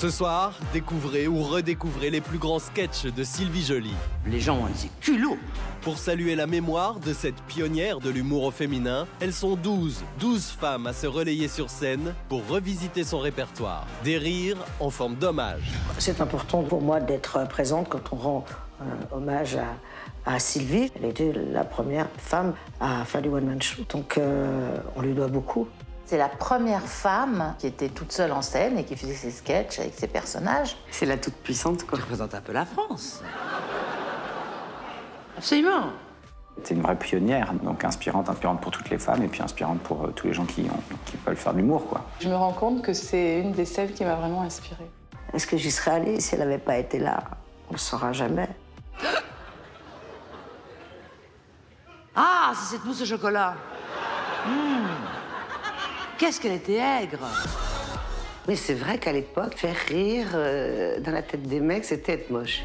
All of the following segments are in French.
Ce soir, découvrez ou redécouvrez les plus grands sketchs de Sylvie Joly. Les gens ont ces culots. Pour saluer la mémoire de cette pionnière de l'humour au féminin, elles sont 12, 12 femmes à se relayer sur scène pour revisiter son répertoire. Des rires en forme d'hommage. C'est important pour moi d'être présente quand on rend euh, hommage à, à Sylvie. Elle était la première femme à faire du one-man show, donc euh, on lui doit beaucoup. C'est la première femme qui était toute seule en scène et qui faisait ses sketchs avec ses personnages. C'est la toute puissante, quoi. Tu représentes un peu la France. Absolument. C'est une vraie pionnière, donc inspirante, inspirante pour toutes les femmes et puis inspirante pour euh, tous les gens qui, ont, qui veulent faire de l'humour, quoi. Je me rends compte que c'est une des celles qui m'a vraiment inspirée. Est-ce que j'y serais allée si elle n'avait pas été là? On ne le saura jamais. Ah, c'est cette mousse au chocolat. Mmh. Qu'est-ce qu'elle était aigre. Mais c'est vrai qu'à l'époque, faire rire euh, dans la tête des mecs, c'était être moche.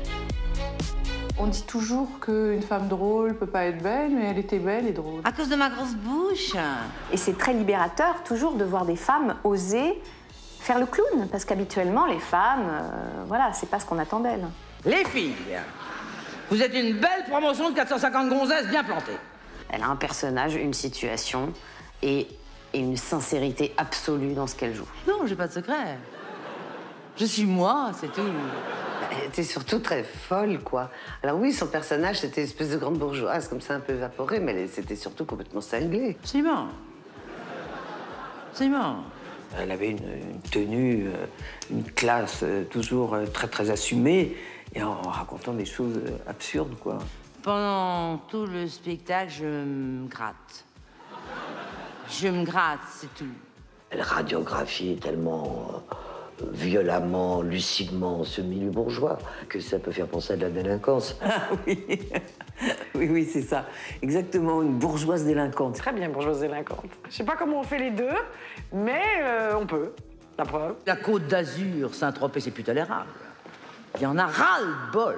On dit toujours qu'une femme drôle peut pas être belle, mais elle était belle et drôle. À cause de ma grosse bouche. Et c'est très libérateur toujours de voir des femmes oser faire le clown, parce qu'habituellement les femmes, euh, voilà, c'est pas ce qu'on attend d'elles. Les filles, vous êtes une belle promotion de 450 gonzesses bien plantées. Elle a un personnage, une situation et, et une sincérité absolue dans ce qu'elle joue. Non, j'ai pas de secret. Je suis moi, c'est tout. Elle était surtout très folle, quoi. Alors oui, son personnage, c'était une espèce de grande bourgeoise, comme ça un peu évaporée, mais elle- c'était surtout complètement cinglée. Absolument. Absolument. Elle avait une, une tenue, euh, une classe euh, toujours euh, très très assumée et en, racontant des choses absurdes quoi. Pendant tout le spectacle, je me gratte. Je me gratte, c'est tout. Elle radiographie tellement euh, violemment, lucidement ce milieu bourgeois que ça peut faire penser à de la délinquance. Ah oui, oui, oui, c'est ça. Exactement, une bourgeoise délinquante. Très bien, bourgeoise délinquante. Je sais pas comment on fait les deux, mais euh, on peut. La preuve. La Côte d'Azur, Saint-Tropez, c'est plus tolérable. Il y en a ras-le-bol.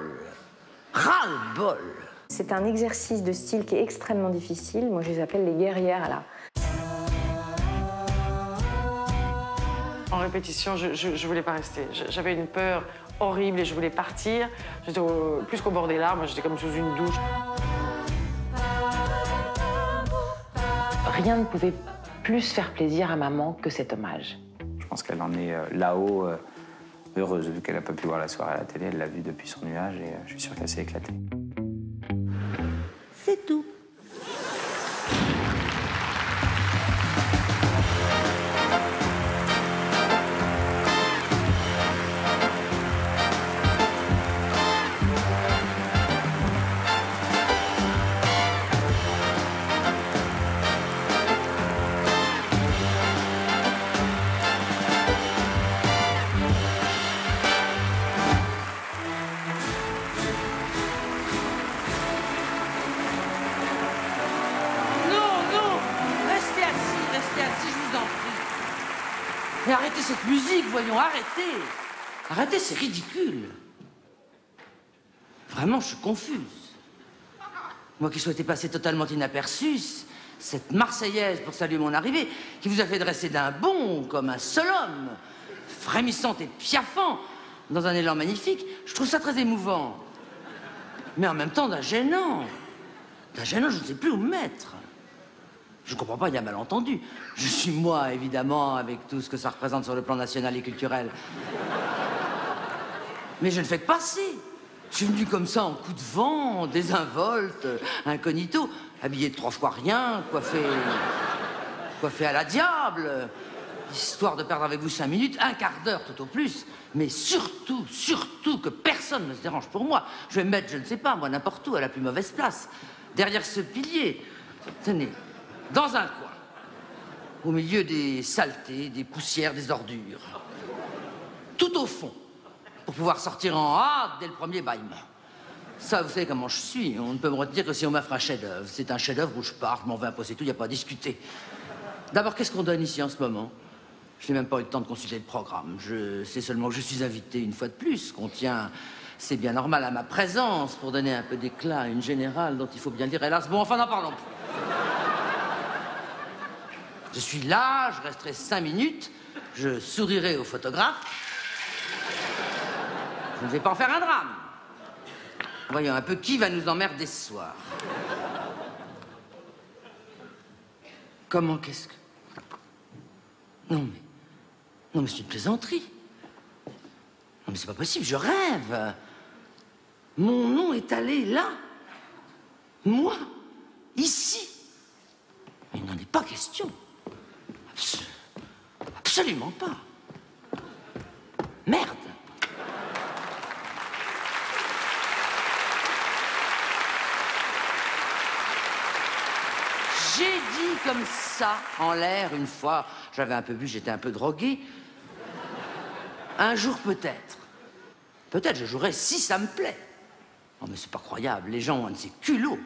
Ras-le-bol. C'est un exercice de style qui est extrêmement difficile. Moi, je les appelle les guerrières là. En répétition, je, je, je voulais pas rester. J'avais une peur horrible et je voulais partir. J'étais plus qu'au bord des larmes, j'étais comme sous une douche. Rien ne pouvait plus faire plaisir à maman que cet hommage. Je pense qu'elle en est euh, là-haut euh, heureuse, vu qu'elle n'a pas pu voir la soirée à la télé, elle l'a vue depuis son nuage et euh, je suis sûr qu'elle s'est éclatée. C'est tout. Arrêtez Arrêtez, c'est ridicule. Vraiment, je suis confuse. Moi qui souhaitais passer totalement inaperçue, cette Marseillaise pour saluer mon arrivée, qui vous a fait dresser d'un bond comme un seul homme, frémissant et piaffant, dans un élan magnifique, je trouve ça très émouvant. Mais en même temps, d'un gênant. D'un gênant, je ne sais plus où me mettre. Je comprends pas, il y a malentendu. Je suis moi, évidemment, avec tout ce que ça représente sur le plan national et culturel. Mais je ne fais que passer. Je suis venu comme ça en coup de vent, désinvolte, incognito, habillé de trois fois rien, coiffé. coiffé à la diable. Histoire de perdre avec vous cinq minutes, un quart d'heure tout au plus. Mais surtout, surtout que personne ne se dérange pour moi. Je vais me mettre, je ne sais pas, moi, n'importe où, à la plus mauvaise place. Derrière ce pilier. Tenez, dans un coin. Au milieu des saletés, des poussières, des ordures. Tout au fond. Pour pouvoir sortir en A dès le premier bâillement. Ça, vous savez comment je suis. On ne peut me retenir que si on m'offre un chef-d'œuvre. C'est un chef-d'œuvre où je pars, je m'en vais c'est tout, il n'y a pas à discuter. D'abord, qu'est-ce qu'on donne ici en ce moment? Je n'ai même pas eu le temps de consulter le programme. Je sais seulement que je suis invité une fois de plus, qu'on tient, c'est bien normal, à ma présence pour donner un peu d'éclat à une générale dont il faut bien dire, hélas, bon, enfin, n'en parlons plus. Je suis là, je resterai cinq minutes, je sourirai au photographe. Je ne vais pas en faire un drame. Voyons un peu qui va nous emmerder ce soir. Comment qu'est-ce que. Non mais. Non mais c'est une plaisanterie. Non mais c'est pas possible, je rêve. Mon nom est allé là. Moi, ici. Il n'en est pas question. Abs- Absolument pas. Merde. J'ai dit comme ça en l'air une fois, j'avais un peu bu, j'étais un peu drogué. Un jour peut-être. Peut-être je jouerai si ça me plaît. Oh mais c'est pas croyable, les gens ont un de ces culots.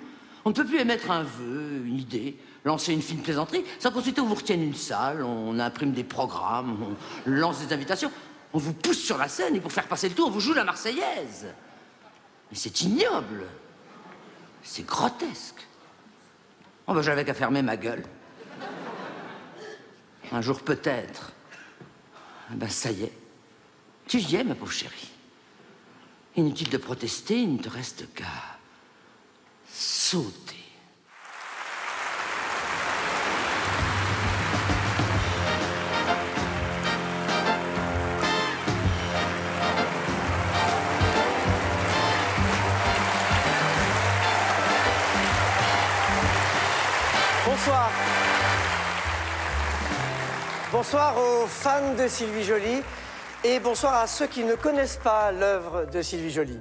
On ne peut plus émettre un vœu, une idée, lancer une fine plaisanterie, sans qu'ensuite on vous retienne une salle, on imprime des programmes, on lance des invitations, on vous pousse sur la scène et pour faire passer le tour, on vous joue la Marseillaise. Mais c'est ignoble. C'est grotesque. Oh ben j'avais qu'à fermer ma gueule. Un jour peut-être. Ah Ben ça y est. Tu y es, ma pauvre chérie. Inutile de protester, il ne te reste qu'à sauter. Bonsoir aux fans de Sylvie Joly et bonsoir à ceux qui ne connaissent pas l'œuvre de Sylvie Joly.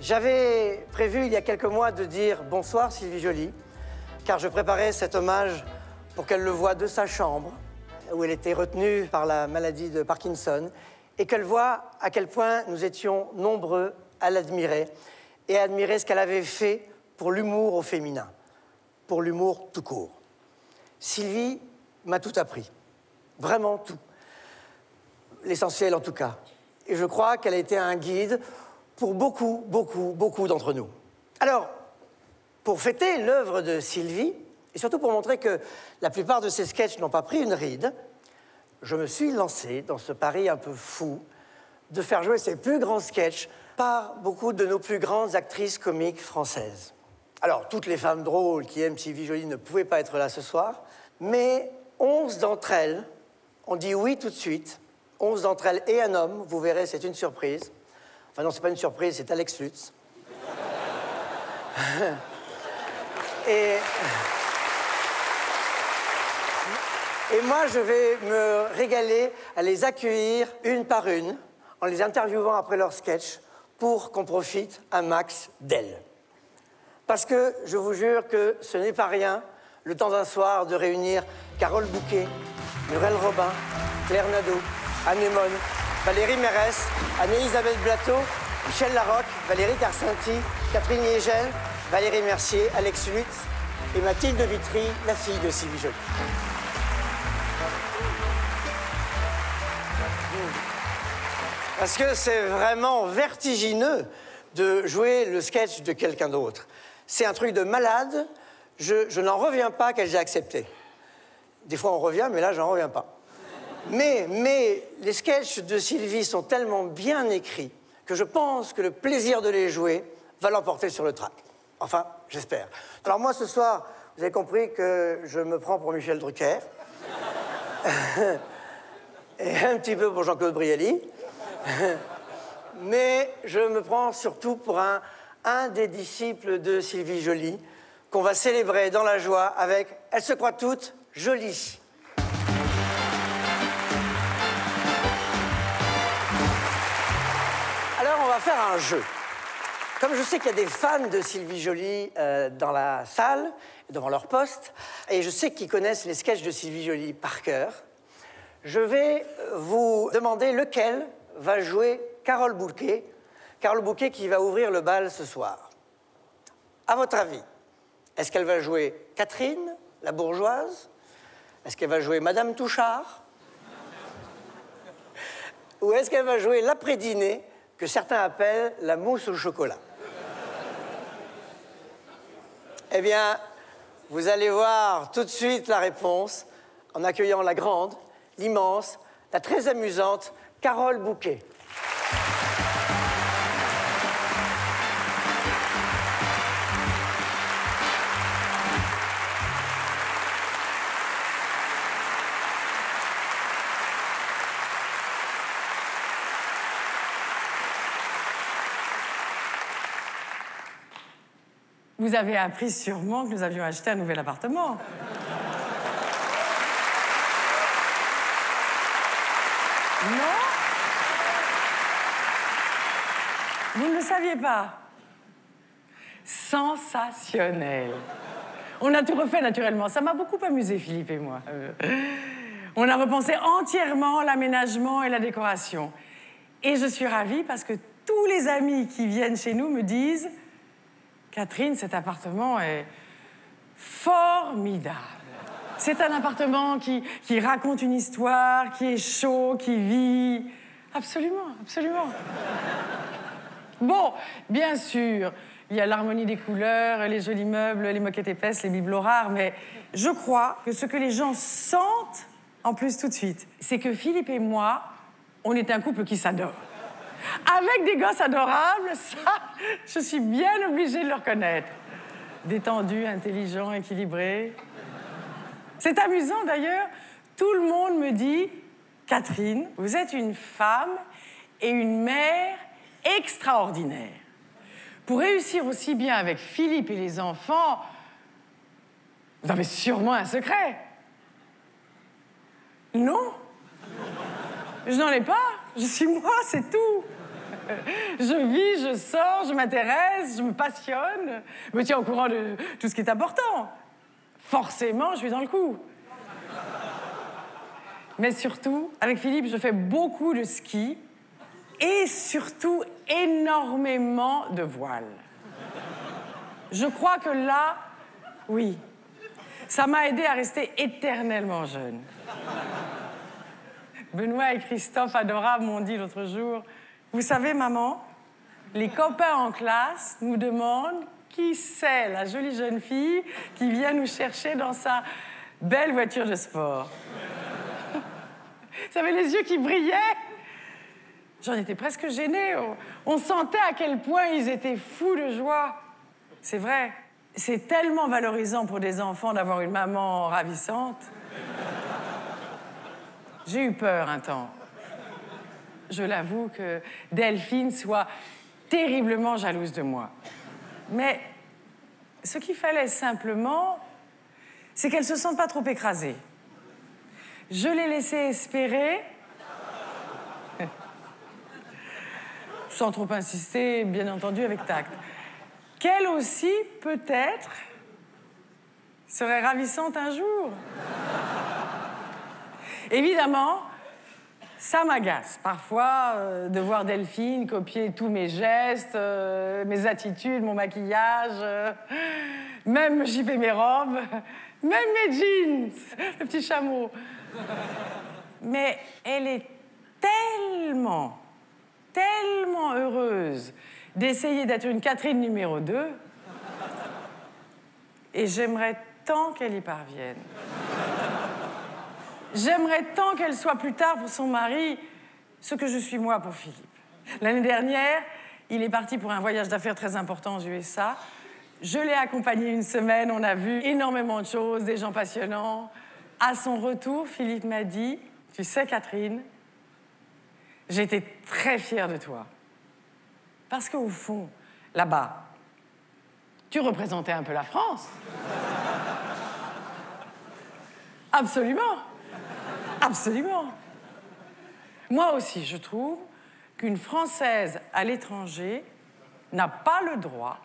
J'avais prévu il y a quelques mois de dire bonsoir Sylvie Joly, car je préparais cet hommage pour qu'elle le voie de sa chambre, où elle était retenue par la maladie de Parkinson, et qu'elle voie à quel point nous étions nombreux à l'admirer et à admirer ce qu'elle avait fait pour l'humour au féminin pour l'humour tout court. Sylvie m'a tout appris, vraiment tout. L'essentiel en tout cas. Et je crois qu'elle a été un guide pour beaucoup, beaucoup, beaucoup d'entre nous. Alors, pour fêter l'œuvre de Sylvie, et surtout pour montrer que la plupart de ses sketchs n'ont pas pris une ride, je me suis lancé dans ce pari un peu fou de faire jouer ses plus grands sketchs par beaucoup de nos plus grandes actrices comiques françaises. Alors, toutes les femmes drôles qui aiment Sylvie Joly ne pouvaient pas être là ce soir, mais 11 d'entre elles ont dit oui tout de suite. 11 d'entre elles et un homme, vous verrez, c'est une surprise. Enfin non, c'est pas une surprise, c'est Alex Lutz. et... Et moi, je vais me régaler à les accueillir une par une, en les interviewant après leur sketch, pour qu'on profite un max d'elles. Parce que je vous jure que ce n'est pas rien, le temps d'un soir, de réunir Carole Bouquet, Muriel Robin, Claire Nadeau, Anémone, Valérie Mérès, Anne-Elisabeth Blateau, Michel Larocque, Valérie Carcenti, Catherine Liegel, Valérie Mercier, Alex Lutz et Mathilde Vitry, la fille de Sylvie Joly. Parce que c'est vraiment vertigineux de jouer le sketch de quelqu'un d'autre. C'est un truc de malade. Je, je n'en reviens pas qu'elle ait accepté. Des fois, on revient, mais là, j'en reviens pas. Mais, les sketchs de Sylvie sont tellement bien écrits que je pense que le plaisir de les jouer va l'emporter sur le track. Enfin, j'espère. Alors moi, ce soir, vous avez compris que je me prends pour Michel Drucker. et un petit peu pour Jean-Claude Brialy. Mais je me prends surtout pour un, des disciples de Sylvie Joly, qu'on va célébrer dans la joie avec Elles se croient toutes jolies. Alors, on va faire un jeu. Comme je sais qu'il y a des fans de Sylvie Joly euh, dans la salle, devant leur poste, et je sais qu'ils connaissent les sketchs de Sylvie Joly par cœur, je vais vous demander lequel va jouer Carole Bouquet. Carole Bouquet qui va ouvrir le bal ce soir. À votre avis, est-ce qu'elle va jouer Catherine, la bourgeoise Est-ce qu'elle va jouer Madame Touchard Ou est-ce qu'elle va jouer l'après-dîner que certains appellent la mousse au chocolat? Eh bien, vous allez voir tout de suite la réponse en accueillant la grande, l'immense, la très amusante Carole Bouquet. Vous avez appris sûrement que nous avions acheté un nouvel appartement. Non Vous ne le saviez pas Sensationnel. On a tout refait naturellement. Ça m'a beaucoup amusé, Philippe et moi. Euh, on a repensé entièrement l'aménagement et la décoration. Et je suis ravie parce que tous les amis qui viennent chez nous me disent Catherine, cet appartement est formidable. C'est un appartement qui, qui raconte une histoire, qui est chaud, qui vit. Absolument, absolument. Bon, bien sûr, il y a l'harmonie des couleurs, les jolis meubles, les moquettes épaisses, les bibelots rares, mais je crois que ce que les gens sentent, en plus tout de suite, c'est que Philippe et moi, on est un couple qui s'adore. Avec des gosses adorables, ça, je suis bien obligée de le reconnaître. Détendu, intelligent, équilibré. C'est amusant d'ailleurs, tout le monde me dit, Catherine, vous êtes une femme et une mère extraordinaire. Pour réussir aussi bien avec Philippe et les enfants, vous avez sûrement un secret. Non, je n'en ai pas. Je suis moi, c'est tout. Je vis, je sors, je m'intéresse, je me passionne, me tiens au courant de tout ce qui est important. Forcément, je suis dans le coup. Mais surtout, avec Philippe, je fais beaucoup de ski et surtout énormément de voile. Je crois que là, oui, ça m'a aidé à rester éternellement jeune. Benoît et Christophe adorables m'ont dit l'autre jour, vous savez maman, les copains en classe nous demandent qui c'est la jolie jeune fille qui vient nous chercher dans sa belle voiture de sport. Vous savez les yeux qui brillaient J'en étais presque gênée. On sentait à quel point ils étaient fous de joie. C'est vrai. C'est tellement valorisant pour des enfants d'avoir une maman ravissante. J'ai eu peur un temps. Je l'avoue que Delphine soit terriblement jalouse de moi. Mais ce qu'il fallait simplement, c'est qu'elle se sente pas trop écrasée. Je l'ai laissée espérer, sans trop insister, bien entendu, avec tact, qu'elle aussi, peut-être, serait ravissante un jour. Évidemment, ça m'agace parfois euh, de voir Delphine copier tous mes gestes, euh, mes attitudes, mon maquillage, euh, même j'y fais mes robes, même mes jeans, le petit chameau. Mais elle est tellement, tellement heureuse d'essayer d'être une Catherine numéro 2 et j'aimerais tant qu'elle y parvienne. J'aimerais tant qu'elle soit plus tard pour son mari ce que je suis moi pour Philippe. L'année dernière, il est parti pour un voyage d'affaires très important aux USA. Je l'ai accompagné une semaine, on a vu énormément de choses, des gens passionnants. À son retour, Philippe m'a dit, tu sais Catherine, j'étais très fière de toi. Parce qu'au fond, là-bas, tu représentais un peu la France. Absolument. Absolument. Moi aussi, je trouve qu'une Française à l'étranger n'a pas le droit,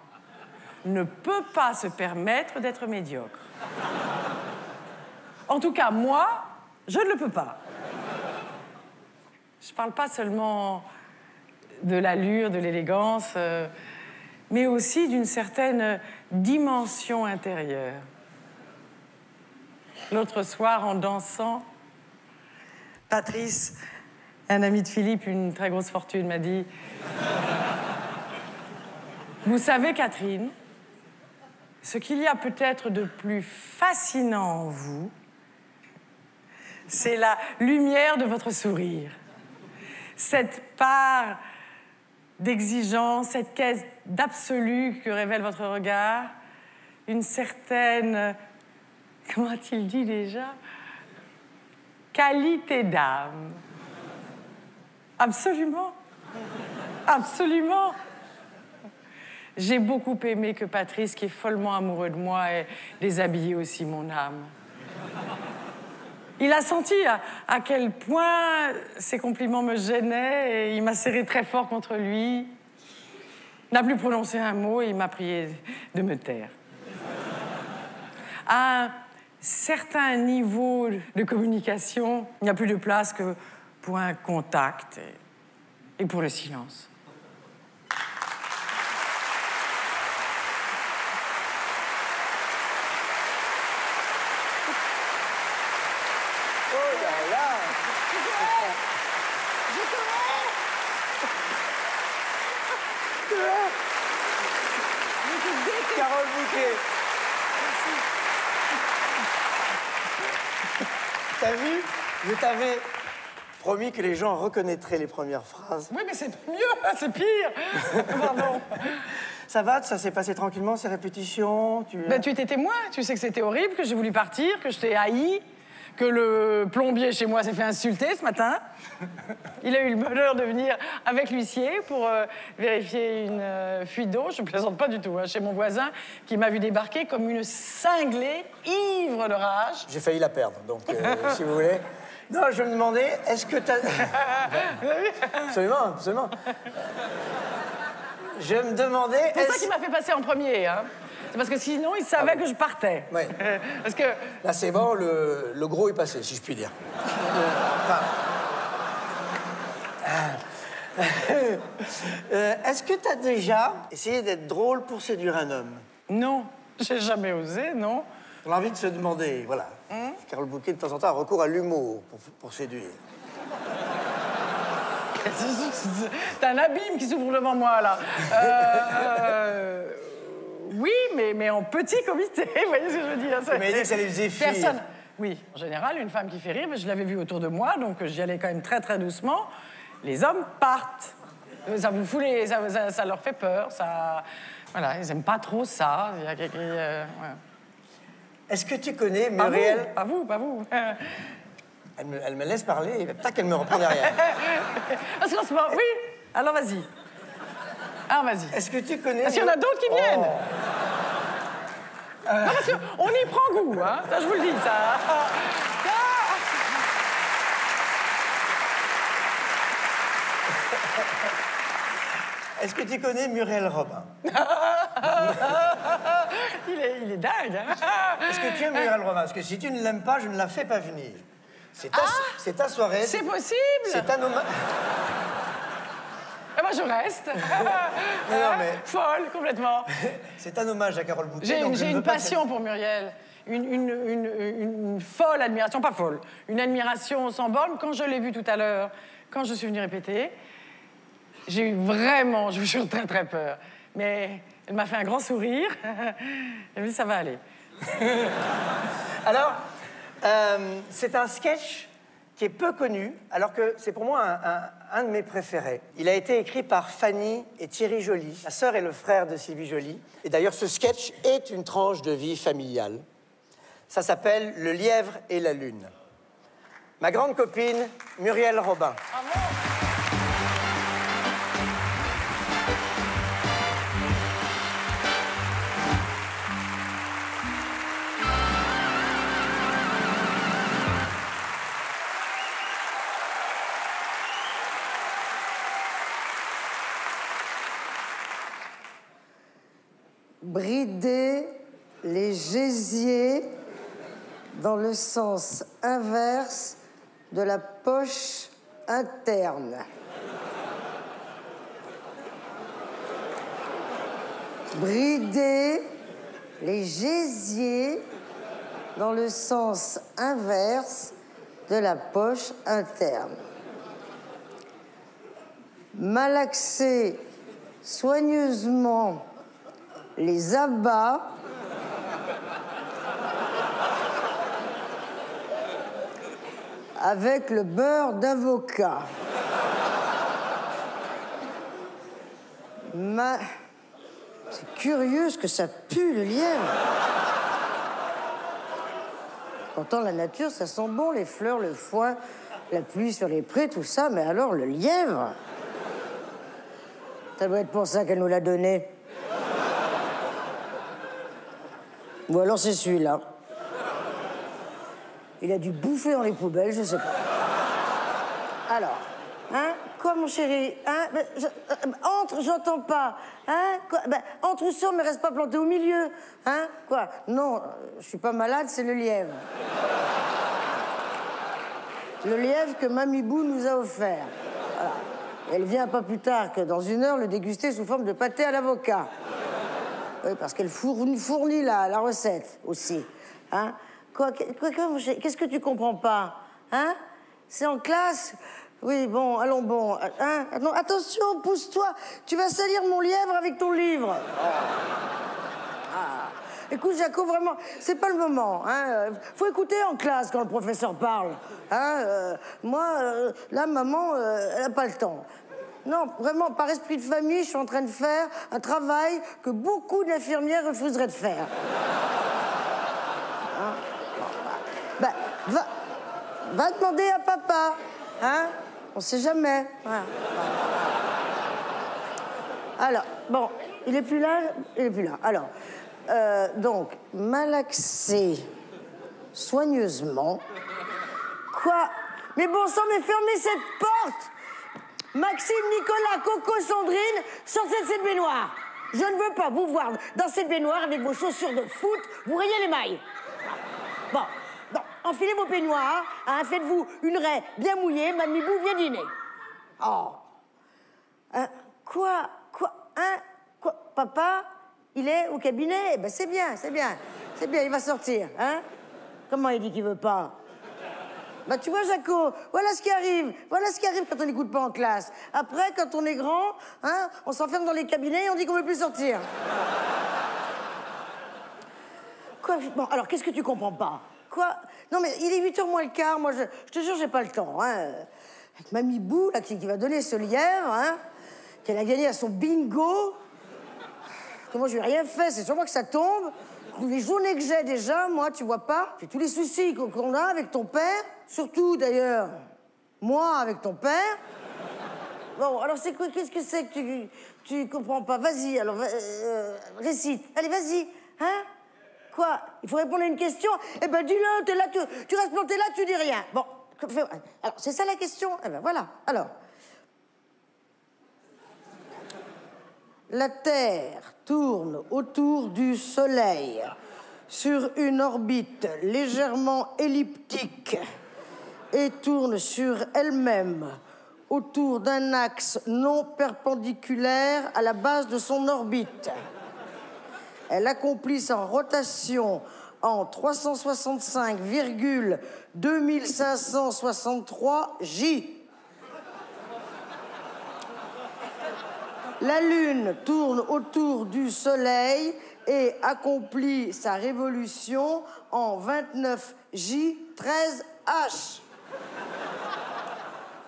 ne peut pas se permettre d'être médiocre. En tout cas, moi, je ne le peux pas. Je ne parle pas seulement de l'allure, de l'élégance, euh, mais aussi d'une certaine dimension intérieure. L'autre soir, en dansant, Patrice, un ami de Philippe, une très grosse fortune, m'a dit Vous savez, Catherine, ce qu'il y a peut-être de plus fascinant en vous, c'est la lumière de votre sourire. Cette part d'exigence, cette caisse d'absolu que révèle votre regard, une certaine. Comment a-t-il dit déjà? Qualité d'âme. Absolument. Absolument. J'ai beaucoup aimé que Patrice, qui est follement amoureux de moi, ait déshabillé aussi mon âme. Il a senti à, quel point ces compliments me gênaient et il m'a serré très fort contre lui. Il n'a plus prononcé un mot et il m'a prié de me taire. Un certain niveau de communication, il n'y a plus de place que pour un contact et pour le silence. Oh là là Carole Bouquet. T'as vu Je t'avais promis que les gens reconnaîtraient les premières phrases. Oui, mais c'est mieux, c'est pire. Pardon. Ça va Ça s'est passé tranquillement, ces répétitions tu... Ben, tu étais témoin, tu sais que c'était horrible, que j'ai voulu partir, que je t'ai haï, que le plombier chez moi s'est fait insulter ce matin. Il a eu le bonheur de venir avec l'huissier pour euh, vérifier une euh, fuite d'eau, je plaisante pas du tout, hein, chez mon voisin qui m'a vu débarquer comme une cinglée, ivre de rage. J'ai failli la perdre, donc euh, si vous voulez. Non, je me demandais, est-ce que t'as... absolument, absolument. Je me demandais... C'est ça qu'il m'a fait passer en premier. Hein. C'est parce que sinon, il savait que je partais. Ouais. Parce que Là, c'est bon, le, le gros est passé, si je puis dire. Enfin, euh, Est-ce que tu as déjà essayé d'être drôle pour séduire un homme? Non, j'ai jamais osé, non. On a envie de se demander, voilà. Hein Carole Bouquet, de temps en temps, a recours à l'humour pour, pour séduire. C'est un abîme qui s'ouvre devant moi, là. Euh, oui, mais, mais en petit comité, vous voyez ce que je veux dire Tu m'avais dit que ça les faisait fuir. Personne. Oui, en général, une femme qui fait rire, mais je l'avais vue autour de moi, donc j'y allais quand même très très doucement. Les hommes partent. Ça vous fout les- ça, ça- ça leur fait peur, ça... Voilà, ils aiment pas trop ça. Il y a euh, ouais. Est-ce que tu connais Pas Muriel vous, pas vous, pas vous. elle me, elle me laisse parler, et peut-être qu'elle me reprend derrière. Parce qu'en ce moment, oui, alors vas-y. Ah, vas-y. Est-ce que tu connais Parce qu'il y en a d'autres qui viennent. Oh. Non, parce qu'on y prend goût, hein. Ça, je vous le dis, ça. Est-ce que tu connais Muriel Robin? Il, est, il est dingue, hein? Est-ce que tu aimes Muriel Robin? Parce que si tu ne l'aimes pas, je ne la fais pas venir. C'est ta, c'est ta soirée. Ah C'est possible. C'est un hommage. Eh ben, je reste. non, mais- Folle, complètement. C'est un hommage à Carole Bouquet. J'ai une, une passion pour Muriel. Une- une folle admiration, pas folle, une admiration sans borne. Quand je l'ai vue tout à l'heure, quand je suis venue répéter, j'ai eu vraiment, je vous jure, très très peur. Mais elle m'a fait un grand sourire. Elle m'a dit, ça va aller. Alors, euh, c'est un sketch qui est peu connu, alors que c'est pour moi un, un- un de mes préférés. Il a été écrit par Fanny et Thierry Joly, la sœur et le frère de Sylvie Joly. Et d'ailleurs, ce sketch est une tranche de vie familiale. Ça s'appelle Le lièvre et la lune. Ma grande copine, Muriel Robin. Brider les gésiers dans le sens inverse de la poche interne. Brider les gésiers dans le sens inverse de la poche interne. Malaxer soigneusement les abats avec le beurre d'avocat. Ma... C'est curieux ce que ça pue, le lièvre. Pourtant, la nature, ça sent bon, les fleurs, le foin, la pluie sur les prés, tout ça, mais alors le lièvre? Ça doit être pour ça qu'elle nous l'a donné. Ou alors c'est celui-là. Il a dû bouffer dans les poubelles, je sais pas. Alors, hein Quoi, mon chéri Hein Ben, euh, Entre, j'entends pas. Hein Quoi Ben, Entre ou sors, mais reste pas planté au milieu. Hein Quoi Non, euh, je suis pas malade, c'est le lièvre. Le lièvre que Mamie Bou nous a offert. Elle vient pas plus tard que dans une heure le déguster sous forme de pâté à l'avocat. Oui, parce qu'elle fournit, fournit la, la recette aussi. Hein quoi, Qu'est-ce que tu comprends pas Hein? C'est en classe? Oui, bon, allons bon. Hein? Non, attention, pousse-toi. Tu vas salir mon lièvre avec ton livre. Ah. Écoute, Jaco, vraiment, c'est pas le moment. Hein. Faut écouter en classe quand le professeur parle. Hein. euh, moi, euh, là, maman, euh, elle a pas le temps. Non, vraiment, par esprit de famille, je suis en train de faire un travail que beaucoup d'infirmières refuseraient de faire. Hein? Bah, bah, va, va demander à papa. Hein? On sait jamais. Voilà. Alors, bon, il est plus là Il est plus là. Alors, euh, donc, malaxer soigneusement. Quoi? Mais bon sang, mais fermez cette porte Maxime, Nicolas, Coco, Sandrine, sortez de cette baignoire. Je ne veux pas vous voir dans cette baignoire avec vos chaussures de foot, vous rayez les mailles. Bon, bon, enfilez vos peignoirs, hein, faites-vous une raie bien mouillée, Mamie Bou vient dîner. Oh. Hein, quoi Quoi Hein Quoi Papa Il est au cabinet? Eh Ben c'est bien, c'est bien. C'est bien, il va sortir, hein? Comment il dit qu'il veut pas? Bah tu vois Jaco, voilà ce qui arrive, voilà ce qui arrive quand on n'écoute pas en classe. Après, quand on est grand, hein, on s'enferme dans les cabinets et on dit qu'on veut plus sortir. Quoi Bon, alors qu'est-ce que tu comprends pas? Quoi? Non mais il est 8h moins le quart, moi je, te jure j'ai pas le temps. Hein. Avec Mamie Bou, là, qui, va donner ce lièvre, hein, qu'elle a gagné à son bingo. Que moi je lui ai rien fait, c'est sur moi que ça tombe. Les journées que j'ai déjà, moi, tu vois pas. Tous les soucis qu'on a avec ton père, surtout d'ailleurs, moi avec ton père. Bon, alors c'est quoi Qu'est-ce que c'est que tu, tu comprends pas? Vas-y, alors euh, récite. Allez, vas-y, hein? Quoi? Il faut répondre à une question? Eh ben dis-le, t'es là, tu, tu restes planté là, tu dis rien. Bon, alors c'est ça la question? Eh ben voilà, alors. La Terre tourne autour du Soleil sur une orbite légèrement elliptique et tourne sur elle-même autour d'un axe non perpendiculaire à la base de son orbite. Elle accomplit sa rotation en 365,2563 J. La Lune tourne autour du Soleil et accomplit sa révolution en 29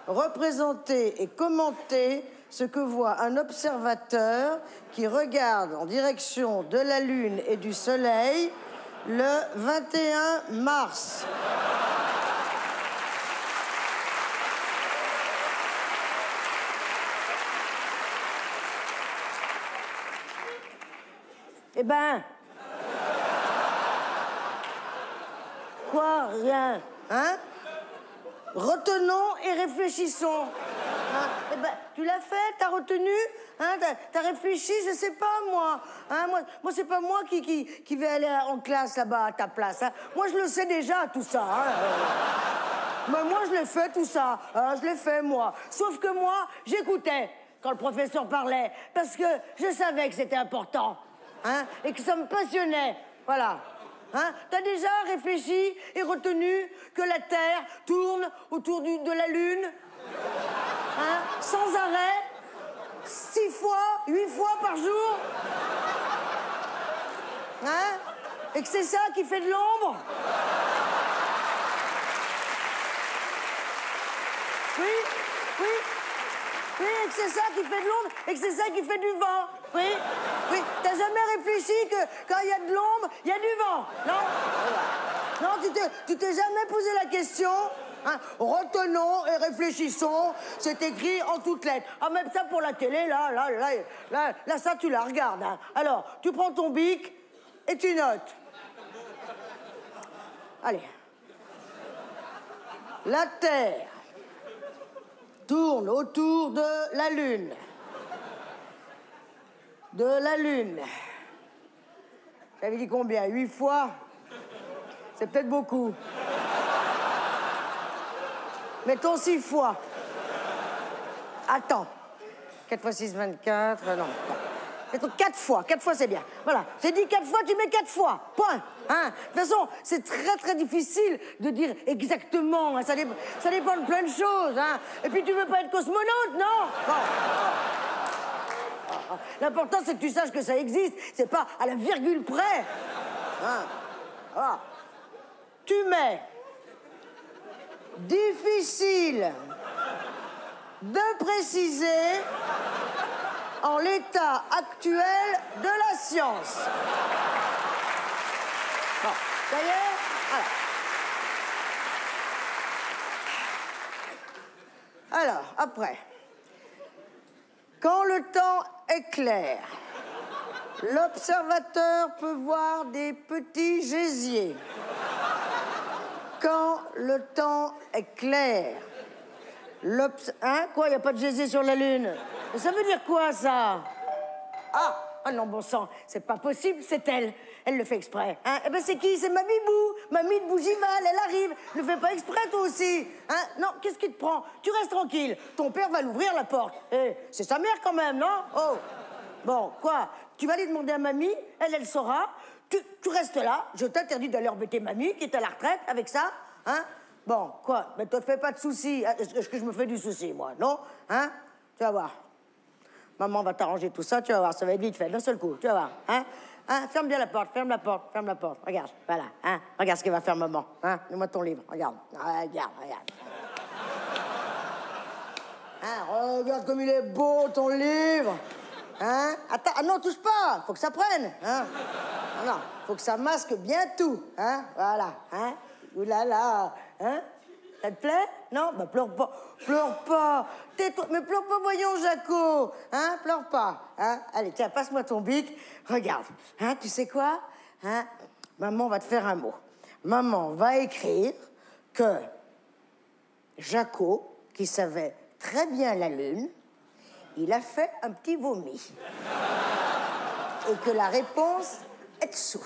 J 13 H. Représentez et commentez ce que voit un observateur qui regarde en direction de la Lune et du Soleil le 21 mars. Eh ben. Quoi Rien. Hein? Retenons et réfléchissons. Hein eh ben, tu l'as fait T'as retenu hein T'as t'as réfléchi Je sais pas, moi. Hein moi, moi c'est pas moi qui, qui, qui vais aller en classe là-bas à ta place. hein. Moi, je le sais déjà, tout ça. hein. Mais moi, je l'ai fait, tout ça. je l'ai fait, moi. Sauf que moi, j'écoutais quand le professeur parlait, parce que je savais que c'était important. Et que ça me passionnait. Voilà. Hein, T'as déjà réfléchi et retenu que la Terre tourne autour de la Lune? Hein, Sans arrêt? Six fois, huit fois par jour? Hein? Et que c'est ça qui fait de l'ombre? Oui, oui, oui, et que c'est ça qui fait de l'ombre et que c'est ça qui fait du vent. Oui, oui. T'as jamais réfléchi que quand il y a de l'ombre, il y a du vent, non? Non, tu t'es, jamais posé la question hein? Retenons et réfléchissons. C'est écrit en toutes lettres. Ah, même ça pour la télé, là, là, là, là, là, ça tu la regardes. hein. Alors, tu prends ton bic et tu notes. Allez. La Terre tourne autour de la Lune. De la Lune. J'avais dit combien? Huit fois? C'est peut-être beaucoup. Mettons six fois. Attends. 4 fois 6, 24. euh, non. Mettons 4 fois. 4 fois, c'est bien. Voilà. J'ai dit 4 fois, tu mets 4 fois. Point. Hein? De toute façon, c'est très, très difficile de dire exactement. hein. Ça, dé- ça dépend de plein de choses. Hein. Et puis, tu veux pas être cosmonaute, non? L'important, c'est que tu saches que ça existe. C'est pas à la virgule près. Hein. Ah. Tu mets difficile de préciser en l'état actuel de la science. Alors, après. Quand le temps est clair, l'observateur peut voir des petits gésiers. Quand le temps est clair. Hein? Quoi, il n'y a pas de gésier sur la Lune? Ça veut dire quoi, ça? Ah Ah non, bon sang, c'est pas possible, c'est elle. Elle le fait exprès. Hein Eh ben, c'est qui? C'est Mamie Bou, Mamie de Bougival, elle arrive. Ne fais pas exprès, toi aussi. Hein Non, qu'est-ce qui te prend? Tu restes tranquille. Ton père va l'ouvrir, la porte. Eh, c'est sa mère, quand même, non? Oh Bon, quoi? Tu vas aller demander à Mamie, elle, elle saura. Tu, tu restes là, je t'interdis d'aller embêter Mamie, qui est à la retraite, avec ça. Hein Bon, quoi? Mais te fais pas de soucis. Que- est-ce que je me fais du souci, moi? Non Hein? Tu vas voir. Maman va t'arranger tout ça, tu vas voir, ça va être vite fait, d'un seul coup, tu vas voir. Hein? Hein Ferme bien la porte, ferme la porte, ferme la porte. Regarde, voilà. Hein regarde ce qu'il va faire maman. Hein Donne-moi ton livre, regarde. Ah, Regarde, regarde. Hein, regarde comme il est beau, ton livre. Hein Attends, ah non, touche pas, faut que ça prenne. Hein ah non, faut que ça masque bien tout. Hein Voilà. Hein. Hein Ça te plaît? Non? Bah pleure pas. Pleure pas. Tais-toi. Mais pleure pas, voyons, Jaco. Hein? Pleure pas. Hein? Allez, tiens, passe-moi ton bic. Regarde. Hein? Tu sais quoi? Hein? Maman va te faire un mot. Maman va écrire que Jaco, qui savait très bien la lune, il a fait un petit vomi. Et que la réponse est dessous.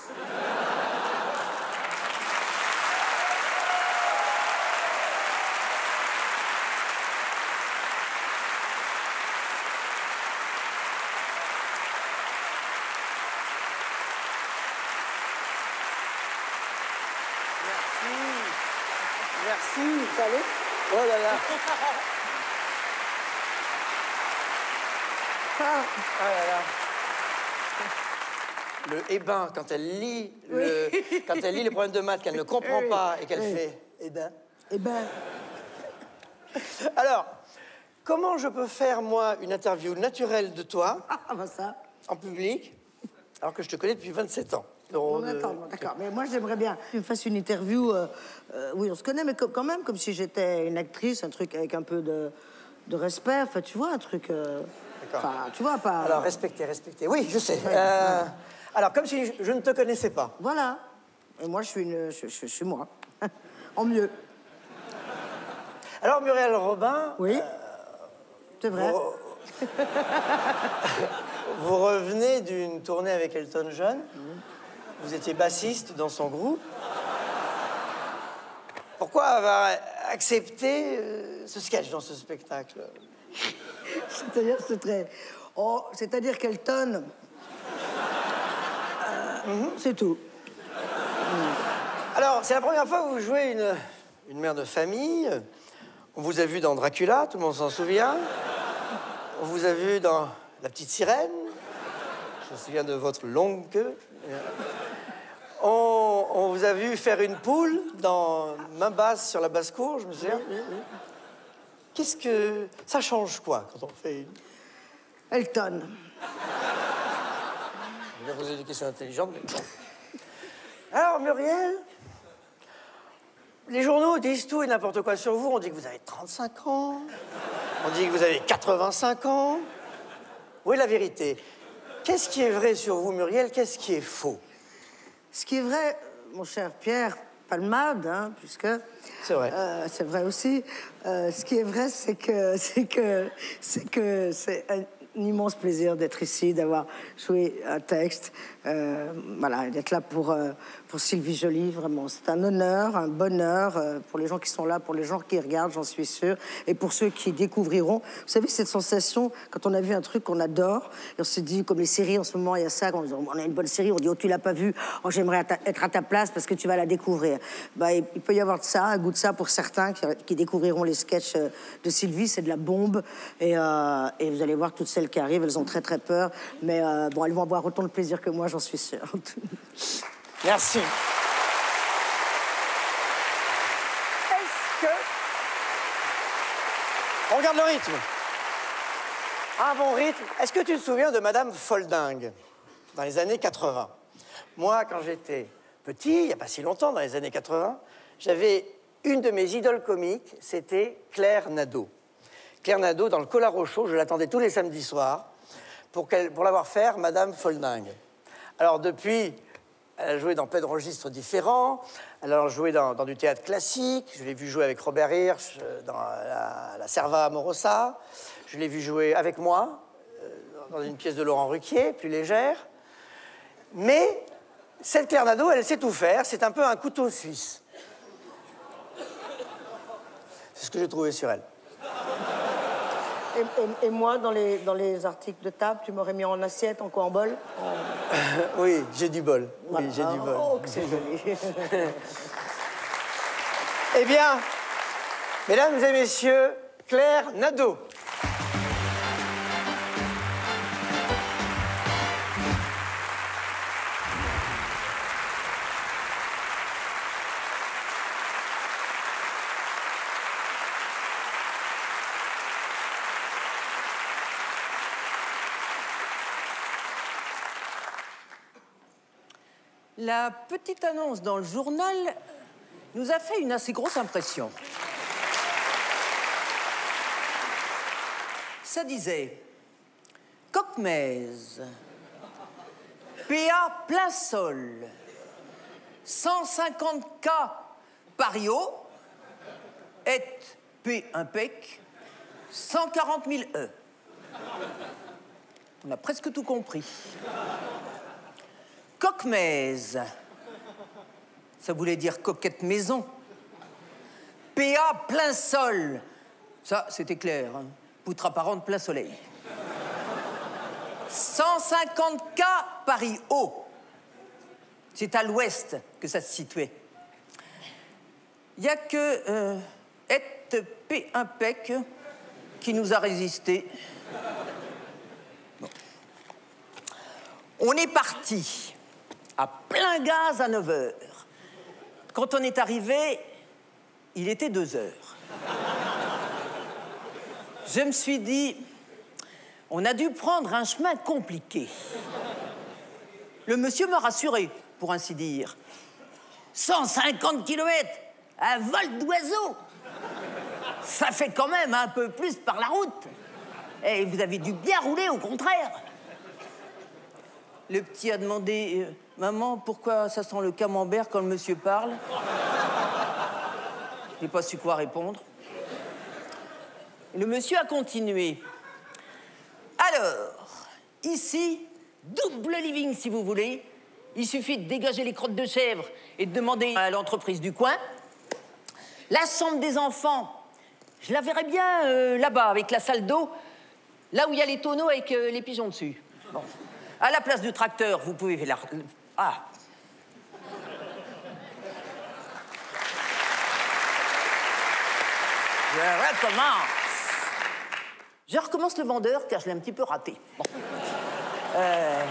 Merci. Salut. Oh là là. Ah là là. Le eh ben, quand elle lit, le, quand elle lit les problèmes de maths qu'elle ne comprend pas et qu'elle Oui. fait eh ben. Eh ben. Alors, comment je peux faire, moi, une interview naturelle de toi Ah, bah ça. en public, alors que je te connais depuis 27 ans? Non, de- d'accord. Mais moi, j'aimerais bien que tu me fasses une interview. euh, euh, oui, on se connaît, mais quand même, comme si j'étais une actrice, un truc avec un peu de, de respect. Enfin, tu vois, un truc. euh. Enfin, tu vois, pas. Alors, respectez, respectez. Oui, je sais. Euh. Alors, comme si je, je ne te connaissais pas. Voilà. Et moi, je suis, une, je, je- je suis moi. en mieux. Alors, Muriel Robin. Oui. C'est vrai. Vous, vous revenez d'une tournée avec Elton John. Vous étiez bassiste dans son groupe. Pourquoi avoir accepté euh, ce sketch dans ce spectacle? C'est-à-dire, c'est très. Oh, c'est-à-dire qu'Elton. euh, C'est tout. Alors, c'est la première fois que vous jouez une, une mère de famille. On vous a vu dans Dracula, tout le monde s'en souvient. On vous a vu dans La Petite Sirène. Je me souviens de votre longue queue. On, on vous a vu faire une poule dans Main basse sur la basse-cour, je me souviens. Qu'est-ce que. Ça change quoi quand on fait une. Elton. Je vais poser des questions intelligentes, mais bon. Alors, Muriel, les journaux disent tout et n'importe quoi sur vous. On dit que vous avez 35 ans. On dit que vous avez 85 ans. Où est la vérité? Qu'est-ce qui est vrai sur vous, Muriel? Qu'est-ce qui est faux? Ce qui est vrai, mon cher Pierre, palmade, hein, puisque. C'est vrai. Euh, c'est vrai aussi. Euh, ce qui est vrai, c'est que c'est que c'est que c'est un immense plaisir d'être ici, d'avoir joué un texte, euh, voilà, d'être là pour pour Sylvie Joly. Vraiment, c'est un honneur, un bonheur euh, pour les gens qui sont là, pour les gens qui regardent, j'en suis sûre, et pour ceux qui découvriront. Vous savez cette sensation quand on a vu un truc qu'on adore, et on se dit comme les séries en ce moment, il y a ça, quand on a une bonne série, on dit oh tu l'as pas vue, oh j'aimerais être à ta place parce que tu vas la découvrir. Bah, il peut y avoir de ça, un goût de ça pour certains qui, découvriront les sketchs euh, de Sylvie, c'est de la bombe, et, euh, et vous allez voir toutes celles qui arrivent, elles ont très très peur, mais bon, elles vont avoir autant de plaisir que moi, j'en suis sûre. Merci. Est-ce que. On regarde le rythme. Un bon rythme. Est-ce que tu te souviens de Madame Folding dans les années 80 Moi, quand j'étais petit, il n'y a pas si longtemps, dans les années 80, j'avais une de mes idoles comiques, c'était Claire Nadeau. Claire Nadeau, dans le Collard Chaud, je l'attendais tous les samedis soirs pour, pour la voir faire Madame Folding. Alors depuis, elle a joué dans plein de registres différents. Elle a joué dans, du théâtre classique. Je l'ai vu jouer avec Robert Hirsch euh, dans la, la Serva Amorosa. Je l'ai vu jouer avec moi euh, dans une pièce de Laurent Ruquier, plus légère. Mais cette Claire Nadeau, elle sait tout faire. C'est un peu un couteau suisse. C'est ce que j'ai trouvé sur elle. Et, moi, dans les, dans les articles de table, tu m'aurais mis en assiette, en quoi, en bol oui, j'ai du bol. Oui, j'ai du bol. Oh, que c'est joli. Eh bien, mesdames et messieurs, Claire Nadeau. La petite annonce dans le journal nous a fait une assez grosse impression. Ça disait Coquemez, PA plein sol, 150 K Pario, et P impec, 140 000 E. On a presque tout compris. Coquemez. Ça voulait dire coquette maison. PA plein sol. Ça, c'était clair. Hein. Poutre apparente plein soleil. 150K Paris haut. C'est à l'ouest que ça se situait. Il n'y a que euh, Et P impec qui nous a résisté. On est parti à plein gaz à 9 heures. Quand on est arrivé, il était 2 heures. Je me suis dit, on a dû prendre un chemin compliqué. Le monsieur m'a rassuré, pour ainsi dire. 150 kilomètres, un vol d'oiseau. Ça fait quand même un peu plus par la route. Et vous avez dû bien rouler, au contraire. Le petit a demandé euh, Maman, pourquoi ça sent le camembert quand le monsieur parle? J'ai pas su quoi répondre. Le monsieur a continué. Alors, ici, double living si vous voulez. Il suffit de dégager les crottes de chèvre et de demander à l'entreprise du coin. La chambre des enfants, je la verrais bien euh, là-bas avec la salle d'eau, là où il y a les tonneaux avec euh, les pigeons dessus. À la place du tracteur, vous pouvez la. Ah Je recommence. Je recommence le vendeur car je l'ai un petit peu raté. Euh,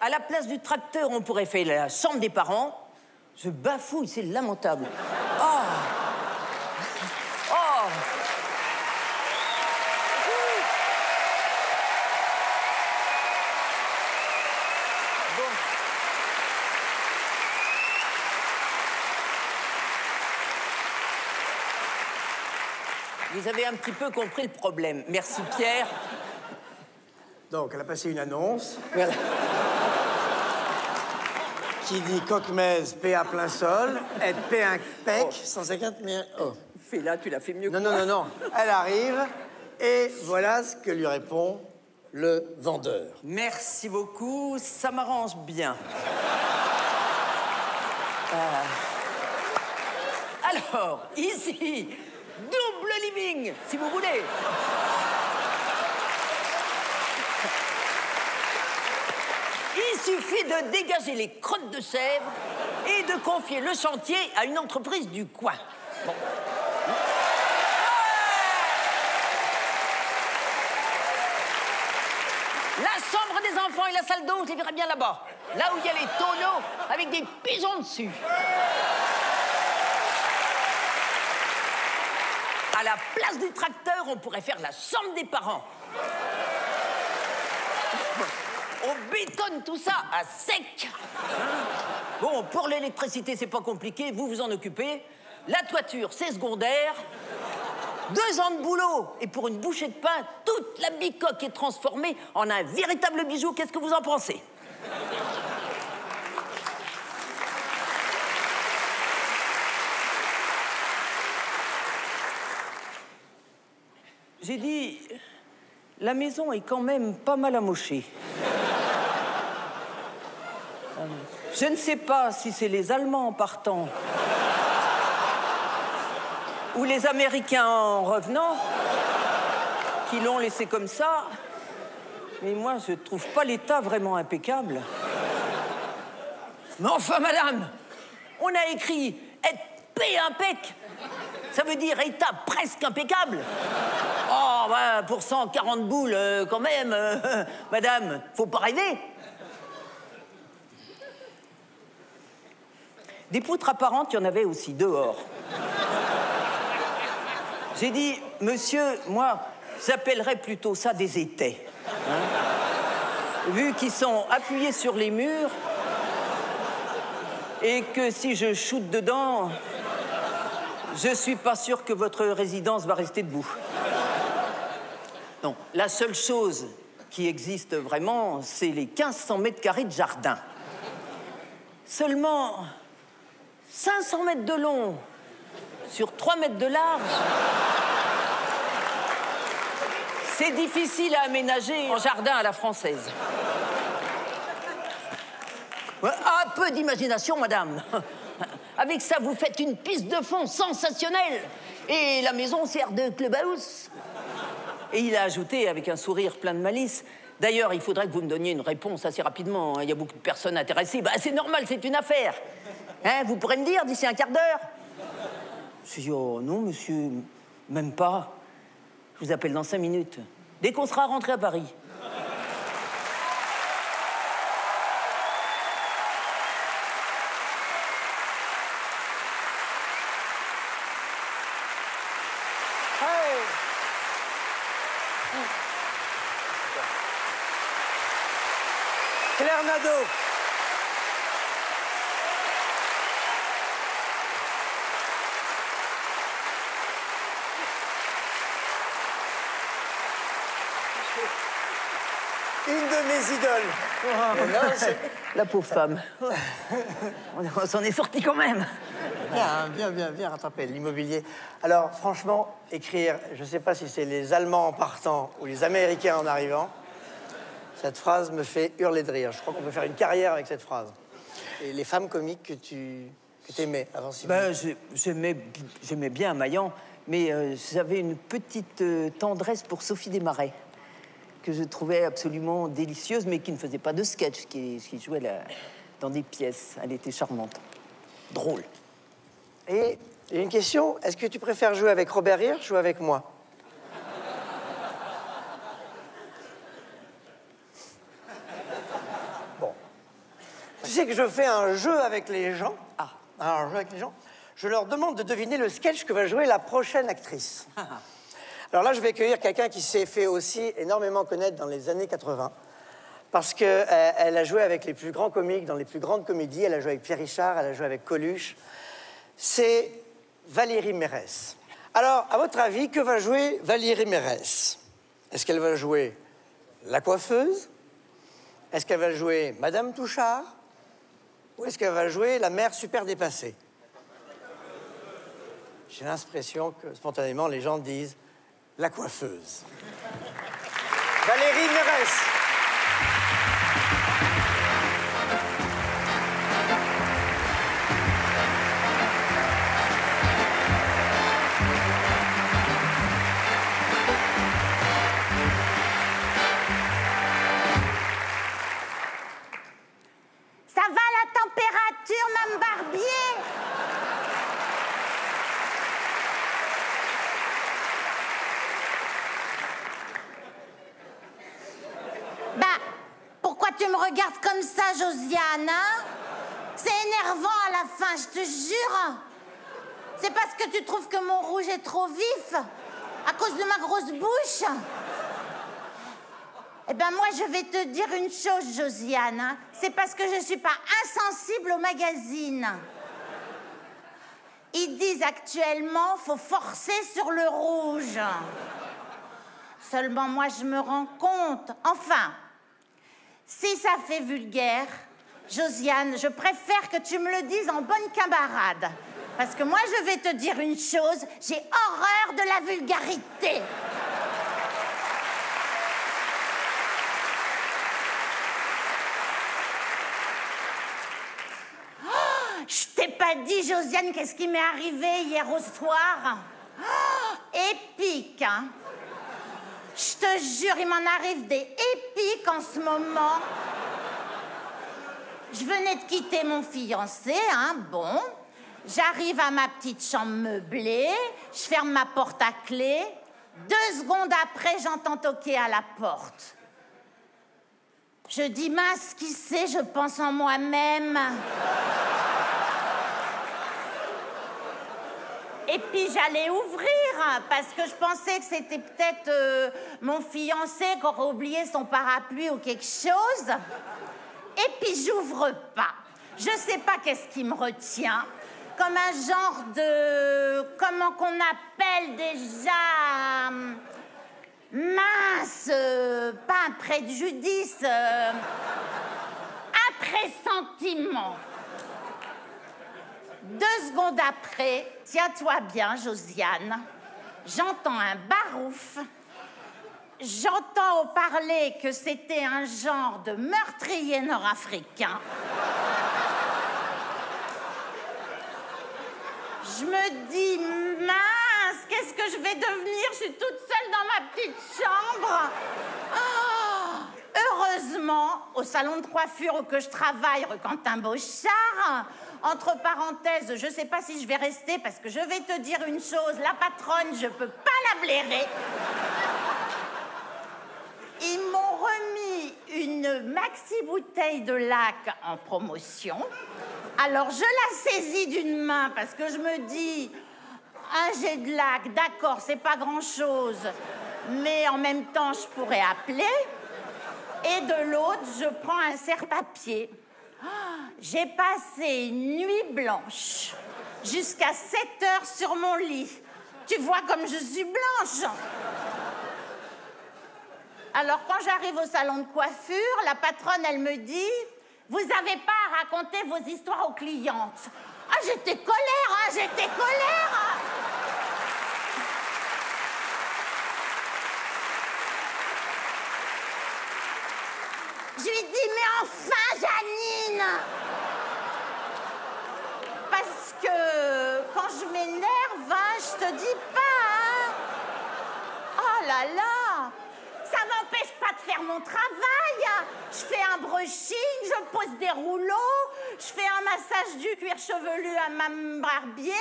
À la place du tracteur, on pourrait faire la chambre des parents. Je bafouille, c'est lamentable. Oh Oh Bon. Vous avez un petit peu compris le problème. Merci Pierre. Donc, elle a passé une annonce. qui dit coque-mèze, P à plein sol, être P un pec, 150 000. Oh. Fais là, tu l'as fait mieux Non, que non, moi. non, non. Elle arrive et voilà ce que lui répond le vendeur. Merci beaucoup, ça m'arrange bien. Euh, Alors, ici, si vous voulez. Il suffit de dégager les crottes de chèvre et de confier le chantier à une entreprise du coin. La chambre des enfants et la salle d'eau, je les verrai bien là-bas. Là où il y a les tonneaux avec des pigeons dessus. À la place du tracteur, on pourrait faire la chambre des parents. On bétonne tout ça à sec. Bon, pour l'électricité, c'est pas compliqué, vous vous en occupez. La toiture, c'est secondaire. Deux ans de boulot et pour une bouchée de pain, toute la bicoque est transformée en un véritable bijou. Qu'est-ce que vous en pensez? J'ai dit, la maison est quand même pas mal amochée. Je ne sais pas si c'est les Allemands en partant ou les Américains en revenant qui l'ont laissé comme ça. Mais moi, je trouve pas l'état vraiment impeccable. Mais enfin, madame, on a écrit être P impec. Ça veut dire état presque impeccable. Bah, pour 140 boules, euh, quand même, euh, madame, faut pas rêver. Des poutres apparentes, il y en avait aussi dehors. J'ai dit, monsieur, moi, j'appellerais plutôt ça des étais. hein. Vu qu'ils sont appuyés sur les murs et que si je shoote dedans, je suis pas sûr que votre résidence va rester debout. Non, la seule chose qui existe vraiment, c'est les 1500 mètres carrés de jardin. Seulement 500 mètres de long sur 3 mètres de large. C'est difficile à aménager en jardin à la française. Un peu d'imagination, madame. Avec ça, vous faites une piste de fond sensationnelle. Et la maison sert de clubhouse. Et il a ajouté avec un sourire plein de malice. D'ailleurs, il faudrait que vous me donniez une réponse assez rapidement. hein. Il y a beaucoup de personnes intéressées. Bah, c'est normal, c'est une affaire. Hein, vous pourrez me dire d'ici un quart d'heure Je dis, oh non, monsieur, même pas. Je vous appelle dans cinq minutes. Dès qu'on sera rentré à Paris. Claire Nadeau. Une de mes idoles. La pauvre femme. On s'en est sorti quand même. Bien, bien, bien, bien rattrapé, l'immobilier. Alors, franchement, écrire, je ne sais pas si c'est les Allemands en partant ou les Américains en arrivant, cette phrase me fait hurler de rire. Je crois qu'on peut faire une carrière avec cette phrase. Et les femmes comiques que tu aimais avant Sylvie Ben, j'ai- j'aimais bien Maillan, mais euh, j'avais une petite euh, tendresse pour Sophie Desmarais, que je trouvais absolument délicieuse, mais qui ne faisait pas de sketch, qui, jouait dans des pièces. Elle était charmante, drôle. Et une question, est-ce que tu préfères jouer avec Robert Hirsch ou avec moi? Bon. Tu sais que je fais un jeu avec les gens. Ah. Un jeu avec les gens. Je leur demande de deviner le sketch que va jouer la prochaine actrice. Alors là, je vais accueillir quelqu'un qui s'est fait aussi énormément connaître dans les années 80. Parce qu'elle elle a joué avec les plus grands comiques dans les plus grandes comédies. Elle a joué avec Pierre Richard, elle a joué avec Coluche. C'est Valérie Mérès. Alors, à votre avis, que va jouer Valérie Mérès? Est-ce qu'elle va jouer la coiffeuse? Est-ce qu'elle va jouer Madame Touchard? Ou est-ce qu'elle va jouer la mère super dépassée? J'ai l'impression que spontanément les gens disent la coiffeuse. Valérie Mérès. Barbier Bah, pourquoi tu me regardes comme ça, Josiane hein? C'est énervant à la fin, je te jure. C'est parce que tu trouves que mon rouge est trop vif à cause de ma grosse bouche. Eh ben moi, je vais te dire une chose, Josiane. hein. C'est parce que je ne suis pas insensible aux magazines. Ils disent actuellement, faut forcer sur le rouge. Seulement moi, je me rends compte. Enfin, si ça fait vulgaire, Josiane, je préfère que tu me le dises en bonne camarade. Parce que moi, je vais te dire une chose, j'ai horreur de la vulgarité. Oh, Je t'ai pas dit, Josiane, qu'est-ce qui m'est arrivé hier au soir? Oh, Épique, hein Je te jure, il m'en arrive des épiques en ce moment. Je venais de quitter mon fiancé, hein, bon. J'arrive à ma petite chambre meublée, je ferme ma porte à clé. Deux secondes après, j'entends toquer à la porte. Je dis, mince, qui c'est? Je pense en moi-même. Et puis j'allais ouvrir hein, parce que je pensais que c'était peut-être euh, mon fiancé qui aurait oublié son parapluie ou quelque chose. Et puis j'ouvre pas. Je sais pas qu'est-ce qui me retient. Comme un genre de. Comment qu'on appelle déjà. hum, Mince, euh, pas un préjudice. euh, un pressentiment. Deux secondes après, tiens-toi bien, Josiane, j'entends un barouf. J'entends parler que c'était un genre de meurtrier nord-africain. Je me dis, mince, qu'est-ce que je vais devenir? Je suis toute seule dans ma petite chambre. Ah, heureusement, au salon de coiffure où que je travaille, Quentin Beauchard, entre parenthèses, je sais pas si je vais rester parce que je vais te dire une chose, la patronne, je peux pas la blairer. Ils m'ont remis une maxi bouteille de lac en promotion. Alors je la saisis d'une main parce que je me dis, un jet de lac, d'accord, c'est pas grand-chose, mais en même temps je pourrais appeler. Et de l'autre, je prends un serre-papier. J'ai passé une nuit blanche jusqu'à 7 heures sur mon lit. Tu vois comme je suis blanche. Alors quand j'arrive au salon de coiffure, la patronne, elle me dit, vous n'avez pas à raconter vos histoires aux clientes. Ah, j'étais colère, hein, j'étais colère. Je lui dis, mais enfin, Janine Parce que quand je m'énerve, hein, je te dis pas, hein. Oh là là Ça m'empêche pas de faire mon travail. Je fais un brushing, je pose des rouleaux, je fais un massage du cuir chevelu à ma barbier.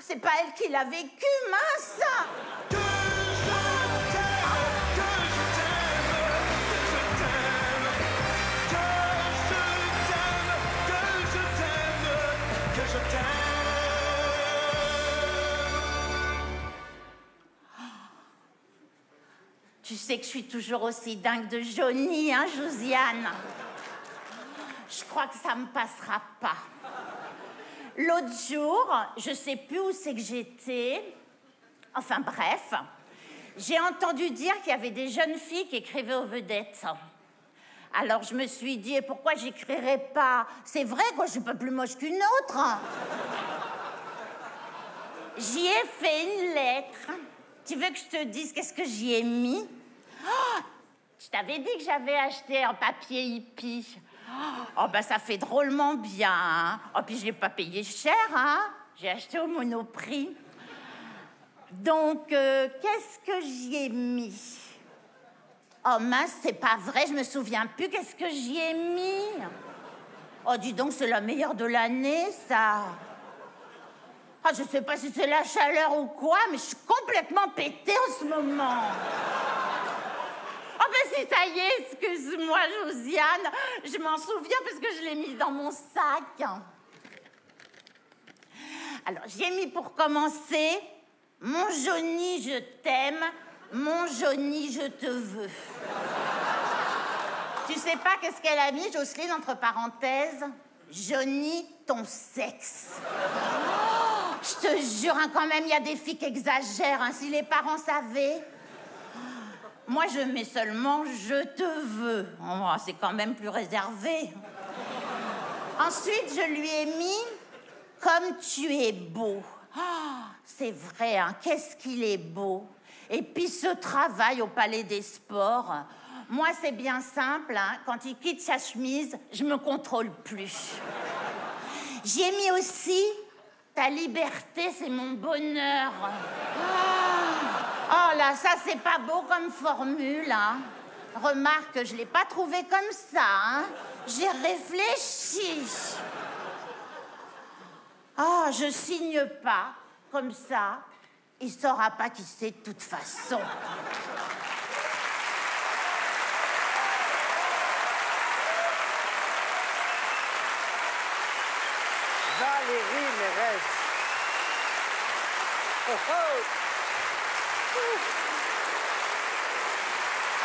C'est pas elle qui l'a vécu, mince Tu sais que je suis toujours aussi dingue de Johnny, hein, Josiane Je crois que ça me passera pas. L'autre jour, je sais plus où c'est que j'étais. Enfin bref, J'ai entendu dire qu'il y avait des jeunes filles qui écrivaient aux vedettes. Alors je me suis dit, et pourquoi j'écrirais pas? C'est vrai, quoi, je suis pas plus moche qu'une autre. J'y ai fait une lettre. Tu veux que je te dise qu'est-ce que j'y ai mis? Oh, Je t'avais dit que j'avais acheté un papier hippie. Oh, ben ça fait drôlement bien. hein. Oh, puis je l'ai pas payé cher, hein. J'ai acheté au monoprix. Donc, euh, qu'est-ce que j'y ai mis? Oh mince, c'est pas vrai, je me souviens plus. Qu'est-ce que j'y ai mis Oh, dis donc, c'est la meilleure de l'année, ça. Ah, je sais pas si c'est la chaleur ou quoi, mais je suis complètement pétée en ce moment. Oh, ben si ça y est, excuse-moi, Josiane. Je m'en souviens parce que je l'ai mis dans mon sac. Alors, j'ai mis pour commencer Mon Johnny, je t'aime. Mon Johnny, je te veux. tu sais pas qu'est-ce qu'elle a mis, Jocelyne, entre parenthèses? Johnny, ton sexe. Oh, je te jure, hein, quand même, il y a des filles qui exagèrent. hein, si les parents savaient. Moi, je mets seulement je te veux. Oh, c'est quand même plus réservé. Ensuite, je lui ai mis comme tu es beau. Ah, c'est vrai, hein, qu'est-ce qu'il est beau. Et puis ce travail au Palais des Sports. Moi, c'est bien simple. hein, Quand il quitte sa chemise, je me contrôle plus. J'y ai mis aussi ta liberté, c'est mon bonheur. Ah, Oh là, ça c'est pas beau comme formule. Hein. Remarque, je l'ai pas trouvé comme ça. hein. J'ai réfléchi. Ah, je signe pas comme ça. Il saura pas qui c'est de toute façon. Valérie Mérès. Oh, oh.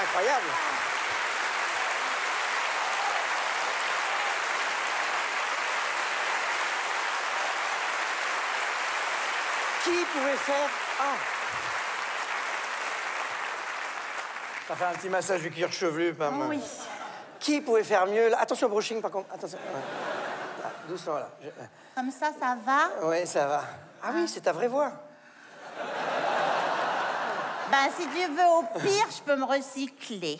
Incroyable. Qui pouvait faire Ah Ça fait un petit massage du cuir chevelu, pas mal. Oui. Qui pouvait faire mieux? Là Attention au brushing, par contre. Attention. Ouais. Là, doucement, là. Je- Comme ça, ça va? Oui, ça va. Ah oui, c'est ta vraie voix. Ben, si tu veux, au pire, je peux me recycler.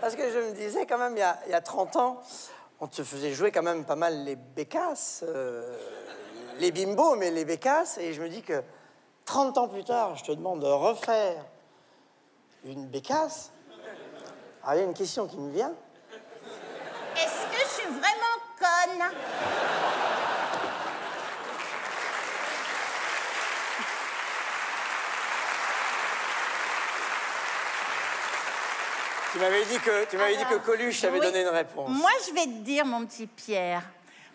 Parce que je me disais, quand même, il y a, il y a 30 ans, on te faisait jouer quand même pas mal les bécasses, euh, les bimbos, mais les bécasses. Et je me dis que 30 ans plus tard, je te demande de refaire une bécasse. Alors, il y a une question qui me vient. Est-ce que je suis vraiment conne? Tu m'avais dit que, tu m'avais dit que Coluche t'avait Oui. donné une réponse. Moi, je vais te dire, mon petit Pierre,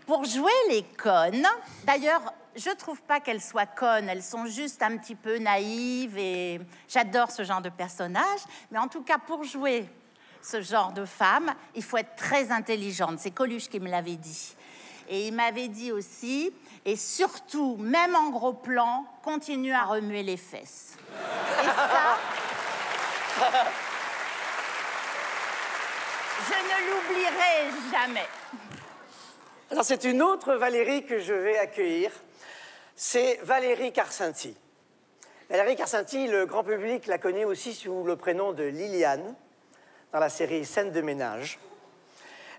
pour jouer les connes, d'ailleurs, je trouve pas qu'elles soient connes, elles sont juste un petit peu naïves et j'adore ce genre de personnage, mais en tout cas, pour jouer ce genre de femme, il faut être très intelligente. C'est Coluche qui me l'avait dit. Et il m'avait dit aussi, et surtout, même en gros plan, continue à remuer les fesses. Et ça, je ne l'oublierai jamais. Alors, c'est une autre Valérie que je vais accueillir. C'est Valérie Carcinti. Valérie Carcinti, le grand public la connaît aussi sous le prénom de Liliane dans la série Scène de ménage.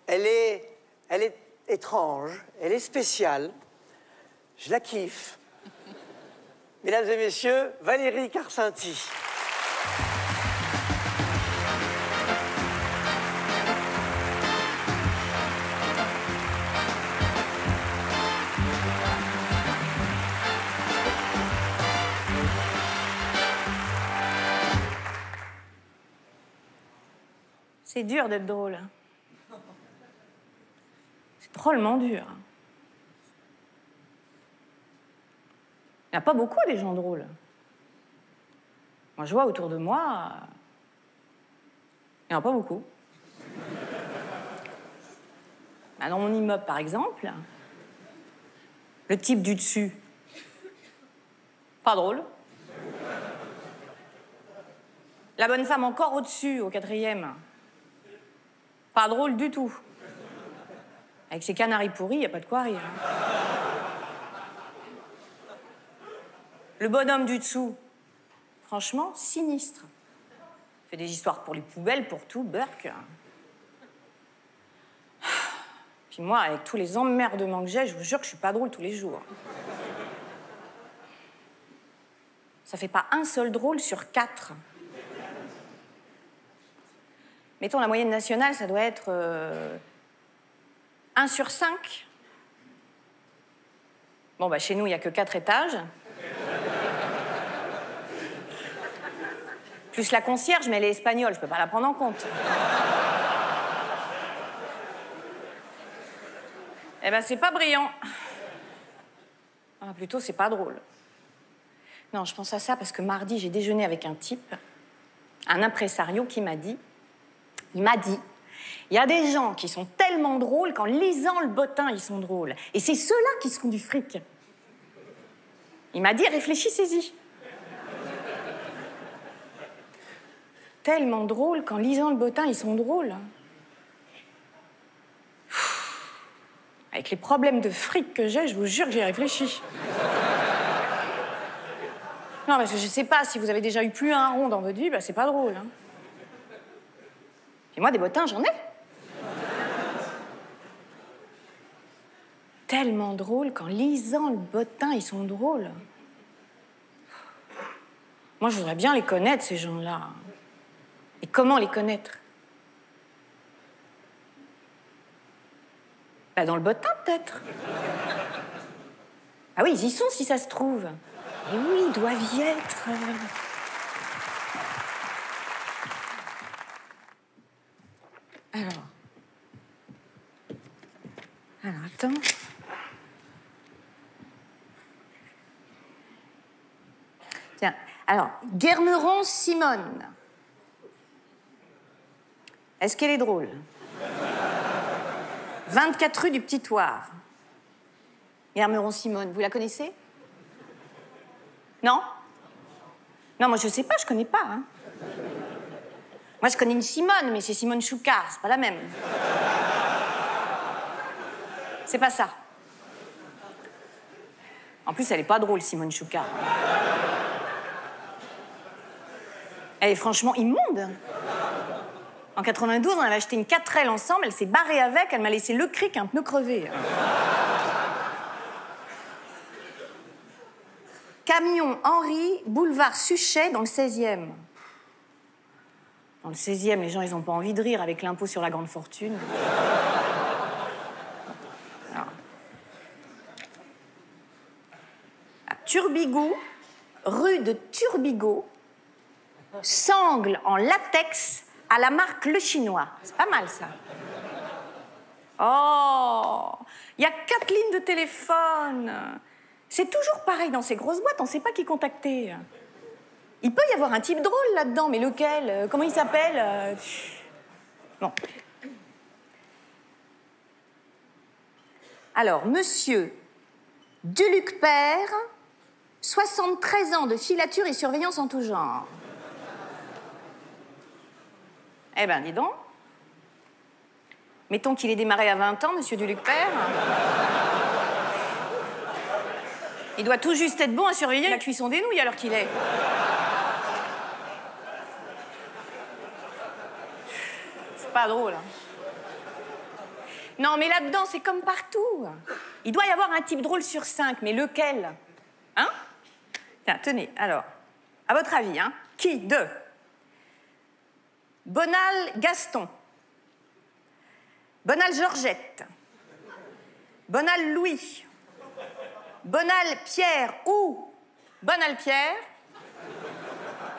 Elle est, elle est étrange, elle est spéciale. Je la kiffe. Mesdames et messieurs, Valérie Carcinti. C'est dur d'être drôle. C'est drôlement dur. Il n'y a pas beaucoup des gens drôles. Moi, je vois autour de moi, il n'y en a pas beaucoup. Bah, Dans mon immeuble, par exemple, le type du dessus, pas drôle. La bonne femme encore au-dessus, au quatrième. Pas drôle du tout. Avec ses canaris pourris, y a pas de quoi rire. Le bonhomme du dessous, franchement, sinistre. Fait des histoires pour les poubelles, pour tout, Burke. Puis moi, avec tous les emmerdements que j'ai, je vous jure que je suis pas drôle tous les jours. Ça fait pas un seul drôle sur quatre. Mettons la moyenne nationale, ça doit être euh, 1 sur 5. Bon, bah chez nous, il n'y a que 4 étages. Plus la concierge, mais elle est espagnole, je peux pas la prendre en compte. Eh ben, c'est pas brillant. Ah, plutôt, c'est pas drôle. Non, je pense à ça parce que mardi, j'ai déjeuné avec un type, un impresario, qui m'a dit il m'a dit il y a des gens qui sont tellement drôles qu'en lisant le bottin, ils sont drôles. Et c'est ceux-là qui se font du fric. Il m'a dit réfléchissez-y. tellement drôles qu'en lisant le bottin, ils sont drôles. Avec les problèmes de fric que j'ai, je vous jure que j'ai réfléchi. Non, parce que je sais pas, si vous avez déjà eu plus un rond dans votre vie, bah, c'est pas drôle. Hein. Et moi, des bottins, j'en ai. Tellement drôle qu'en lisant le bottin, ils sont drôles. Moi, je voudrais bien les connaître, ces gens-là. Et comment les connaître? Bah, Dans le bottin, peut-être. Ah oui, ils y sont si ça se trouve. Et oui, ils doivent y être. Alors. Alors, attends. Tiens, alors, Guermeron Simone. Est-ce qu'elle est drôle? 24 rue du Petit Thouars. Guermeron Simone, vous la connaissez? Non? Non, moi je sais pas, je connais pas. Hein. Moi je connais une Simone, mais c'est Simone Choucard, c'est pas la même. C'est pas ça. En plus, elle est pas drôle, Simone Choucard. Elle est franchement immonde. En 92, on avait acheté une 4L ensemble, elle s'est barrée avec, elle m'a laissé le cric, un pneu crevé. Camion Henri, boulevard Suchet, dans le 16e. Dans le 16e, les gens, ils n'ont pas envie de rire avec l'impôt sur la grande fortune. Turbigo, rue de Turbigo, sangle en latex à la marque Le Chinois. C'est pas mal ça. Oh, il y a quatre lignes de téléphone. C'est toujours pareil dans ces grosses boîtes, on ne sait pas qui contacter. Il peut y avoir un type drôle là-dedans, mais lequel euh, Comment il s'appelle euh, Bon. Alors, monsieur Duluc Père, 73 ans de filature et surveillance en tout genre. Eh ben, dis donc. Mettons qu'il ait démarré à 20 ans, monsieur Duluc Père. Il doit tout juste être bon à surveiller la cuisson des nouilles l'heure qu'il est. pas drôle. hein. Non, mais là-dedans, c'est comme partout. Il doit y avoir un type drôle sur cinq, mais lequel? Hein? Tiens, tenez, alors, à votre avis, hein, qui de? Bonal Gaston, Bonal Georgette, Bonal Louis, Bonal Pierre ou Bonal Pierre?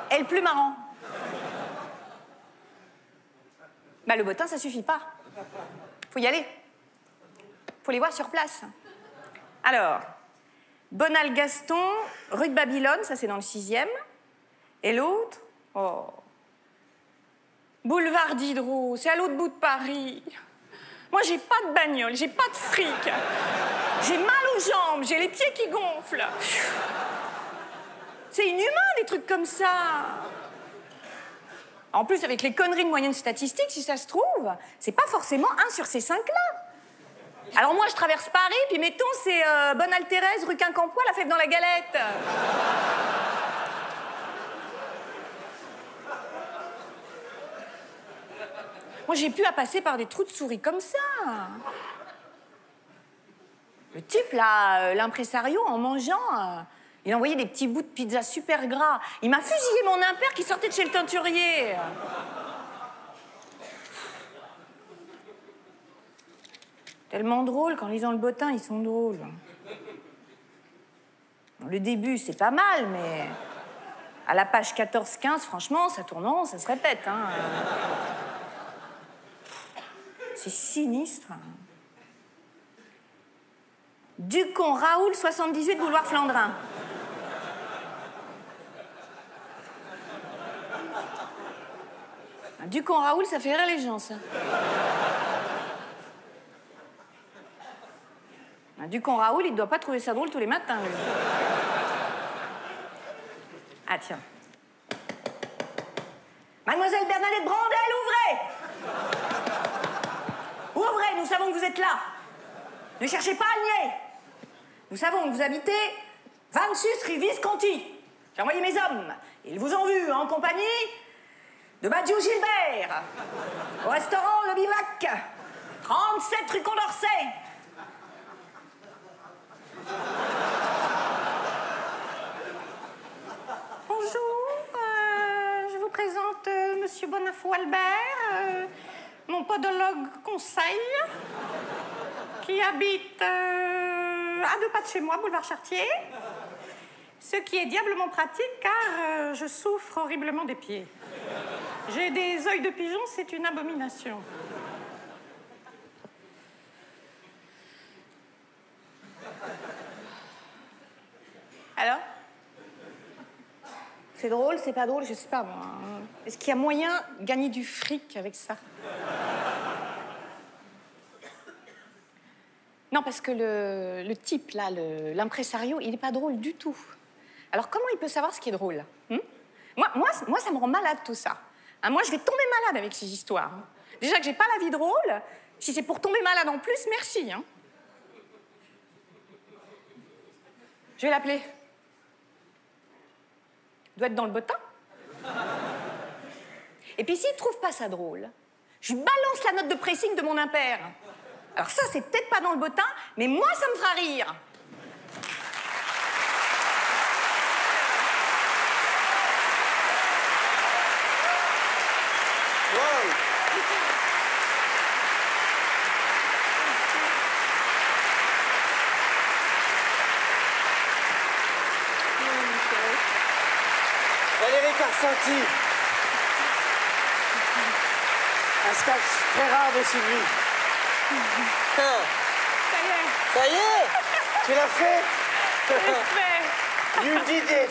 Est le plus marrant Bah le bottin, ça suffit pas. Faut y aller. Faut les voir sur place. Alors, Bonal Gaston, rue de Babylone, ça c'est dans le sixième. Et l'autre, oh, Boulevard Diderot, c'est à l'autre bout de Paris. Moi, j'ai pas de bagnole, j'ai pas de fric. J'ai mal aux jambes, j'ai les pieds qui gonflent. C'est inhumain, des trucs comme ça. En plus, avec les conneries de moyenne statistique, si ça se trouve, c'est pas forcément un sur ces cinq-là. Alors moi, je traverse Paris, puis mettons, c'est euh, Bonne Altérèse, rue Quincampoix, la fève dans la galette. Moi, j'ai pu à passer par des trous de souris comme ça. Le type, là, euh, l'impresario, en mangeant, euh, il envoyait des petits bouts de pizza super gras. Il m'a fusillé mon impère qui sortait de chez le teinturier. Tellement drôle, qu'en lisant le bottin, ils sont drôles. Le début, c'est pas mal, mais à la page 14-15, franchement, ça tourne, ça se répète. Hein. C'est sinistre. Ducon Raoul, 78 boulevard Flandrin. Un Ducon Raoul, ça fait rire les gens, ça. Un Ducon Raoul, il ne doit pas trouver ça drôle tous les matins. Ah, tiens. Mademoiselle Bernadette Brandel, ouvrez Ouvrez, nous savons que vous êtes là. Ne cherchez pas à nier. Nous savons que vous habitez 26 rue Visconti. J'ai envoyé mes hommes. Ils vous ont vu en compagnie de Badiou Gilbert. Au restaurant Le Bivac. 37 rue Condorcet. Bonjour, euh, je vous présente euh, Monsieur Bonafou Albert, euh, mon podologue conseil, qui habite à deux pas de chez moi, boulevard Chartier. Ce qui est diablement pratique car je souffre horriblement des pieds. J'ai des œils de pigeon, c'est une abomination. Alors? C'est drôle, c'est pas drôle, je sais pas moi. Est-ce qu'il y a moyen de gagner du fric avec ça? Non, parce que le, le type, là, l'impresario, il n'est pas drôle du tout. Alors comment il peut savoir ce qui est drôle? Hmm? Moi, moi, moi, ça me rend malade tout ça. Hein, moi, je vais tomber malade avec ces histoires. hein. Déjà que j'ai pas la vie drôle, si c'est pour tomber malade en plus, merci. hein. Je vais l'appeler. Doit être dans le bottin. Et puis s'il trouve pas ça drôle, je balance la note de pressing de mon impère. Alors ça, c'est peut-être pas dans le bottin, mais moi, ça me fera rire. Carsanti. Un sketch très rare de Sylvie. Ah, Ça y est Tu l'as fait You did it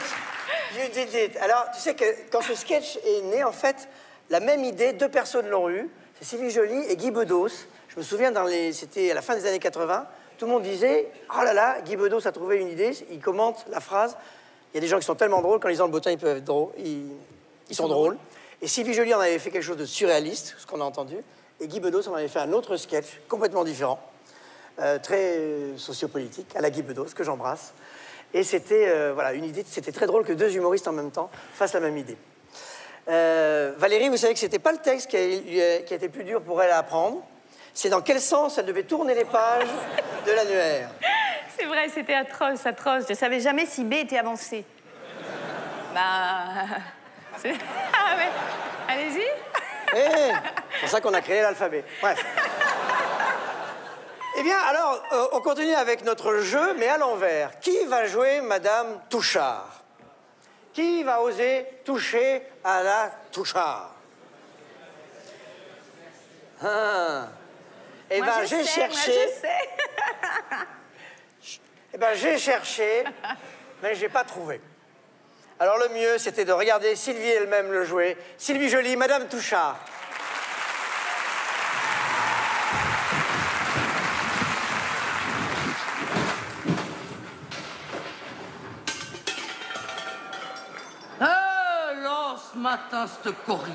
You did it Alors, tu sais que quand ce sketch est né, en fait, la même idée, deux personnes l'ont eu. C'est Sylvie Joly et Guy Bedos. Je me souviens, dans les... c'était à la fin des années 80, tout le monde disait « Oh là là, Guy Bedos a trouvé une idée », il commente la phrase. Il y a des gens qui sont tellement drôles, quand ils ont le bottin, ils peuvent être drôles. Ils, ils sont drôles. Et Sylvie Joly en avait fait quelque chose de surréaliste, ce qu'on a entendu. Et Guy Bedos en avait fait un autre sketch, complètement différent, euh, très sociopolitique, à la Guy Bedos, que j'embrasse. Et c'était euh, voilà, une idée, c'était très drôle que deux humoristes en même temps fassent la même idée. Euh, Valérie, vous savez que c'était pas le texte qui a, qui a été plus dur pour elle à apprendre. C'est dans quel sens elle devait tourner les pages de l'annuaire? C'est vrai, c'était atroce, atroce. Je savais jamais si B était avancé. Bah. c'est- Ah ouais. Allez-y. Eh, c'est pour ça qu'on a créé l'alphabet. Bref. Eh bien, alors, euh, on continue avec notre jeu, mais à l'envers. Qui va jouer Madame Touchard? Qui va oser toucher à la Touchard? Ah. Eh bien, j'ai moi, cherché. je sais. Eh bien, j'ai cherché, mais j'ai pas trouvé. Alors, le mieux, c'était de regarder Sylvie elle-même le jouer. Sylvie Joly, Madame Touchard. Ce matin, cette corrida.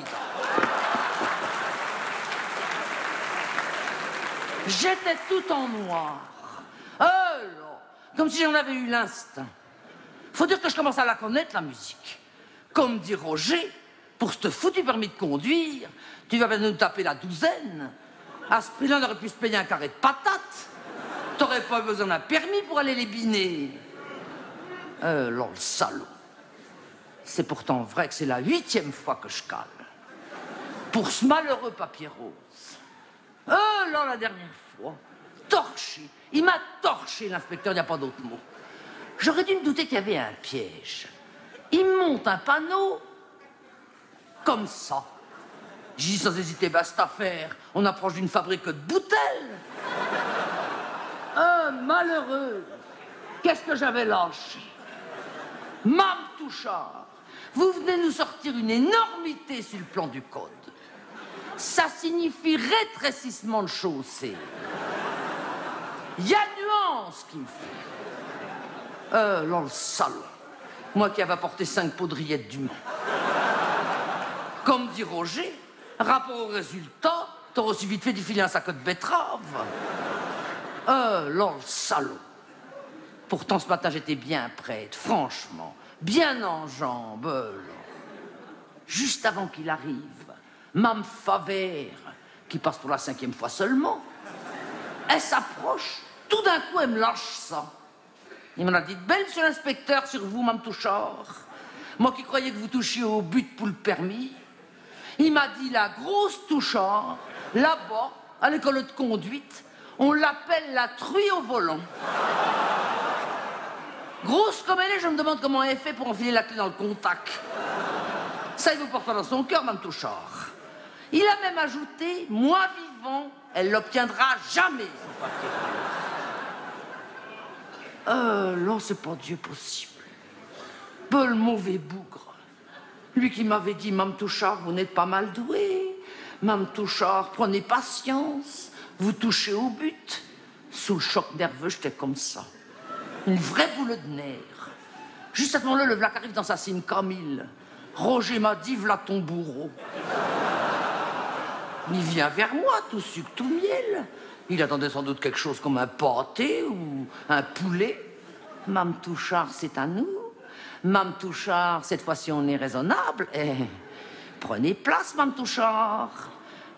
J'étais tout en noir. Alors, comme si j'en avais eu l'instinct. Faut dire que je commence à la connaître, la musique. Comme dit Roger, pour ce foutu permis de conduire, tu vas nous taper la douzaine. À ce prix-là, on aurait pu se payer un carré de patates. T'aurais pas besoin d'un permis pour aller les biner. Euh, là, le salaud. C'est pourtant vrai que c'est la huitième fois que je cale. Pour ce malheureux papier rose. Euh, là, la dernière fois, torché. Il m'a torché, l'inspecteur, il n'y a pas d'autre mot. J'aurais dû me douter qu'il y avait un piège. Il monte un panneau comme ça. J'y dis sans hésiter, cette affaire, on approche d'une fabrique de bouteilles. Un malheureux. Qu'est-ce que j'avais lâché? Mam Touchard, vous venez nous sortir une énormité sur le plan du code. Ça signifie rétrécissement de chaussée. Il y a nuance qui me fait. Euh, là, le. Moi qui avais apporté cinq poudriettes du Mans. Comme dit Roger, rapport au résultat, t'aurais aussi vite fait d'y filer un sac de betterave. Euh, là, le. Pourtant, ce matin, j'étais bien prête, franchement, bien en jambes. Juste avant qu'il arrive, Mme Favert, qui passe pour la cinquième fois seulement, elle s'approche, tout d'un coup, elle me lâche ça. Il m'en a dit belle, monsieur l'inspecteur, sur vous, Mme Touchard. Moi qui croyais que vous touchiez au but pour le permis. Il m'a dit la grosse Touchard, là-bas, à l'école de conduite, on l'appelle la truie au volant. Grosse comme elle est, je me demande comment elle fait pour enfiler la clé dans le contact. Ça, il vous portera dans son cœur, Mme Touchard. Il a même ajouté, moi vivant, elle l'obtiendra jamais. Euh, là, c'est pas Dieu possible. Le mauvais bougre. Lui qui m'avait dit, Mme Touchard, vous n'êtes pas mal douée. Mme Touchard, prenez patience. Vous touchez au but. Sous le choc nerveux, j'étais comme ça. Une vraie boule de nerfs. Juste à ce moment-là, le vlac arrive dans sa cime Camille. Roger m'a dit, v'là ton bourreau. Il vient vers moi, tout sucre, tout miel. Il attendait sans doute quelque chose comme un pâté ou un poulet. Mme Touchard, c'est à nous. Mme Touchard, cette fois-ci, on est raisonnable. Eh, prenez place, Mme Touchard.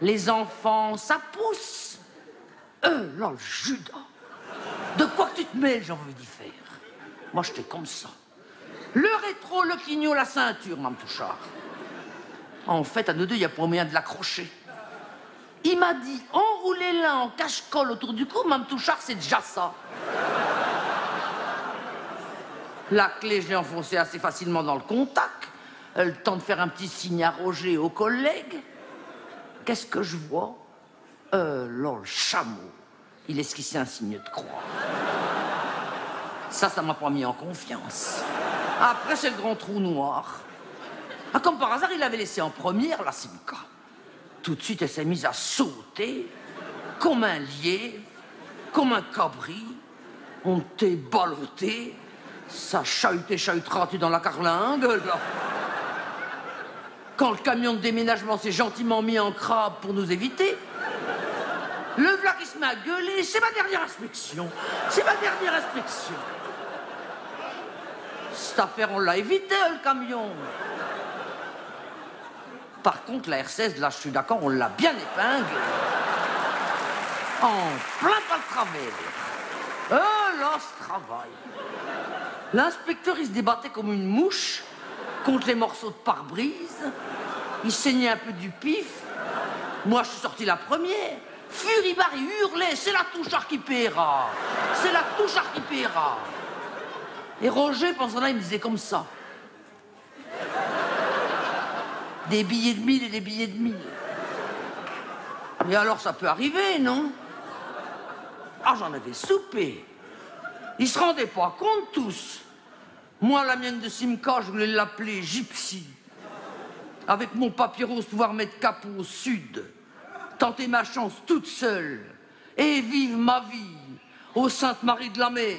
Les enfants, ça pousse. Euh, là, le Judas. De quoi que tu te mêles, j'ai envie d'y faire. Moi, j'étais comme ça. Le rétro, le quignon, la ceinture, Mme Touchard. En fait, à nous deux, il n'y a pas moyen de l'accrocher. Il m'a dit, enroulez-la en cache-colle autour du cou, Mme Touchard, c'est déjà ça. La clé, je l'ai enfoncée assez facilement dans le contact. Le temps de faire un petit signe à Roger et aux collègues. Qu'est-ce que je vois? Euh, là, le chameau. Il esquissait un signe de croix. Ça, ça m'a pas mis en confiance. Après, c'est le grand trou noir. Ah, comme par hasard, il avait laissé en première la Simca. Tout de suite, elle s'est mise à sauter, comme un lier, comme un cabri. On t'est ballotté. Ça chahutait, chahutera, tu dans la carlingue? Quand le camion de déménagement s'est gentiment mis en crabe pour nous éviter, le met à gueuler. C'est ma dernière inspection. C'est ma dernière inspection. Cette affaire, on l'a évité, le camion. Par contre, la R16, là, je suis d'accord, on l'a bien épinglé. En plein pas travers. Euh, là, ce travail. L'inspecteur, il se débattait comme une mouche contre les morceaux de pare-brise. Il saignait un peu du pif. Moi, je suis sorti la première. Furibard, il hurlait C'est la touchard qui C'est la touchard qui Et Roger, pensant là, il me disait comme ça Des billets de mille et des billets de mille. Et alors, ça peut arriver, non? Ah, j'en avais soupé. Ils se rendaient pas compte tous. Moi, la mienne de Simca, je voulais l'appeler Gypsy. Avec mon papier rose, pouvoir mettre cap au sud. Tenter ma chance toute seule. Et vivre ma vie au Sainte-Marie de la Mer.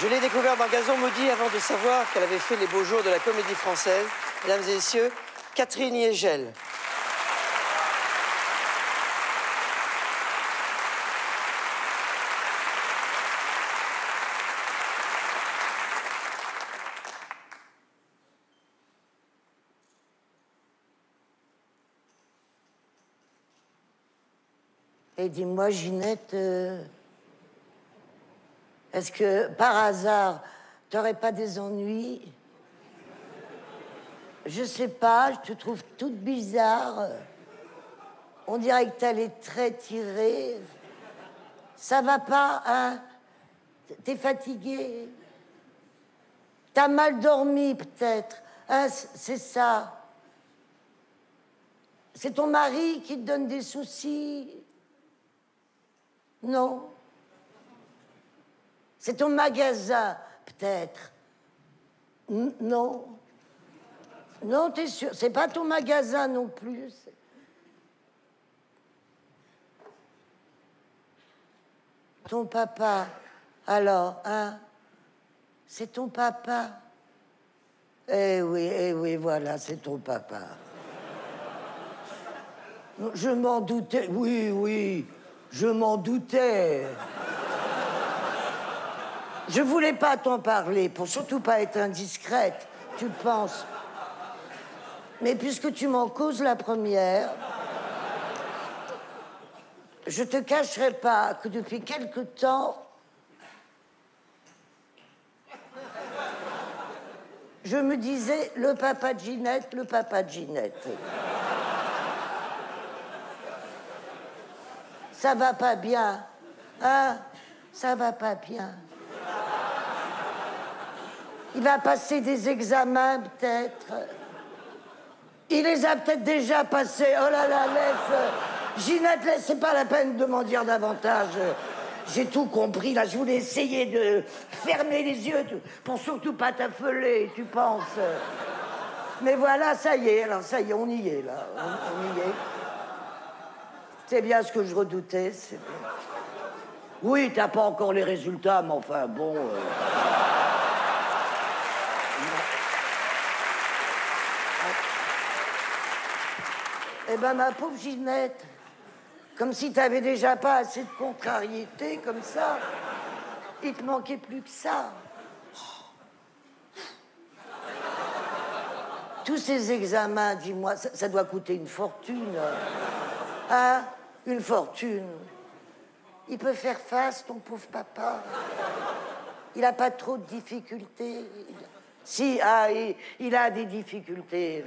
Je l'ai découvert dans Gazon Maudit avant de savoir qu'elle avait fait les beaux jours de la comédie française. Mesdames et messieurs, Catherine Yegel. Et dis-moi, Ginette, euh, est-ce que par hasard, t'aurais pas des ennuis? Je sais pas, je te trouve toute bizarre. On dirait que t'as les traits tirés. Ça va pas, hein? T'es fatiguée T'as mal dormi, peut-être. Hein, c'est ça. C'est ton mari qui te donne des soucis? Non. C'est ton magasin, peut-être. Non. Non, t'es sûr. C'est pas ton magasin non plus. Ton papa. Alors, hein? C'est ton papa. Eh oui, eh oui, voilà, c'est ton papa. Je m'en doutais. Oui, oui, je m'en doutais. Je voulais pas t'en parler pour surtout pas être indiscrète, tu penses. Mais puisque tu m'en causes la première, je te cacherai pas que depuis quelque temps, je me disais le papa de Ginette, le papa de Ginette. Ça va pas bien, hein? Ça va pas bien. Il va passer des examens, peut-être. Il les a peut-être déjà passés. Oh là là, laisse. Ginette, laisse, c'est pas la peine de m'en dire davantage. J'ai tout compris, là. Je voulais essayer de fermer les yeux pour surtout pas t'affoler, tu penses. Mais voilà, ça y est, alors ça y est, on y est, là. On, y est. C'est bien ce que je redoutais. Oui, t'as pas encore les résultats, mais enfin, bon... euh, Eh ben, ma pauvre Ginette, comme si t'avais déjà pas assez de contrariété comme ça. Il te manquait plus que ça. Tous ces examens, dis-moi, ça, doit coûter une fortune. Hein? Une fortune. Il peut faire face, ton pauvre papa. Il n'a pas trop de difficultés. Si, ah, il a des difficultés.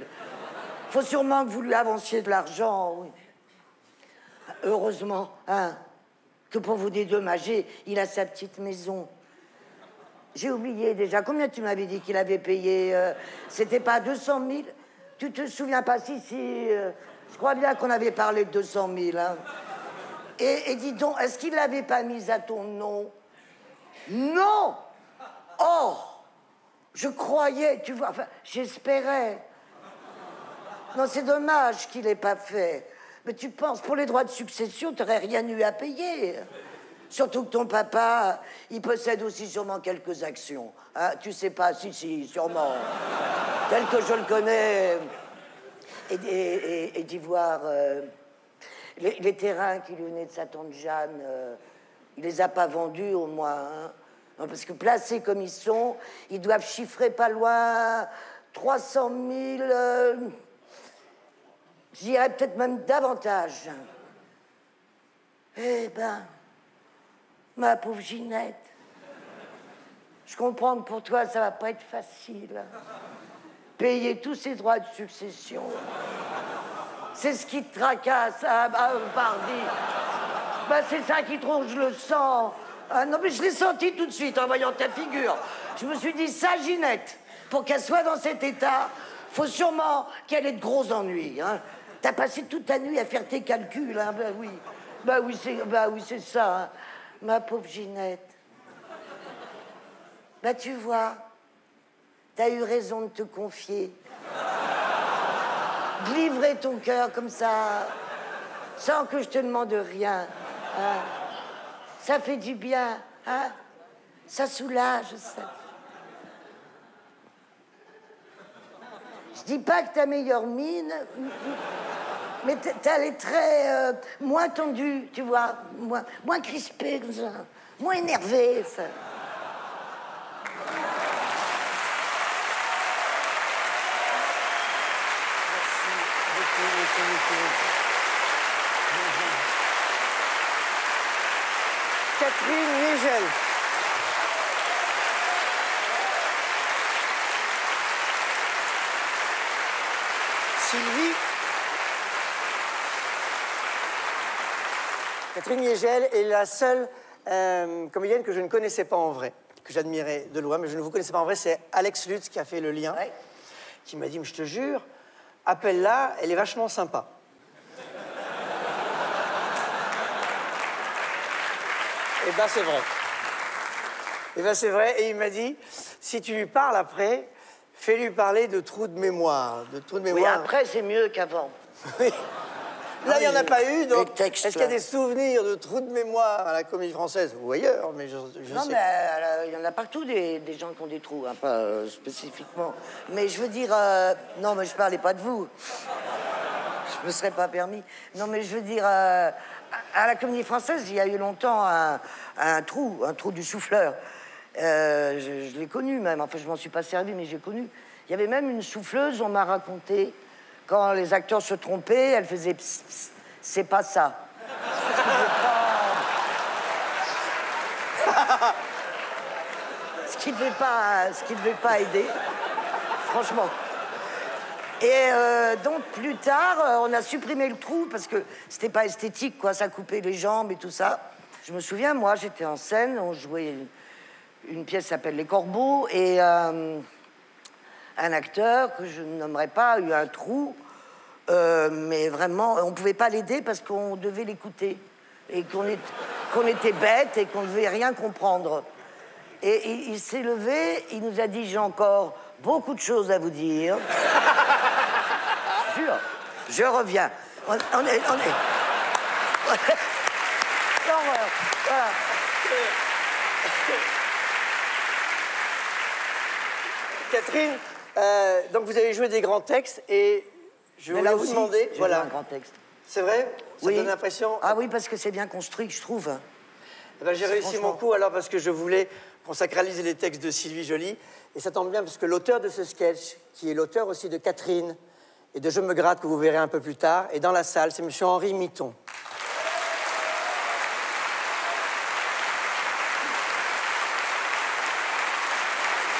Faut sûrement que vous lui avanciez de l'argent. Heureusement, hein, que pour vous dédommager, il a sa petite maison. J'ai oublié déjà. Combien tu m'avais dit qu'il avait payé euh, C'était pas 200 000 Tu te souviens pas Si, si. euh, je crois bien qu'on avait parlé de 200 000. hein. Et, dis donc, est-ce qu'il l'avait pas mise à ton nom? Non Oh Je croyais, tu vois, enfin, j'espérais. Non, c'est dommage qu'il n'ait pas fait. Mais tu penses, pour les droits de succession, tu n'aurais rien eu à payer. Surtout que ton papa, il possède aussi sûrement quelques actions. Hein, tu sais pas, si, si, sûrement. Tel que je le connais. Et, d'y voir euh, les, terrains qui lui venaient de sa tante Jeanne, euh, il les a pas vendus au moins. hein. Parce que placés comme ils sont, ils doivent chiffrer pas loin 300 000. euh, je dirais peut-être même davantage. Eh ben, ma pauvre Ginette, je comprends que pour toi, ça va pas être facile. Payer tous ces droits de succession, c'est ce qui te tracasse, ah. Bah, c'est ça qui tronche le sang. Ah, non, mais je l'ai senti tout de suite en voyant ta figure. Je me suis dit, ça, Ginette, pour qu'elle soit dans cet état, faut sûrement qu'elle ait de gros ennuis. Hein. T'as passé toute ta nuit à faire tes calculs, hein, bah oui. Oui, c'est bah oui, c'est ça, hein. ma pauvre Ginette. Bah tu vois, t'as eu raison de te confier. De livrer ton cœur comme ça, sans que je te demande rien. hein. Ça fait du bien, hein Ça soulage, ça. Je dis pas que ta meilleure mine, mais t'as les traits euh, moins tendus, tu vois, moins, moins crispés comme ça, moins énervés. Ça. Catherine Nigel. Sylvie. Catherine Niegel est la seule euh, comédienne que je ne connaissais pas en vrai, que j'admirais de loin, mais je ne vous connaissais pas en vrai. C'est Alex Lutz qui a fait le lien, qui m'a dit, mais je te jure, appelle-la, elle est vachement sympa. Et ben c'est vrai. Et ben c'est vrai. Et il m'a dit, si tu lui parles après, fais-lui parler de trous de mémoire, de trous de Oui, mémoire. après, c'est mieux qu'avant. Oui. Là, il n'y en a oui, pas eu, donc est-ce qu'il y a des souvenirs de trous de mémoire à la comédie française ou ailleurs mais je, je non, sais. mais euh, il y en a partout des, des gens qui ont des trous, hein, pas euh, spécifiquement. Mais je veux dire, euh, non, mais je parlais pas de vous. Je me serais pas permis. Non, mais je veux dire, euh, à à la comédie française, il y a eu longtemps un, un trou, un trou du souffleur. Je je l'ai connu même, enfin, je m'en suis pas servi, mais j'ai connu. Il y avait même une souffleuse, on m'a raconté, quand les acteurs se trompaient, elle faisait c'est pas ça. ce qui ne devait pas, ce qui devait pas aider, franchement. Et euh, donc plus tard, euh, on a supprimé le trou parce que c'était pas esthétique, quoi, ça coupait les jambes et tout ça. Je me souviens, moi, j'étais en scène, on jouait une, une pièce qui s'appelle Les Corbeaux et euh, un acteur que je ne nommerai pas a eu un trou, euh, mais vraiment, on pouvait pas l'aider parce qu'on devait l'écouter et qu'on était bête et qu'on ne devait rien comprendre. Et il, s'est levé, il nous a dit J'ai encore beaucoup de choses à vous dire. Jure, je reviens. On, est. Catherine, euh, donc vous avez joué des grands textes et je voulais là vous demander, voilà, un grand texte. c'est vrai, ça Oui. donne l'impression. Ah oui, parce que c'est bien construit, je trouve. Eh ben, j'ai réussi franchement- mon coup alors parce que je voulais qu'on sacralise les textes de Sylvie Joly. Et ça tombe bien parce que l'auteur de ce sketch, qui est l'auteur aussi de Catherine et de Je me gratte, que vous verrez un peu plus tard, est dans la salle. C'est M. Henri Mitton.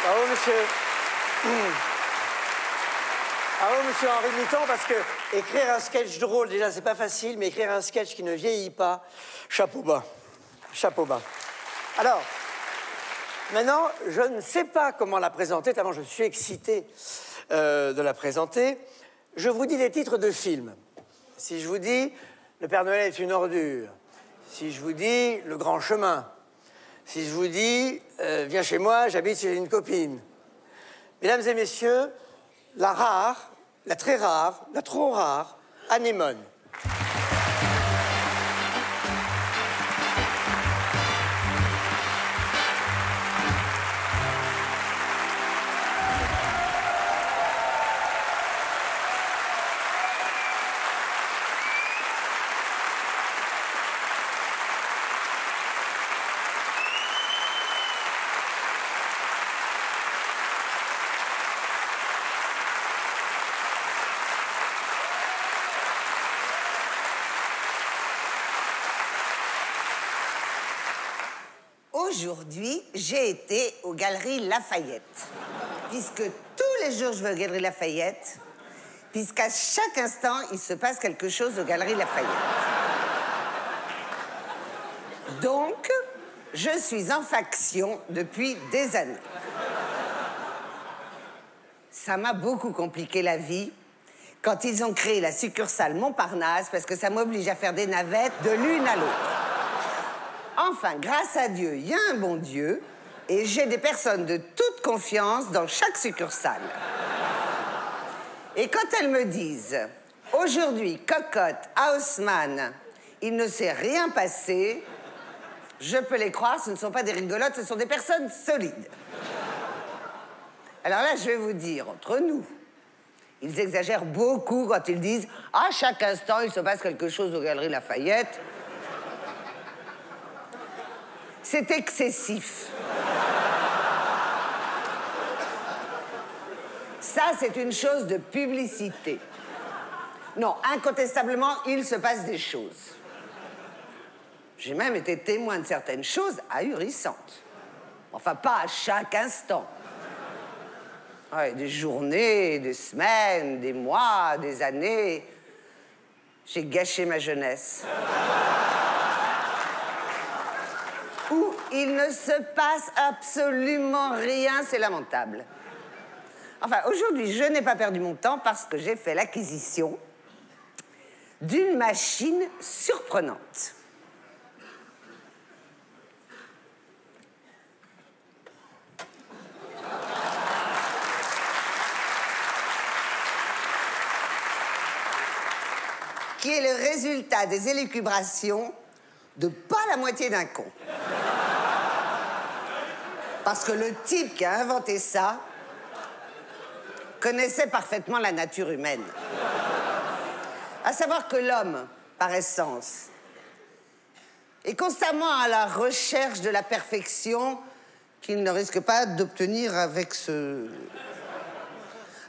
Bravo, monsieur. Bravo, monsieur Henri Mitton, parce que écrire un sketch drôle, déjà, c'est pas facile, mais écrire un sketch qui ne vieillit pas, chapeau bas. Chapeau bas. Alors, maintenant, je ne sais pas comment la présenter, tellement je suis excité euh, de la présenter. Je vous dis des titres de films. Si je vous dis Le Père Noël est une ordure, si je vous dis Le Grand Chemin, si je vous dis euh, Viens chez moi, j'habite chez une copine. Mesdames et messieurs, la rare, la très rare, la trop rare, anémone. Aujourd'hui, j'ai été aux Galeries Lafayette. Puisque tous les jours, je vais aux Galeries Lafayette. Puisqu'à chaque instant, il se passe quelque chose aux Galeries Lafayette. Donc, je suis en faction depuis des années. Ça m'a beaucoup compliqué la vie quand ils ont créé la succursale Montparnasse parce que ça m'oblige à faire des navettes de l'une à l'autre. Enfin, grâce à Dieu, il y a un bon Dieu et j'ai des personnes de toute confiance dans chaque succursale. Et quand elles me disent aujourd'hui, Cocotte, Haussmann, il ne s'est rien passé, Je peux les croire, ce ne sont pas des rigolotes, ce sont des personnes solides. Alors là, je vais vous dire, entre nous, ils exagèrent beaucoup quand ils disent à chaque instant, il se passe quelque chose aux Galeries Lafayette. C'est excessif. Ça, c'est une chose de publicité. Non, incontestablement, il se passe des choses. J'ai même été témoin de certaines choses ahurissantes. Enfin, pas à chaque instant. Des journées, des semaines, des mois, des années. J'ai gâché ma jeunesse. Il ne se passe absolument rien, c'est lamentable. Enfin, aujourd'hui, je n'ai pas perdu mon temps parce que j'ai fait l'acquisition d'une machine surprenante. qui est le résultat des élucubrations de pas la moitié d'un con. Parce que le type qui a inventé ça connaissait parfaitement la nature humaine. À savoir que l'homme, par essence, est constamment à la recherche de la perfection qu'il ne risque pas d'obtenir avec ce...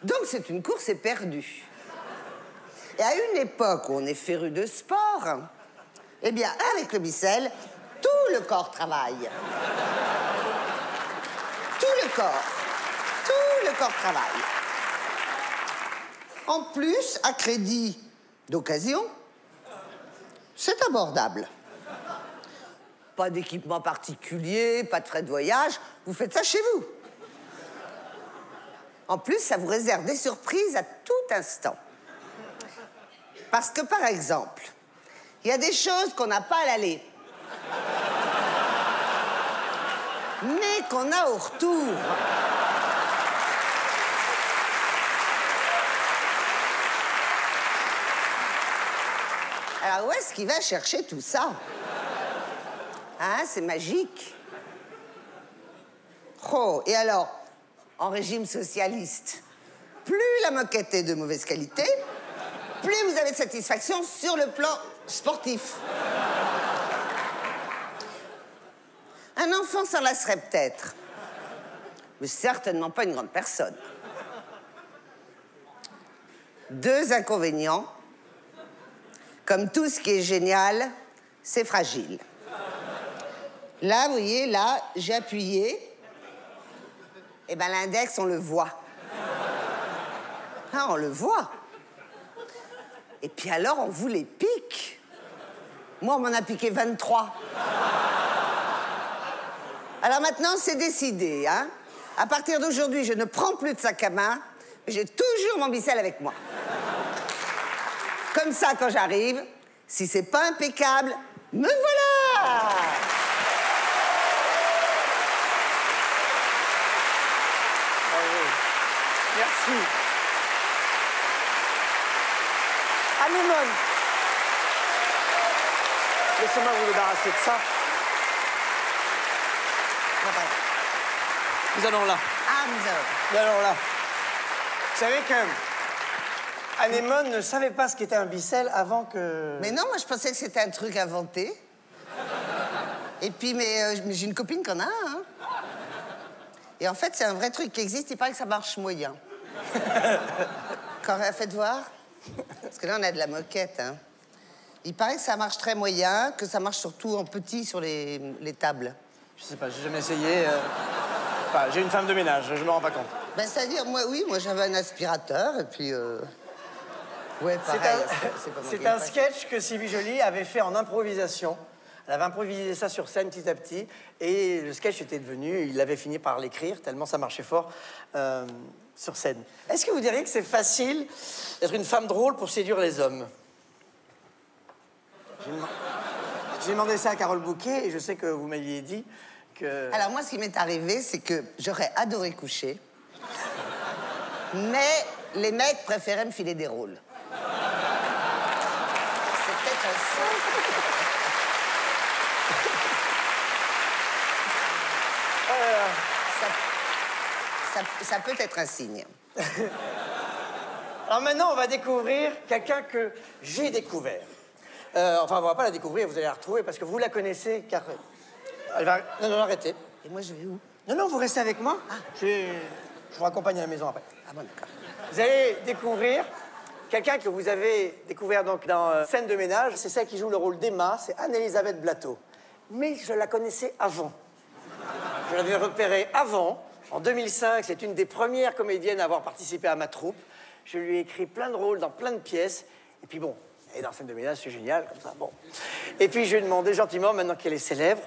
Donc c'est une course éperdue. Et à une époque où on est féru de sport, eh bien, avec le bicelle, tout le corps travaille. Tout le corps. Travaille. En plus, à crédit d'occasion, c'est abordable. Pas d'équipement particulier, pas de frais de voyage, vous faites ça chez vous. En plus, ça vous réserve des surprises à tout instant. Parce que, par exemple, il y a des choses qu'on n'a pas à l'aller. Mais qu'on a au retour. Alors, où est-ce qu'il va chercher tout ça? Hein, c'est magique. Oh, et alors, en régime socialiste, plus la moquette est de mauvaise qualité, plus vous avez de satisfaction sur le plan sportif. Un enfant s'en lasserait peut-être, mais certainement pas une grande personne. Deux inconvénients. Comme tout ce qui est génial, c'est fragile. Là, vous voyez, là, j'ai appuyé. Et ben l'index, on le voit. Ah, on le voit. Et puis alors, on vous les pique. Moi, on m'en a piqué 23. Alors maintenant, c'est décidé. Hein à partir d'aujourd'hui, je ne prends plus de sac à main, mais j'ai toujours mon bicelle avec moi. Comme ça, quand j'arrive, si c'est pas impeccable, me voilà Merci. Anémone. Laissez-moi vous débarrasser de ça. Nous allons là. Ah, nous allons. Nous allons là. Vous savez que Anémone ne savait pas ce qu'était un bicelle avant que... Mais non, moi, je pensais que c'était un truc inventé. Et puis, mais, euh, mais j'ai une copine qu'on a un. hein. Et en fait, c'est un vrai truc qui existe. Il paraît que ça marche moyen. Quand faites voir. Parce que là, on a de la moquette. Hein. Il paraît que ça marche très moyen, que ça marche surtout en petit sur les, les tables. Je sais pas, j'ai jamais essayé. euh. Enfin, j'ai une femme de ménage, je me rends pas compte. Ben, c'est-à-dire, moi, oui, moi, j'avais un aspirateur, et puis... euh, Ouais, C'est pareil. un, c'est sketch que Sylvie Joly avait fait en improvisation. Elle avait improvisé ça sur scène petit à petit. Et le sketch était devenu, il avait fini par l'écrire, tellement ça marchait fort euh, sur scène. Est-ce que vous diriez que c'est facile d'être une femme drôle pour séduire les hommes? J'ai demandé ça à Carole Bouquet et je sais que vous m'aviez dit alors moi, ce qui m'est arrivé, c'est que j'aurais adoré coucher, mais les mecs préféraient me filer des rôles. C'était un euh... ça, ça, peut être un signe. Alors maintenant, on va découvrir quelqu'un que j'ai découvert. Euh, enfin, on va pas la découvrir, vous allez la retrouver parce que vous la connaissez, car elle va. Non, non, arrêtez. Et moi, je vais où? Non, non, vous restez avec moi. Je, je vous raccompagne à la maison après. Ah bon, d'accord. Vous allez découvrir quelqu'un que vous avez découvert donc dans euh, Scène de ménage. C'est celle qui joue le rôle d'Emma, c'est Anne-Elisabeth Blateau. Mais je la connaissais avant. Je l'avais repérée avant. En 2005, c'est une des premières comédiennes à avoir participé à ma troupe. Je lui ai écrit plein de rôles dans plein de pièces. Et puis bon, elle est dans Scène de ménage, c'est génial, comme ça. Bon. Et puis je lui ai demandé gentiment, maintenant qu'elle est célèbre,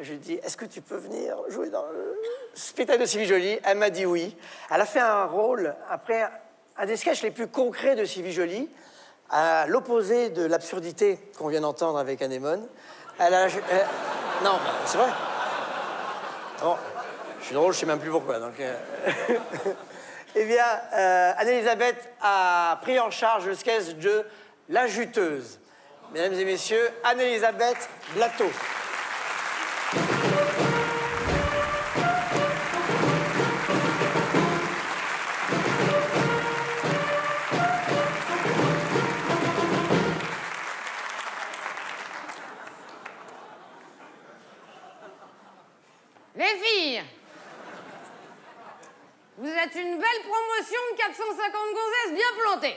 je lui ai dit, est-ce que tu peux venir jouer dans le spectacle de Sylvie Joly Elle m'a dit oui. Elle a fait un rôle, après, un des sketchs les plus concrets de Sylvie Joly, à l'opposé de l'absurdité qu'on vient d'entendre avec Anémone. Elle- non, c'est vrai. Bon, je suis drôle, je sais même plus pourquoi. Donc, euh, eh bien, euh, Anne-Elisabeth a pris en charge le sketch de La Juteuse. Mesdames et messieurs, Anne-Elisabeth Blateau. Promotion de 450 gonzesses bien plantées.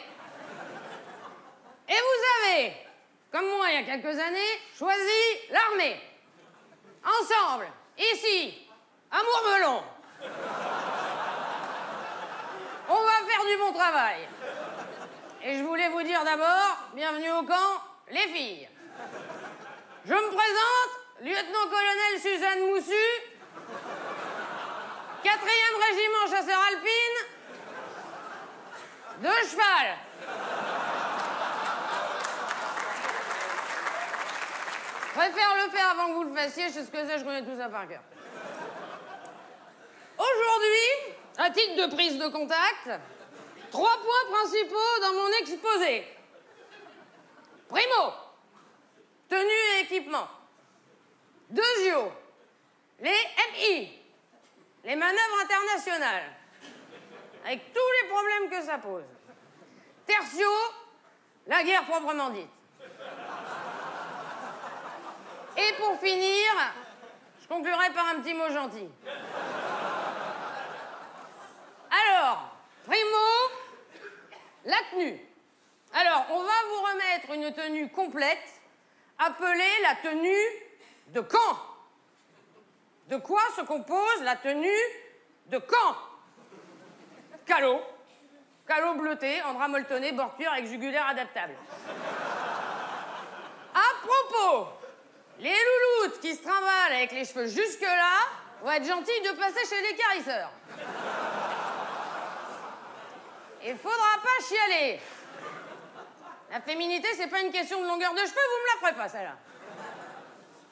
Et vous avez, comme moi il y a quelques années, choisi l'armée. Ensemble, ici, à Mourmelon. On va faire du bon travail. Et je voulais vous dire d'abord, bienvenue au camp, les filles. Je me présente, lieutenant-colonel Suzanne Moussu, 4e régiment chasseur alpine, de cheval. Préfère le faire avant que vous le fassiez, je sais ce que c'est, je connais tout ça par cœur. Aujourd'hui, à titre de prise de contact, trois points principaux dans mon exposé. Primo, tenue et équipement. Deuxio, les MI, les manœuvres internationales, avec tous les problèmes que ça pose. Tertio, la guerre proprement dite. Et pour finir, je conclurai par un petit mot gentil. Alors, primo, la tenue. Alors, on va vous remettre une tenue complète, appelée la tenue de camp. De quoi se compose la tenue de camp? Calot, calot bleuté, en drap molletonné, bordure avec jugulaire adaptable. À propos, les louloutes qui se trimballent avec les cheveux jusque-là vont être gentilles de passer chez les carisseurs. Il faudra pas chialer. La féminité, c'est pas une question de longueur de cheveux, vous me la ferez pas, celle-là.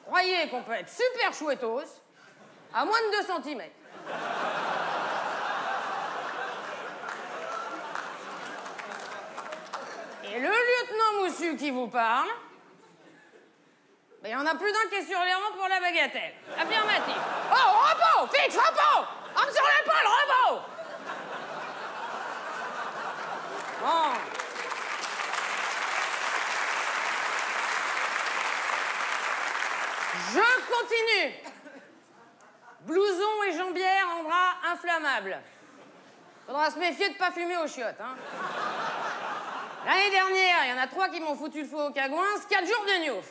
Croyez qu'on peut être super chouettos à moins de 2 cm. Et le lieutenant Moussu qui vous parle, ben, il y en a plus d'un qui est sur les rangs pour la bagatelle. Affirmatif. Oh, repos Fixe, repos Homme sur l'épaule, repos Bon. Je continue. Blouson et jambière en drap inflammable. Faudra se méfier de pas fumer aux chiottes. Hein. L'année dernière, il y en a trois qui m'ont foutu le feu au cagouin, quatre jours de niouf.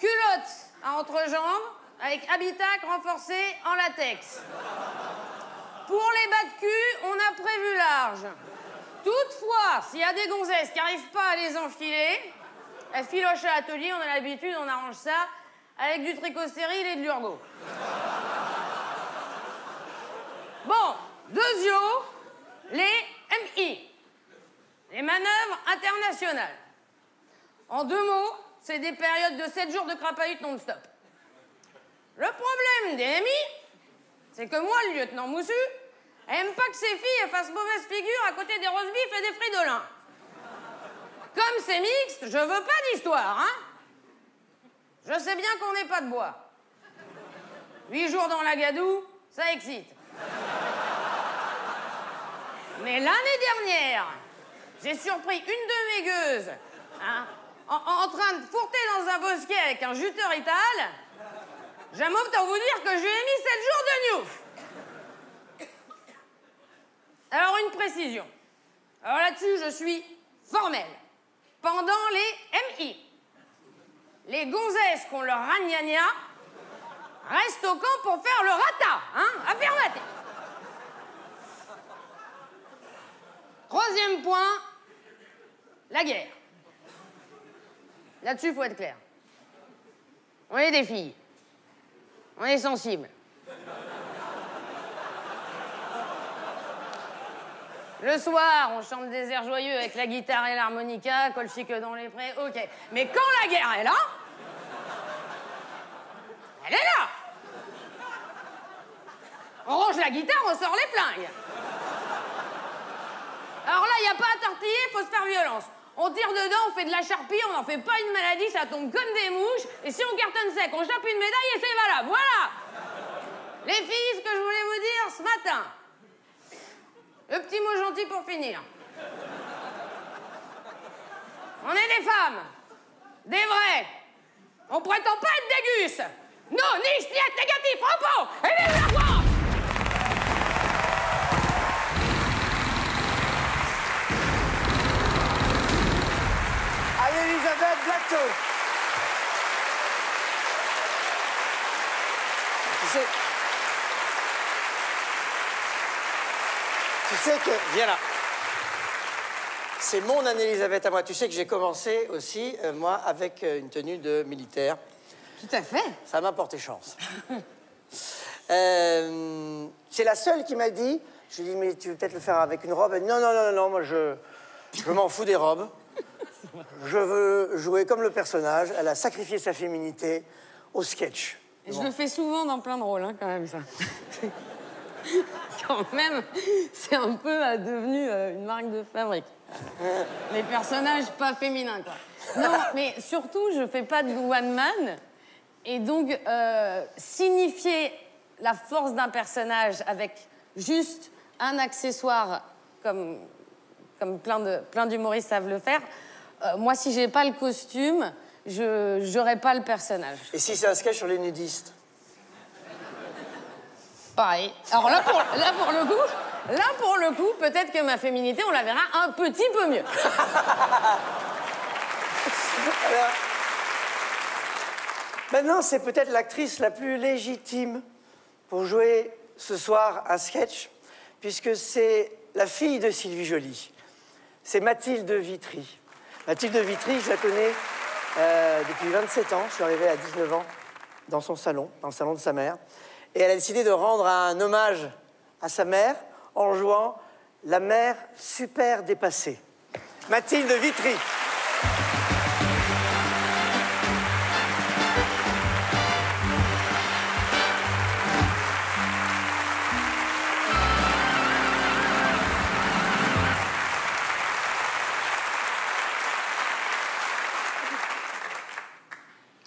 Culotte à entrejambes avec habitacle renforcé en latex. Pour les bas de cul, on a prévu large. Toutefois, s'il y a des gonzesses qui n'arrivent pas à les enfiler, elles filochent à l'atelier, on a l'habitude, on arrange ça avec du tricot stérile et de l'urgo. Bon, deuxio, les MI, les manœuvres internationales. En deux mots, c'est des périodes de 7 jours de crapahute non-stop. Le problème des MI, c'est que moi, le lieutenant Moussu, aime pas que ses filles fassent mauvaise figure à côté des rosebifs et des fridolins. Comme c'est mixte, je veux pas d'histoire, hein Je sais bien qu'on n'est pas de bois. Huit jours dans la gadoue, ça excite. Mais l'année dernière, j'ai surpris une de mes gueuses hein, en, train de fourter dans un bosquet avec un juteur ital. J'aime autant vous dire que je lui ai mis 7 jours de gnouf. Alors, une précision. Alors là-dessus, je suis formelle. Pendant les MI, les gonzesses qu'on leur ragnagna restent au camp pour faire le rata, hein Affirmatif. Troisième point, la guerre. Là-dessus, il faut être clair. On est des filles. On est sensibles. Le soir, on chante des airs joyeux avec la guitare et l'harmonica, colchique dans les prés, ok. Mais quand la guerre est là, elle est là On range la guitare, on sort les flingues. Alors là, il n'y a pas à tortiller, faut se faire violence. On tire dedans, on fait de la charpie, on n'en fait pas une maladie, ça tombe comme des mouches. Et si on cartonne sec, on chope une médaille et c'est valable. Voilà Les filles, ce que je voulais vous dire ce matin. Le petit mot gentil pour finir. On est des femmes. Des vraies. On prétend pas être des gus. Non, niche, niet, négatif, repos. Et vive la Tu sais. Tu sais que. Viens là. C'est mon Anne-Elisabeth à moi. Tu sais que j'ai commencé aussi, euh, moi, avec euh, une tenue de militaire. Tout à fait. Ça m'a porté chance. Euh, c'est la seule qui m'a dit, je lui ai dit, mais tu veux peut-être le faire avec une robe? Elle dit, non, non, non, non, non, moi je, je m'en fous des robes. Je veux jouer comme le personnage. Elle a sacrifié sa féminité au sketch. Et Je le fais souvent dans plein de rôles, hein, quand même, ça. quand même, c'est un peu euh, devenu euh, une marque de fabrique. Les personnages pas féminins, quoi. Non, mais surtout, je fais pas de one man. Et donc, euh, signifier la force d'un personnage avec juste un accessoire, comme, comme plein de- plein d'humoristes savent le faire, euh, moi, si j'ai pas le costume, je j'aurais pas le personnage. Et si c'est un sketch sur les nudistes Pareil. Alors là, pour, là, pour le coup, là, pour le coup, peut-être que ma féminité, on la verra un petit peu mieux. Alors, Maintenant, c'est peut-être l'actrice la plus légitime pour jouer ce soir un sketch, puisque c'est la fille de Sylvie Joly. C'est Mathilde Vitry. Mathilde Vitry, je la connais euh, depuis 27 ans. Je suis arrivé à 19 ans dans son salon, dans le salon de sa mère. Et elle a décidé de rendre un hommage à sa mère en jouant la mère super dépassée. Mathilde Vitry.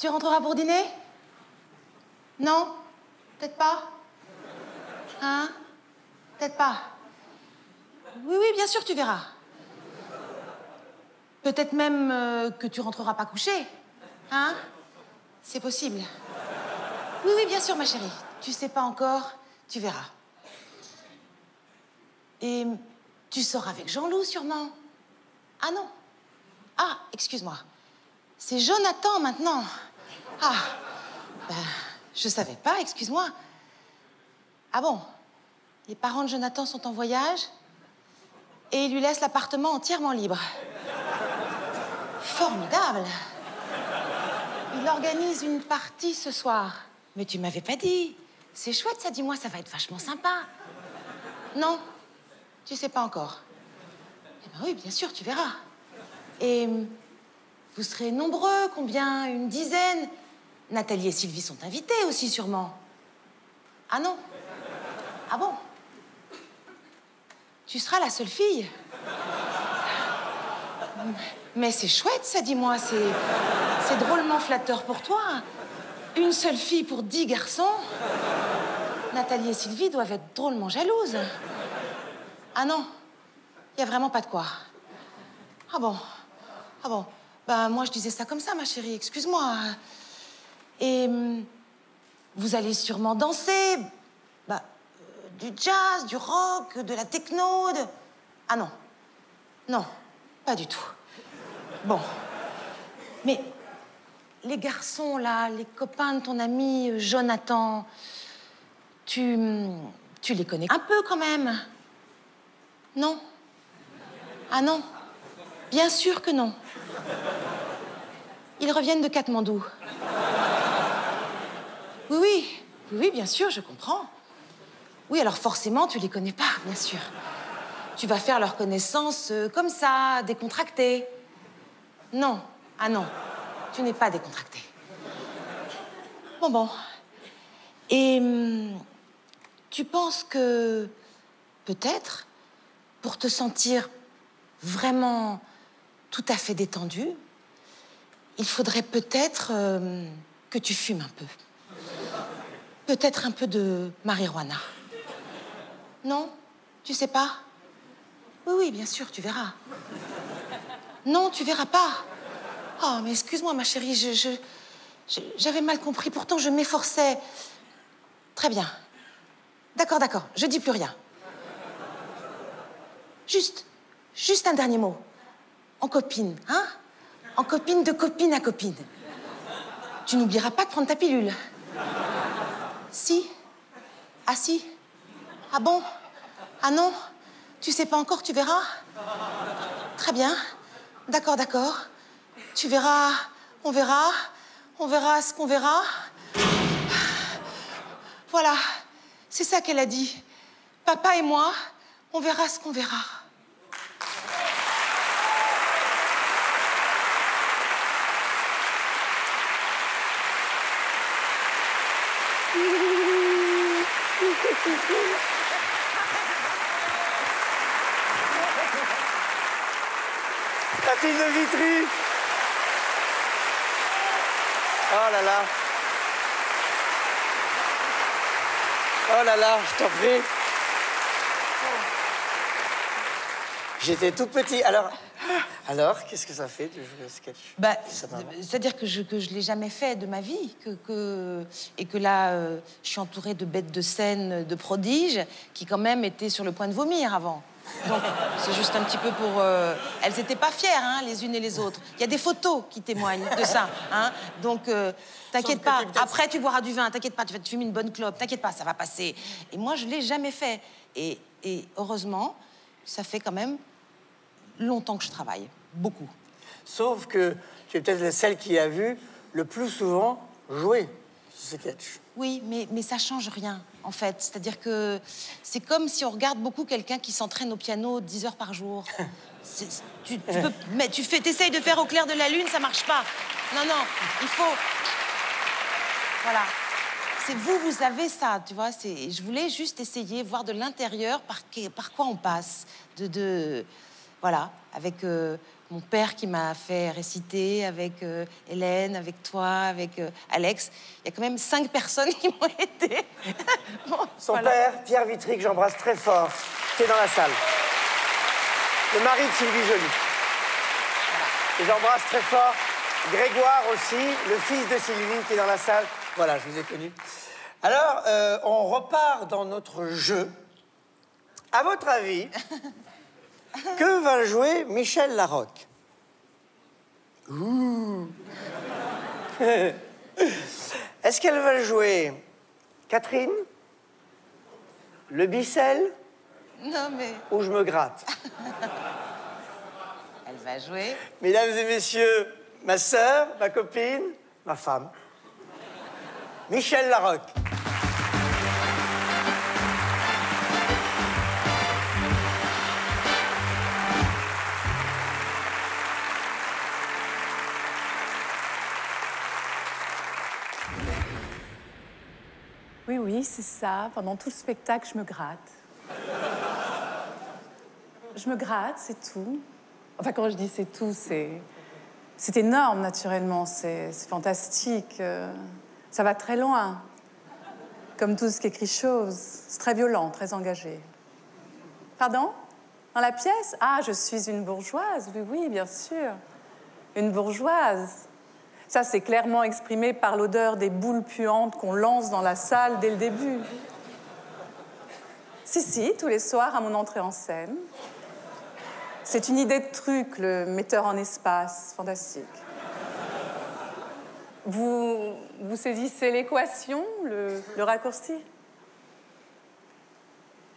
Tu rentreras pour dîner? Non? Peut-être pas? Hein? Peut-être pas? Oui, oui, bien sûr, tu verras. Peut-être même euh, que tu rentreras pas couché. Hein? C'est possible. Oui, oui, bien sûr, ma chérie. Tu sais pas encore, tu verras. Et tu sors avec Jean-Loup, sûrement? Ah non. Ah, excuse-moi. C'est Jonathan maintenant. Ah, ben, je savais pas, excuse-moi. Ah bon Les parents de Jonathan sont en voyage et ils lui laissent l'appartement entièrement libre. Formidable. Il organise une partie ce soir. Mais tu m'avais pas dit. C'est chouette, ça, dis-moi, ça va être vachement sympa. Non, tu sais pas encore. Eh ben oui, bien sûr, tu verras. Et vous serez nombreux, combien Une dizaine? Nathalie et Sylvie sont invités aussi, sûrement. Ah non Ah bon Tu seras la seule fille Mais c'est chouette, ça, dis-moi. C'est, drôlement flatteur pour toi. Une seule fille pour dix garçons. Nathalie et Sylvie doivent être drôlement jalouses. Ah non Il y a vraiment pas de quoi. Ah bon Ah bon Ben, moi, je disais ça comme ça, ma chérie, excuse-moi. Et hum, vous allez sûrement danser. Bah, euh, du jazz, du rock, de la techno. Ah non. Non, pas du tout. Bon. Mais les garçons, là, les copains de ton ami euh, Jonathan, tu. hum, Tu les connais un peu quand même Non? Ah non? Bien sûr que non. Ils reviennent de Katmandou. Oui, oui, bien sûr, je comprends. Oui, alors forcément, tu les connais pas, bien sûr. Tu vas faire leur connaissance euh, comme ça, décontractée. Non, ah non, tu n'es pas décontracté. Bon, bon. Et hum, tu penses que peut-être, pour te sentir vraiment tout à fait détendu, il faudrait peut-être euh, que tu fumes un peu? Peut-être un peu de marijuana. Non? Tu sais pas? Oui, oui, bien sûr, tu verras. Non, tu verras pas. Oh, mais excuse-moi, ma chérie, je, j'avais mal compris. Pourtant, je m'efforçais. Très bien. D'accord, d'accord. Je dis plus rien. Juste, juste un dernier mot. En copine, hein? En copine de copine à copine. Tu n'oublieras pas de prendre ta pilule. Si Ah si Ah bon? Ah non? Tu sais pas encore, tu verras Très bien. D'accord, d'accord. Tu verras, on verra, on verra ce qu'on verra. Voilà, c'est ça qu'elle a dit. Papa et moi, on verra ce qu'on verra. Mathilde de Vitry. Oh là là. Oh là là, je t'en prie. J'étais tout petit. Alors, alors qu'est-ce que ça fait de jouer au sketch? Bah. C'est-à-dire que je ne que je l'ai jamais fait de ma vie, que, que- et que là, euh, je suis entourée de bêtes de scène, de prodiges, qui quand même étaient sur le point de vomir avant. Donc, c'est juste un petit peu pour... euh, Elles n'étaient pas fières, hein, les unes et les autres. Il y a des photos qui témoignent de ça. Hein. Donc, euh, t'inquiète pas. Après, tu boiras du vin. T'inquiète pas, tu vas te fumer une bonne clope. T'inquiète pas, ça va passer. Et moi, je l'ai jamais fait. Et, et heureusement, ça fait quand même longtemps que je travaille. Beaucoup. Sauf que tu es peut-être celle qui a vu le plus souvent jouer ce sketch. Oui, mais, mais ça change rien, en fait. C'est-à-dire que c'est comme si on regarde beaucoup quelqu'un qui s'entraîne au piano 10 heures par jour. Tu, tu peux, mais tu fais, t'essayes de faire au clair de la lune, ça marche pas. Non, non, il faut. Voilà. C'est vous, vous avez ça, tu vois. Je voulais juste essayer, voir de l'intérieur par, par quoi on passe. De, de, voilà, avec euh, mon père qui m'a fait réciter, avec euh, Hélène, avec toi, avec euh, Alex. Il y a quand même cinq personnes qui m'ont aidé. Bon, Son voilà. père, Pierre Vitry, que j'embrasse très fort, qui est dans la salle. Le mari de Sylvie Joly. Et j'embrasse très fort Grégoire aussi, le fils de Sylvie, qui est dans la salle. Voilà, je vous ai connu. Alors, on repart dans notre jeu. À votre avis, que va jouer Michel Larocque Ouh. Est-ce qu'elle va jouer Catherine Le Bicel Non, mais ou je me gratte elle va jouer. Mesdames et messieurs, ma sœur, ma copine, ma femme, Michel Larocque. Oui, c'est ça. Pendant tout le spectacle, je me gratte. Je me gratte, c'est tout. Enfin, quand je dis c'est tout, c'est. C'est énorme, naturellement. C'est c'est fantastique. euh, Ça va très loin. Comme tout ce qu'écrit Chose. C'est très violent, très engagé. Pardon? Dans la pièce? Ah, je suis une bourgeoise, oui, oui, bien sûr. Une bourgeoise. Ça, c'est clairement exprimé par l'odeur des boules puantes qu'on lance dans la salle dès le début. Si, si, tous les soirs à mon entrée en scène. C'est une idée de truc, le metteur en espace, fantastique. Vous, vous saisissez l'équation, le, le raccourci?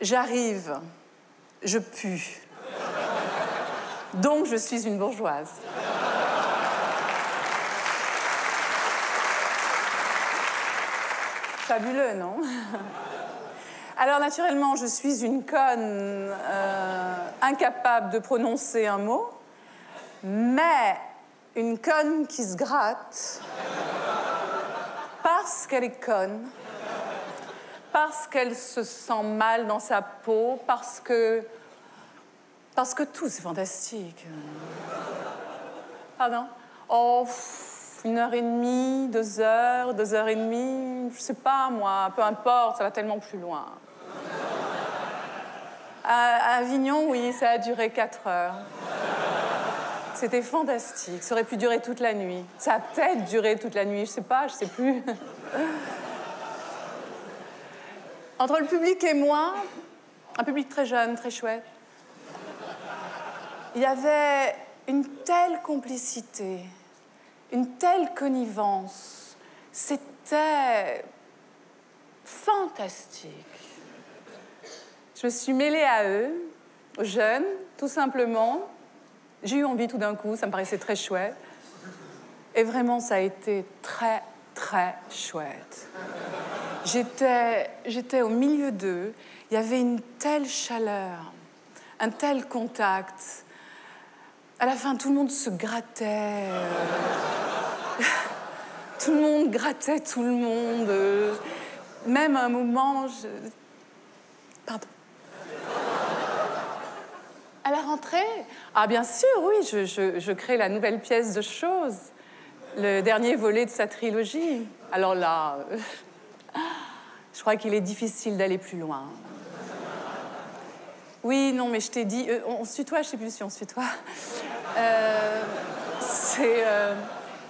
J'arrive, je pue. Donc je suis une bourgeoise. Fabuleux, non Alors naturellement, je suis une conne euh, incapable de prononcer un mot, mais une conne qui se gratte parce qu'elle est conne, parce qu'elle se sent mal dans sa peau, parce que parce que tout c'est fantastique. Pardon Oh, une heure et demie, deux heures, deux heures et demie, je sais pas moi, peu importe, ça va tellement plus loin. À Avignon, oui, ça a duré quatre heures. C'était fantastique. Ça aurait pu durer toute la nuit. Ça a peut-être duré toute la nuit, je sais pas, je sais plus. Entre le public et moi, un public très jeune, très chouette, il y avait une telle complicité, une telle connivence. C'était fantastique. Je me suis mêlée à eux, aux jeunes, tout simplement. J'ai eu envie tout d'un coup, ça me paraissait très chouette. Et vraiment, ça a été très, très chouette. J'étais, au milieu d'eux, il y avait une telle chaleur, un tel contact. À la fin, tout le monde se grattait. tout le monde grattait tout le monde. Même à un moment, je... Pardon. À la rentrée? Ah bien sûr, oui, je, crée la nouvelle pièce de choses, le dernier volet de sa trilogie. Alors là, je crois qu'il est difficile d'aller plus loin. Oui, non, mais je t'ai dit, euh, on, on se tutoie, je sais plus si on se tutoie. Euh, c'est euh,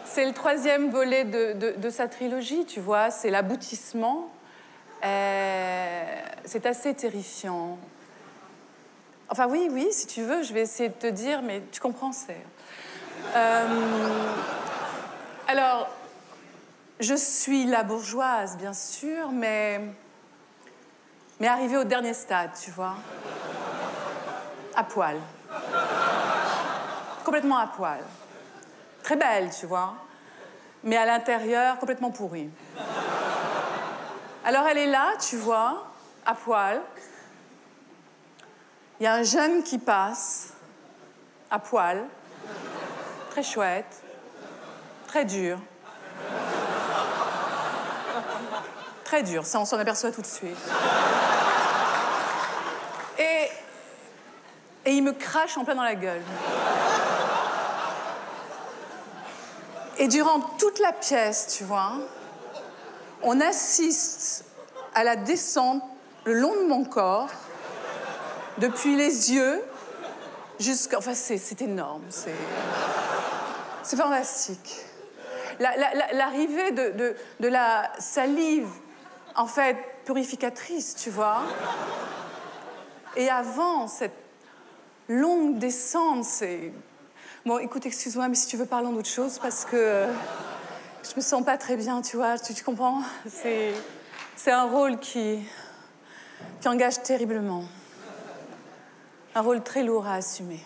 c'est le troisième volet de, sa trilogie, tu vois, c'est l'aboutissement. Euh, c'est assez terrifiant. Enfin oui, oui, si tu veux, je vais essayer de te dire, mais tu comprends, c'est... Alors, je suis la bourgeoise, bien sûr, mais... Mais arrivée au dernier stade, tu vois. À poil. Complètement à poil. Très belle, tu vois. Mais à l'intérieur, complètement pourrie. Alors elle est là, tu vois, à poil. Il y a un jeune qui passe, à poil, très chouette, très dur. Très dur, ça on s'en aperçoit tout de suite. Et, il me crache en plein dans la gueule. Et durant toute la pièce, tu vois, on assiste à la descente le long de mon corps, depuis les yeux jusqu'à... Enfin, c'est énorme, c'est... C'est fantastique. La- la- la- L'arrivée de, de- de la salive, en fait, purificatrice, tu vois. Et avant cette longue descente, c'est... Bon, écoute, excuse-moi, mais si tu veux parler d'autre chose, parce que euh, je me sens pas très bien, tu vois, tu, tu comprends? C'est c'est un rôle qui, qui engage terriblement. Un rôle très lourd à assumer.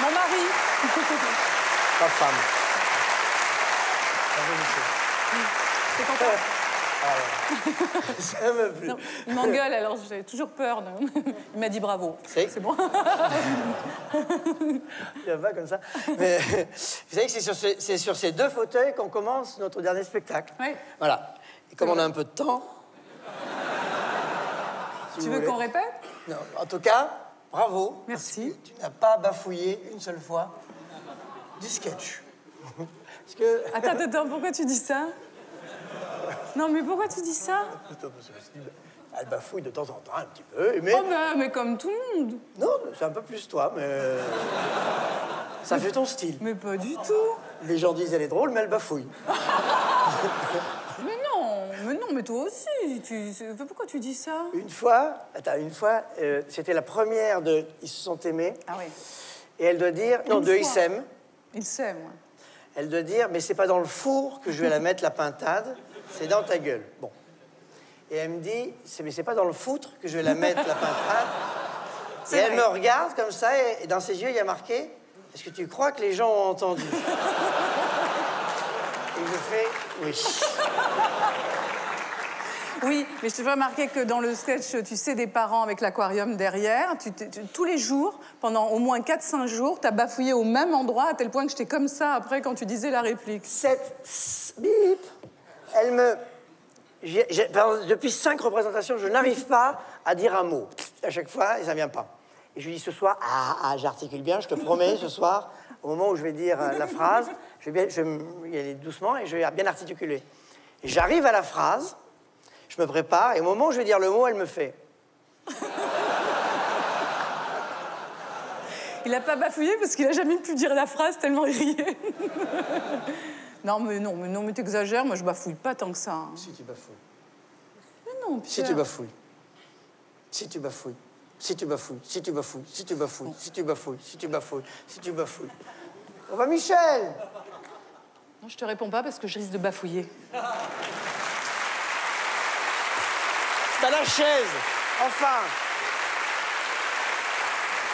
Mon mari. Ta femme. La vérité. C'est content. Non, il m'engueule, alors j'ai toujours peur. Il m'a dit bravo. C'est bon. Il va comme ça. Mais, vous savez que c'est sur, ce- c'est sur ces deux fauteuils qu'on commence notre dernier spectacle. Voilà. Et comme on a un peu de temps. si Tu veux qu'on répète? Non, En tout cas, bravo. Merci. Tu n'as pas bafouillé une seule fois du sketch. Parce que. Attends, attends, attends, pourquoi tu dis ça? Non, mais pourquoi tu dis ça? Elle bafouille de temps en temps un petit peu, mais. Oh, mais, mais comme tout le monde. Non, c'est un peu plus toi, mais. Ça fait ton style. Mais pas du tout. Les gens disent elle est drôle, mais elle bafouille. Mais non, mais non, mais toi aussi. Tu, pourquoi tu dis ça? Une fois, attends, une fois, euh, c'était la première de Ils se sont aimés. Ah oui. Et elle doit dire, non, de Ils fois. s'aiment. Il sait, moi. Elle doit dire, mais c'est pas dans le four que je vais la mettre la pintade, c'est dans ta gueule. Bon. Et elle me dit, mais c'est pas dans le foutre que je vais la mettre la pintade. Et elle vrai. me regarde comme ça, et, et dans ses yeux, il y a marqué, est-ce que tu crois que les gens ont entendu? Et je fais, oui. Oui, mais je te fais remarquer que dans le sketch, tu sais, des parents avec l'aquarium derrière, tu, t'es- tu- tous les jours, pendant au moins 4-5 jours, t'as bafouillé au même endroit, à tel point que j'étais comme ça après quand tu disais la réplique. Cette bip, elle me. depuis cinq représentations, je n'arrive pas à dire un mot. À chaque fois, et ça ne vient pas. Et je lui dis ce soir, ah, ah, j'articule bien, je te promets, ce soir, au moment où je vais dire euh, la phrase, je vais, bien, je vais y aller doucement et je vais bien articuler. J'arrive à la phrase, je me prépare, et au moment où je vais dire le mot, elle me fait. Il a pas bafouillé parce qu'il a jamais pu dire la phrase tellement il riait. Non, mais non, mais non, mais t'exagères, moi je bafouille pas tant que ça. hein. Si tu bafouilles. Mais non, Si Pierre. tu bafouilles. Si tu bafouilles. Si tu bafouilles. Si tu bafouilles. Si tu bafouilles. Si tu bafouilles. Si tu bafouilles. Si tu bafouilles. On va Michel Non, je te réponds pas parce que je risque de bafouiller. T'as la chaise Enfin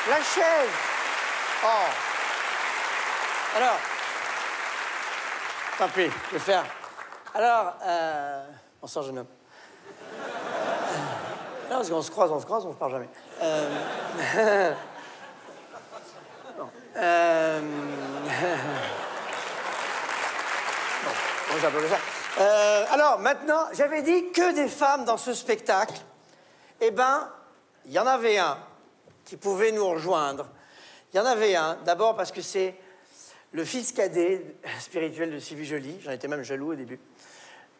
La chaise Oh Alors Tant pis, je vais faire. Alors, euh... bonsoir jeune homme. Non, parce qu'on se croise, on se croise, on se parle jamais. Euh... bon. Euh... bon, bon, ça. Euh, alors, maintenant, j'avais dit que des femmes dans ce spectacle. Eh ben, il y en avait un qui pouvait nous rejoindre. Il y en avait un, d'abord parce que c'est le fils cadet spirituel de Sylvie Joly. J'en étais même jaloux au début,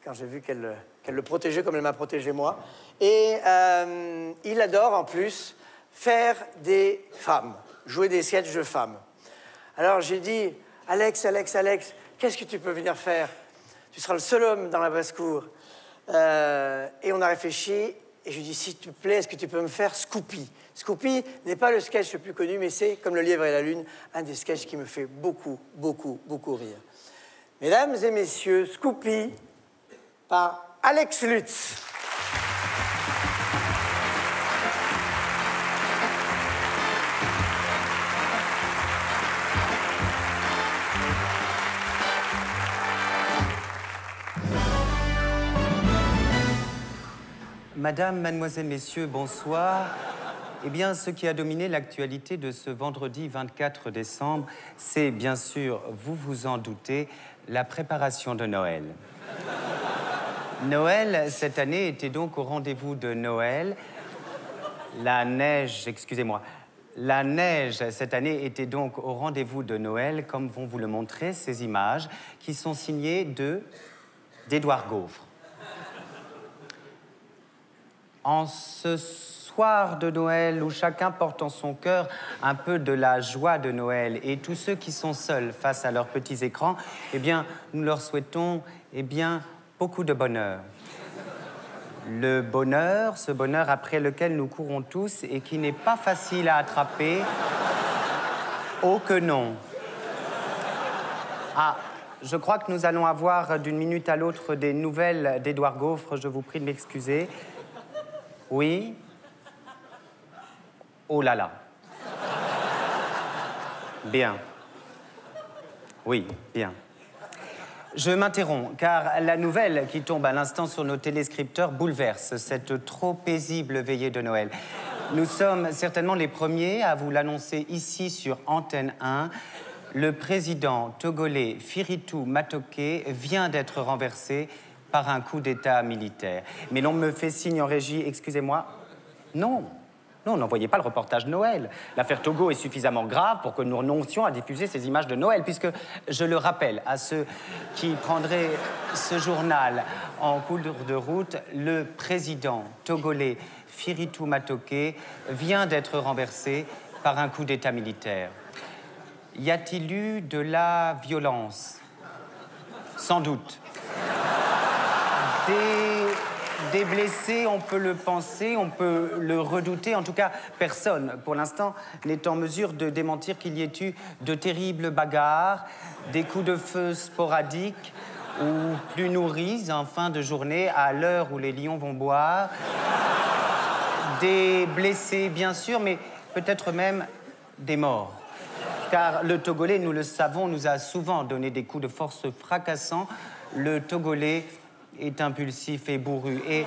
quand j'ai vu qu'elle le protégeait comme elle m'a protégé moi. Et euh, il adore en plus faire des femmes, jouer des sketchs de femmes. Alors j'ai dit, Alex, Alex, Alex, qu'est-ce que tu peux venir faire? Tu seras le seul homme dans la basse-cour. Euh, et on a réfléchi, et je lui ai dit, s'il te plaît, est-ce que tu peux me faire Scoopy? Scoopy n'est pas le sketch le plus connu, mais c'est, comme le lièvre et la lune, un des sketchs qui me fait beaucoup, beaucoup, beaucoup rire. Mesdames et messieurs, Scoopy par Alex Lutz. Madame, mademoiselle, messieurs, bonsoir. Eh bien, ce qui a dominé l'actualité de ce vendredi 24 décembre, c'est bien sûr, vous vous en doutez, la préparation de Noël. Noël, cette année, était donc au rendez-vous de Noël. La neige, excusez-moi, la neige, cette année, était donc au rendez-vous de Noël, comme vont vous le montrer ces images, qui sont signées de d'Édouard Gaufre. En ce soir de Noël où chacun porte en son cœur un peu de la joie de Noël et tous ceux qui sont seuls face à leurs petits écrans, eh bien, nous leur souhaitons eh bien, beaucoup de bonheur. Le bonheur, ce bonheur après lequel nous courons tous et qui n'est pas facile à attraper, oh que non. Ah, je crois que nous allons avoir d'une minute à l'autre des nouvelles d'Édouard Gaufre, je vous prie de m'excuser. Oui Oh là là. Bien. Oui, bien. Je m'interromps, car la nouvelle qui tombe à l'instant sur nos téléscripteurs bouleverse cette trop paisible veillée de Noël. Nous sommes certainement les premiers à vous l'annoncer ici sur Antenne 1. Le président togolais Firitou Matoke vient d'être renversé par un coup d'État militaire. Mais l'on me fait signe en régie, excusez-moi. Non, non, n'envoyez pas le reportage Noël. L'affaire Togo est suffisamment grave pour que nous renoncions à diffuser ces images de Noël, puisque je le rappelle à ceux qui prendraient ce journal en cours de route, le président togolais Firitou Matoke vient d'être renversé par un coup d'État militaire. Y a-t-il eu de la violence? Sans doute. Des blessés, on peut le penser, on peut le redouter. En tout cas, personne, pour l'instant, n'est en mesure de démentir qu'il y ait eu de terribles bagarres, des coups de feu sporadiques ou plus nourris en fin de journée à l'heure où les lions vont boire. Des blessés, bien sûr, mais peut-être même des morts. Car le Togolais, nous le savons, nous a souvent donné des coups de force fracassants. Le Togolais est impulsif et bourru. Et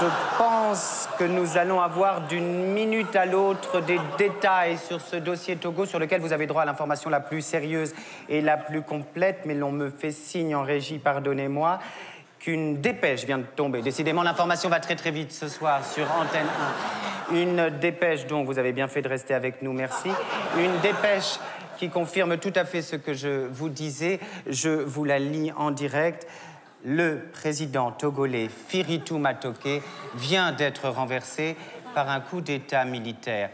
je pense que nous allons avoir d'une minute à l'autre des détails sur ce dossier Togo sur lequel vous avez droit à l'information la plus sérieuse et la plus complète, mais l'on me fait signe en régie, pardonnez-moi, qu'une dépêche vient de tomber. Décidément, l'information va très très vite ce soir sur Antenne 1. Une dépêche dont vous avez bien fait de rester avec nous, merci. Une dépêche qui confirme tout à fait ce que je vous disais. Je vous la lis en direct. Le président togolais Firitou Matoke vient d'être renversé par un coup d'État militaire.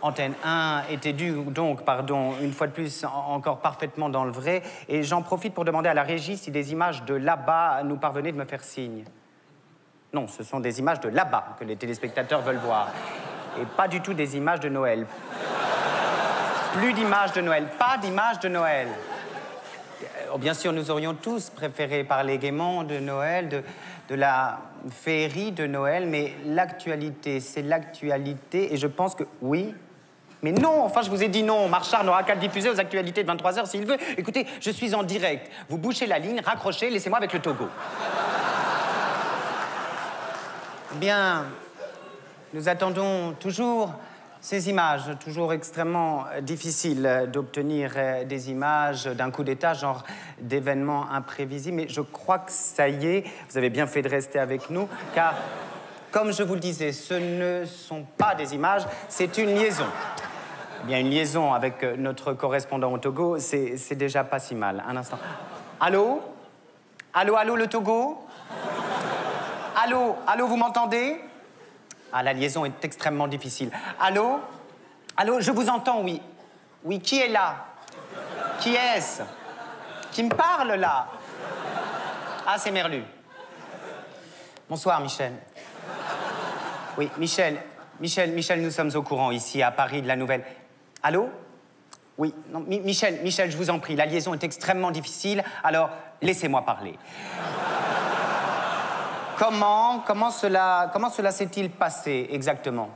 Antenne 1 était donc, pardon, une fois de plus, en- encore parfaitement dans le vrai. Et j'en profite pour demander à la régie si des images de là-bas nous parvenaient de me faire signe. Non, ce sont des images de là-bas que les téléspectateurs veulent voir. Et pas du tout des images de Noël. Plus d'images de Noël, pas d'images de Noël. Euh, Bien sûr, nous aurions tous préféré parler gaiement de Noël, de, la féerie de Noël, mais l'actualité, c'est l'actualité, et je pense que oui. Mais non, enfin, je vous ai dit non. Marchard n'aura qu'à diffuser aux actualités de 23h s'il veut. Écoutez, je suis en direct. Vous bouchez la ligne, raccrochez, laissez-moi avec le Togo. Bien, nous attendons toujours ces images, toujours extrêmement euh, difficile euh, d'obtenir euh, des images d'un coup d'État, genre d'événements imprévisibles. Mais je crois que ça y est, vous avez bien fait de rester avec nous, car, comme je vous le disais, ce ne sont pas des images, c'est une liaison. Eh bien, une liaison avec notre correspondant au Togo, c'est déjà pas si mal. Un instant. Allô? Allô, allô, le Togo? Allô, allô, vous m'entendez? Ah, la liaison est extrêmement difficile. Allô? Allô, je vous entends, oui. Oui, qui est là? Qui est-ce? Qui me parle là? Ah, c'est Merlu. Bonsoir, Michel. Oui, Michel, Michel, Michel, nous sommes au courant ici à Paris de la nouvelle. Allô? Oui, non, Mi- Michel, Michel, je vous en prie, la liaison est extrêmement difficile, alors laissez-moi parler. Comment, cela, s'est-il passé exactement?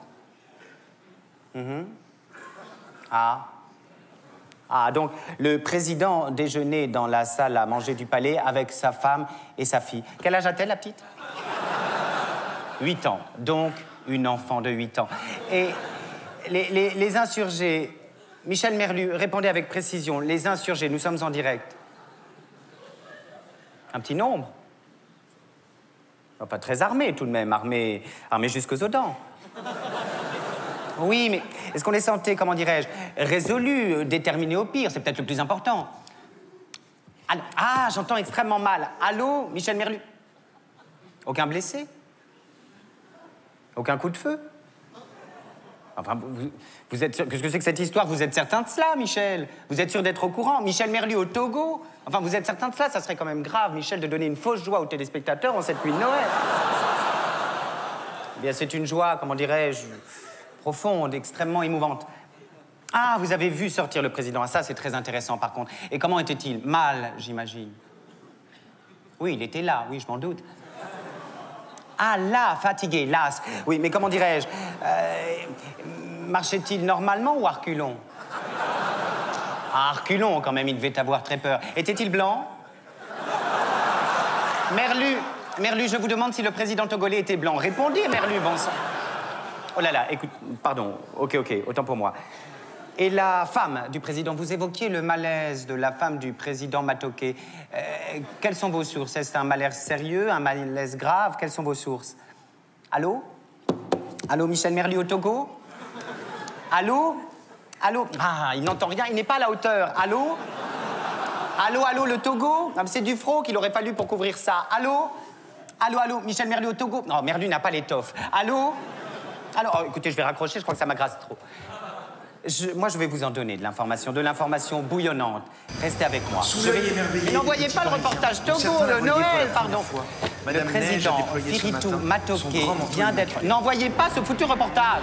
Mhm. Ah. Ah, donc le président déjeunait dans la salle à manger du palais avec sa femme et sa fille. Quel âge a-t-elle, la petite? 8 ans. Donc, une enfant de 8 ans. Et les insurgés, Michel Merlu, répondez avec précision. Les insurgés, nous sommes en direct. Un petit nombre Pas très armé tout de même, armé, armé jusqu'aux dents. Oui, mais est-ce qu'on les sentait, comment dirais-je, résolus, euh, déterminés au pire? C'est peut-être le plus important. Ah, j'entends extrêmement mal. Allô, Michel Merlu? Aucun blessé? Aucun coup de feu? Enfin, vous, êtes. Qu'est-ce que c'est que cette histoire? Vous êtes certain de cela, Michel? Vous êtes sûr d'être au courant? Michel Merlu au Togo? Enfin, vous êtes certain de cela? Ça serait quand même grave, Michel, de donner une fausse joie aux téléspectateurs en cette nuit de Noël. Eh bien, c'est une joie, comment dirais-je, profonde, extrêmement émouvante. Ah, vous avez vu sortir le président. Ah, ça, c'est très intéressant, par contre. Et comment était-il? Mal, j'imagine. Oui, il était là, oui, je m'en doute. Ah, là, fatigué, las. Oui, mais comment dirais-je euh, Marchait-il normalement ou à reculons Ah, à reculons, quand même, il devait avoir très peur. Était-il blanc? Merlu, Merlu, je vous demande si le président togolais était blanc. Répondez, Merlu, bon sang. Oh là là, écoute, pardon. Ok, ok, autant pour moi. Et la femme du président, vous évoquiez le malaise de la femme du président Matoké. Euh, quelles sont vos sources? Est-ce un malaise sérieux, un malaise grave? Quelles sont vos sources? Allô? Allô, Michel Merlu au Togo? Allô? Allô? Ah, il n'entend rien, il n'est pas à la hauteur. Allô? Allô, allô, le Togo? C'est du fro qu'il aurait fallu pour couvrir ça. Allô? Allô, allô, Michel Merlu au Togo? Non, Merlu n'a pas l'étoffe. Allô? Allô? Oh, Écoutez, je vais raccrocher, je crois que ça m'agresse trop. Je- moi, je vais vous en donner de l'information, de l'information bouillonnante. Restez avec moi. Je vais- Mais n'envoyez pas le reportage Togo, le Noël, pardon. Le président Firitou Matoké manteau vient d'être... N'envoyez pas ce foutu reportage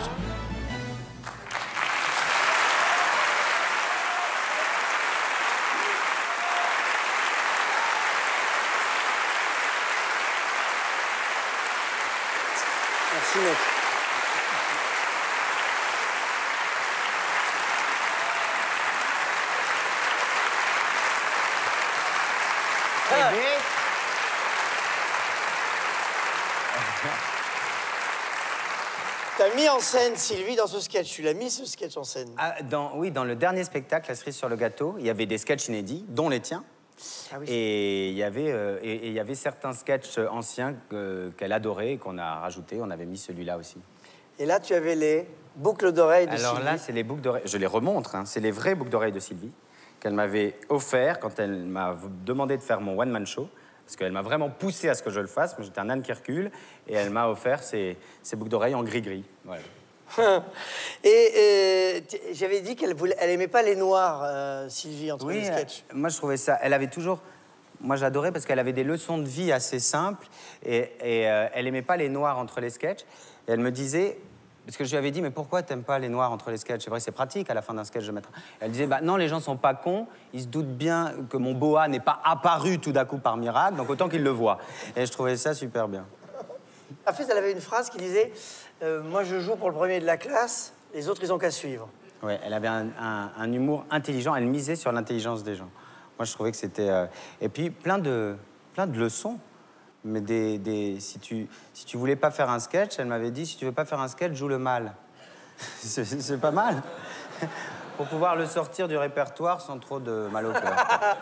Merci, mec. Très bien. Tu as mis en scène Sylvie dans ce sketch. Tu l'as mis ce sketch en scène? Ah, dans, oui, dans le dernier spectacle, La cerise sur le gâteau, il y avait des sketchs inédits, dont les tiens. Et il y avait euh, et, et il y avait certains sketchs anciens que- qu'elle adorait et qu'on a rajoutés. On avait mis celui-là aussi. Et là, tu avais les boucles d'oreilles de Alors Sylvie. là, c'est les boucles d'oreilles. Je les remontre. hein. C'est les vraies boucles d'oreilles de Sylvie qu'elle m'avait offert quand elle m'a demandé de faire mon one man show. Parce qu'elle m'a vraiment poussé à ce que je le fasse. Moi, j'étais un âne qui recule. Et elle m'a offert ces boucles d'oreilles en gris-gris. Voilà. Et euh, j'avais dit qu'elle elle aimait pas les noirs, euh, Sylvie, entre Oui, les sketchs. euh, moi je trouvais ça. Elle avait toujours. Moi j'adorais parce qu'elle avait des leçons de vie assez simples et, et, euh, elle aimait pas les noirs entre les sketchs. Et elle me disait. Parce que je lui avais dit, mais pourquoi t'aimes pas les noirs entre les sketchs? C'est vrai, c'est pratique à la fin d'un sketch de mettre. Elle disait, bah non, les gens sont pas cons, ils se doutent bien que mon boa n'est pas apparu tout d'un coup par miracle, donc autant qu'ils le voient. Et je trouvais ça super bien. En fait, elle avait une phrase qui disait euh, Moi, je joue pour le premier de la classe, les autres, ils ont qu'à suivre. Ouais, elle avait un, un- un humour intelligent, elle misait sur l'intelligence des gens. Moi, je trouvais que c'était. euh, Et puis, plein de, plein de leçons. Mais des, des- si, tu, si tu voulais pas faire un sketch, elle m'avait dit si tu veux pas faire un sketch, joue le mal. C'est pas mal. Pour pouvoir le sortir du répertoire sans trop de mal au cœur.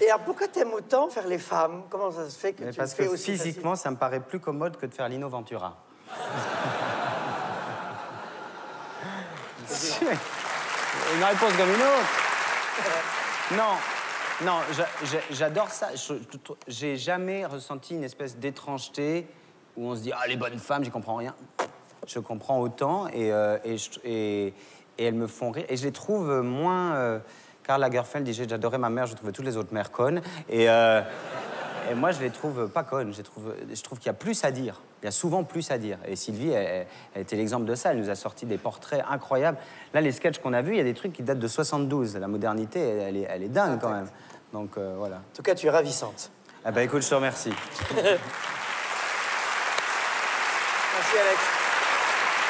Et alors, pourquoi t'aimes autant faire les femmes? Comment ça se fait que Mais tu parce fais que aussi physiquement, ça me paraît plus commode que de faire Lino Ventura. Une réponse comme une autre. Non, non, j'a- j'a- j'adore ça. J'ai jamais ressenti une espèce d'étrangeté où on se dit ah les bonnes femmes, j'y comprends rien. Je comprends autant et, euh, et elles me font rire et je les trouve moins. euh, Karl Lagerfeld disait j'adorais ma mère, je trouvais toutes les autres mères connes et, euh, et moi je les trouve pas connes. Je trouve, je trouve qu'il y a plus à dire. Il y a souvent plus à dire. Et Sylvie, elle, elle était l'exemple de ça. Elle nous a sorti des portraits incroyables. Là, les sketchs qu'on a vus, il y a des trucs qui datent de 72. La modernité, elle, est, elle est dingue quand même. Donc euh, voilà. En tout cas, tu es ravissante. Ah bah écoute, je te remercie. Merci, Alex.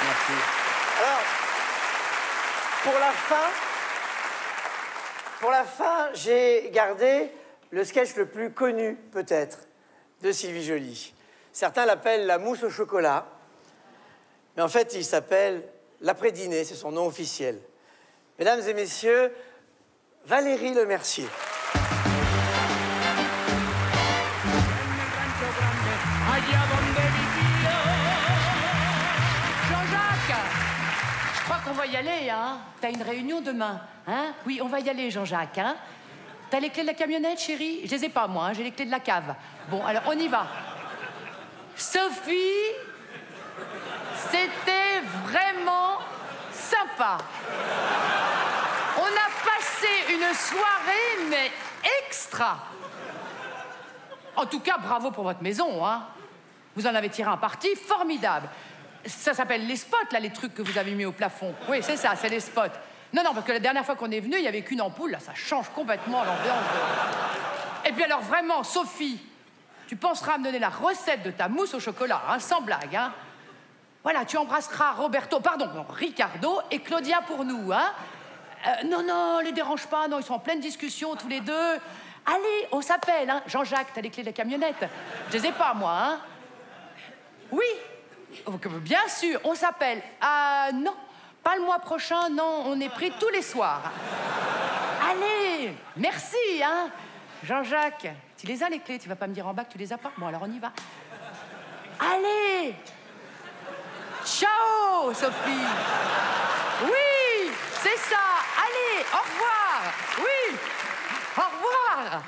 Merci. Alors, pour la fin, pour la fin, j'ai gardé le sketch le plus connu, peut-être, de Sylvie Joly. Certains l'appellent la mousse au chocolat, mais en fait, il s'appelle l'après-dîner, c'est son nom officiel. Mesdames et messieurs, Valérie Lemercier. Jean-Jacques Je crois qu'on va y aller, hein T'as une réunion demain, hein? Oui, on va y aller, Jean-Jacques, hein T'as les clés de la camionnette, chérie? Je les ai pas, moi, hein, j'ai les clés de la cave. Bon, alors, on y va. Sophie, c'était vraiment sympa. On a passé une soirée, mais extra. En tout cas, bravo pour votre maison, hein. Vous en avez tiré un parti formidable. Ça s'appelle les spots, là, les trucs que vous avez mis au plafond. Oui, c'est ça, c'est les spots. Non, non, parce que la dernière fois qu'on est venu, il n'y avait qu'une ampoule, là, ça change complètement l'ambiance. Et puis alors, vraiment, Sophie, tu penseras à me donner la recette de ta mousse au chocolat, hein, sans blague, hein. Voilà, tu embrasseras Roberto, pardon, non, Ricardo et Claudia pour nous, hein. Euh, non, non, les dérange pas, non, ils sont en pleine discussion tous les deux. Allez, on s'appelle, hein. Jean-Jacques, t'as les clés de la camionnette. Je les ai pas, moi, hein. Oui, Oh, bien sûr, on s'appelle. Ah non, pas le mois prochain, non, on est pris tous les soirs. Allez, merci, hein. Jean-Jacques, tu les as les clés, tu vas pas me dire en bas que tu les as pas? Bon, alors on y va. Allez Ciao, Sophie Oui, c'est ça Allez, au revoir Oui Au revoir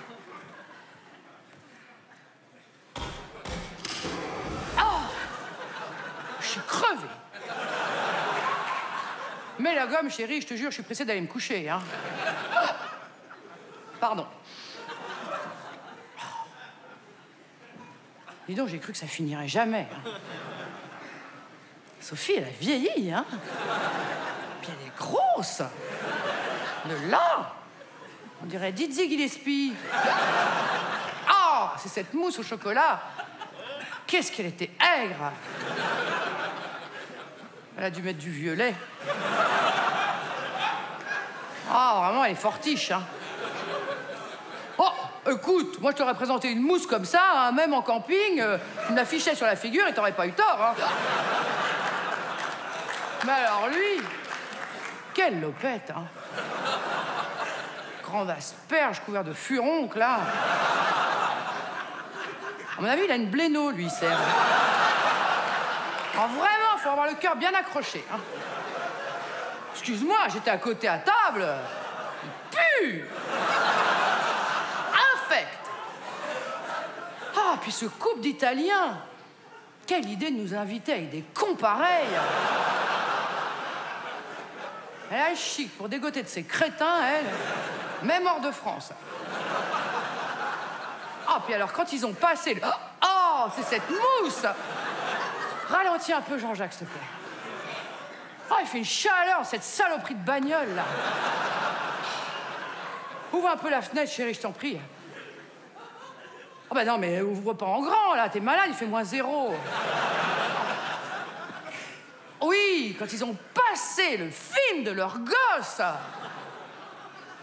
Oh Je suis crevée Mais la gomme, chérie, je te jure, je suis pressée d'aller me coucher, hein. Pardon. Dis donc, j'ai cru que ça finirait jamais. hein. Sophie, elle a vieilli, hein Puis elle est grosse De là On dirait Dizzy Gillespie. Ah, c'est cette mousse au chocolat Qu'est-ce qu'elle était aigre Elle a dû mettre du violet. Ah, vraiment, elle est fortiche, hein Oh, écoute, moi je t'aurais présenté une mousse comme ça, hein, même en camping, euh, tu me l'affichais sur la figure et t'aurais pas eu tort, hein mais alors lui, quelle lopette, hein Grande asperge couvert de furoncle, là. À mon avis, il a une bléno, lui, Serge. Ah, vraiment, faut avoir le cœur bien accroché. hein. Excuse-moi, j'étais à côté à table. Il Infect Ah, puis ce couple d'Italiens Quelle idée de nous inviter avec des cons pareils Elle a chic pour dégoter de ces crétins, elle. Même hors de France. Ah, puis alors, quand ils ont passé le... Oh, c'est cette mousse Ralentis un peu, Jean-Jacques, s'il te plaît. Oh, il fait une chaleur, cette saloperie de bagnole, là. Ouvre un peu la fenêtre, chérie, je t'en prie. Oh, bah non, mais ouvre pas en grand, là. T'es malade, il fait moins zéro. Oui, quand ils ont passé le film de leur gosse.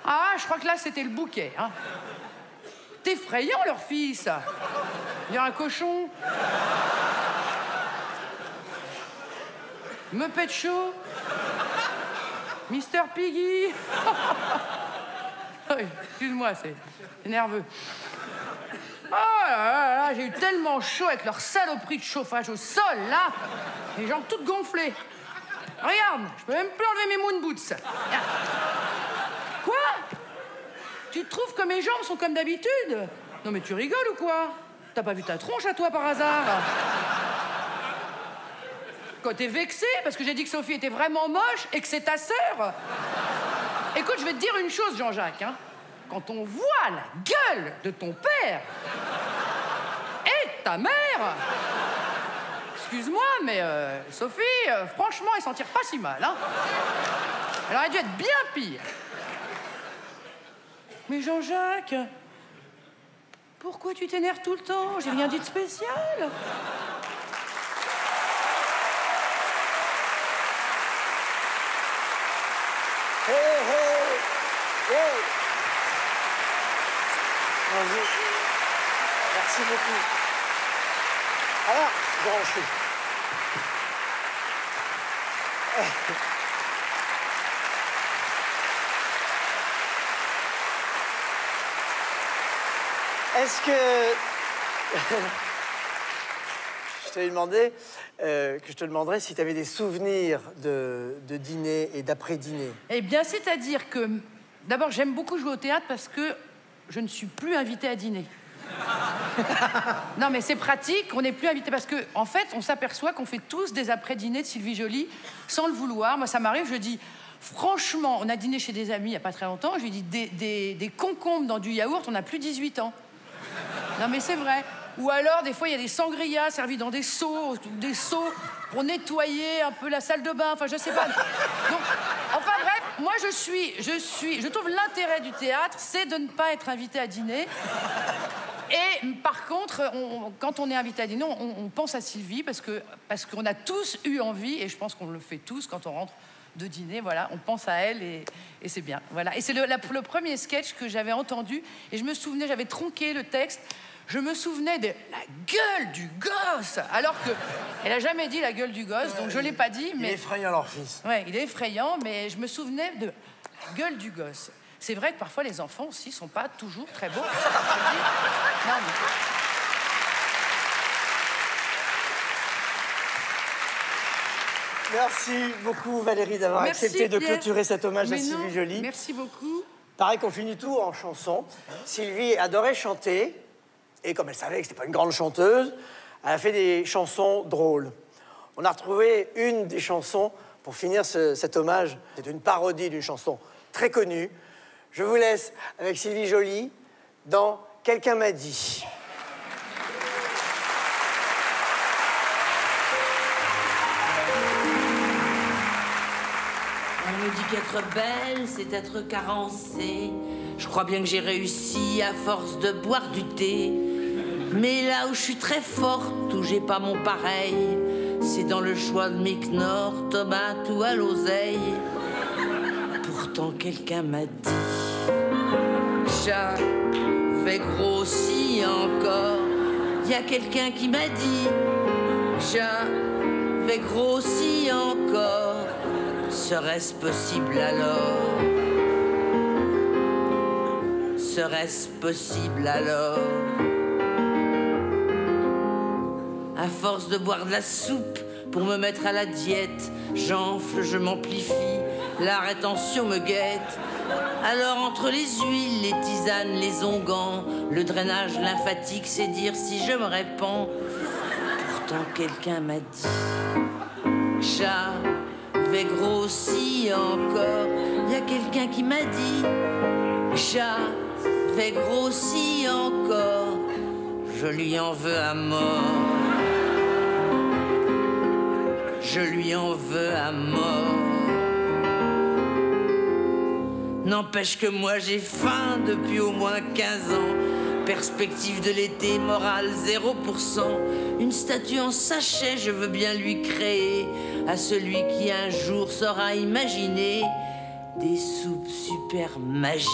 Ah, je crois que là, c'était le bouquet. Hein. C'est effrayant, leur fils. Il y a un cochon. Pète chaud. Mister Piggy. Excuse-moi, c'est nerveux. Oh là là j'ai eu tellement chaud avec leur saloperie de chauffage au sol, là. Les jambes toutes gonflées. Regarde, je peux même plus enlever mes moon boots. Quoi? Tu trouves que mes jambes sont comme d'habitude? Non mais tu rigoles ou quoi? T'as pas vu ta tronche à toi par hasard? Quand t'es vexé parce que j'ai dit que Sophie était vraiment moche et que c'est ta sœur Écoute, je vais te dire une chose, Jean-Jacques. hein. Quand on voit la gueule de ton père et ta mère, excuse-moi, mais euh, Sophie, euh, franchement, elle s'en tire pas si mal. Hein. Elle aurait dû être bien pire. Mais Jean-Jacques, pourquoi tu t'énerves tout le temps? J'ai rien dit de spécial. Hé, hé, hé. Bravo. Merci beaucoup. Alors, branché. Est-ce que. Je t'avais demandé euh, que je te demanderais si tu avais des souvenirs de, de dîner et d'après-dîner. Eh bien, c'est-à-dire que, d'abord, j'aime beaucoup jouer au théâtre parce que je ne suis plus invitée à dîner. non, mais c'est pratique, on n'est plus invité parce que, en fait, on s'aperçoit qu'on fait tous des après-dîners de Sylvie Joly sans le vouloir. Moi, ça m'arrive, je dis, franchement, on a dîné chez des amis il n'y a pas très longtemps, je lui dis, des, des, des concombres dans du yaourt, on n'a plus 18 ans. Non, mais c'est vrai. Ou alors, des fois, il y a des sangrias servis dans des seaux, des seaux pour nettoyer un peu la salle de bain. Enfin, je sais pas. Donc, enfin bref, moi, je suis, je suis, je trouve l'intérêt du théâtre, c'est de ne pas être invité à dîner. Et par contre, on- quand on est invité à dîner, on, pense à Sylvie parce que parce qu'on a tous eu envie, et je pense qu'on le fait tous quand on rentre de dîner. Voilà, on pense à elle et, c'est bien. Voilà. Et c'est le premier sketch que j'avais entendu et je me souvenais, j'avais tronqué le texte. Je me souvenais de la gueule du gosse, alors que elle a jamais dit la gueule du gosse, donc je l'ai pas dit. Il Mais est effrayant, leur fils. Ouais, il est effrayant, mais je me souvenais de la gueule du gosse. C'est vrai que parfois les enfants aussi sont pas toujours très beaux. Non, mais- Merci beaucoup Valérie d'avoir accepté de clôturer cet hommage à Mais Sylvie Joly. Merci beaucoup. Pareil qu'on finit tout en chanson. Sylvie adorait chanter, et comme elle savait que c'était pas une grande chanteuse, elle a fait des chansons drôles. On a retrouvé une des chansons pour finir ce- cet hommage. C'est une parodie d'une chanson très connue. Je vous laisse avec Sylvie Joly dans Quelqu'un m'a dit. On me dit qu'être belle, c'est être carencée. Je crois bien que j'ai réussi à force de boire du thé. Mais là où je suis très forte, où j'ai pas mon pareil, c'est dans le choix de mes knorr, tomates ou à l'oseille. Pourtant, quelqu'un m'a dit J'avais grossi encore. Y a quelqu'un qui m'a dit J'avais grossi encore. Serait-ce possible alors? Serait-ce possible alors? À force de boire de la soupe pour me mettre à la diète, j'enfle, je m'amplifie, la rétention me guette. Alors entre les huiles, les tisanes, les onguents, le drainage lymphatique, c'est dire si je me répands. Pourtant quelqu'un m'a dit, j'avais grossi encore. Y a quelqu'un qui m'a dit, j'avais grossi encore. Je lui en veux à mort. Je lui en veux à mort. N'empêche que moi j'ai faim depuis au moins 15 ans. Perspective de l'été, morale 0%. Une statue en sachet, je veux bien lui créer. À celui qui un jour saura imaginer des soupes super magiques.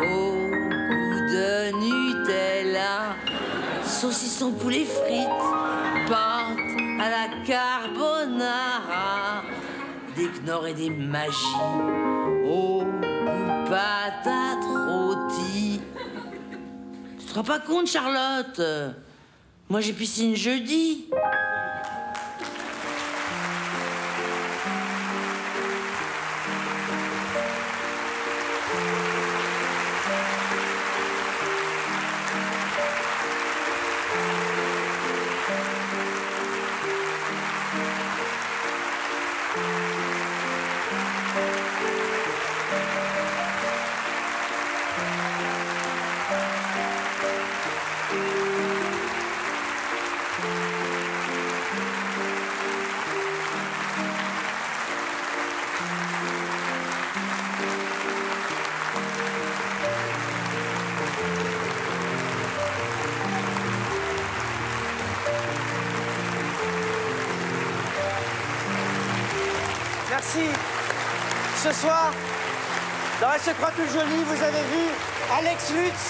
Au goût de Nutella, saucisson poulet frites, pâte à la carbonara, des knorrs et des magies. Au goût patate rôtie. Tu te rends pas compte, Charlotte? Moi, j'ai piscine jeudi. Se croit toute jolie, vous avez vu Alex Lutz,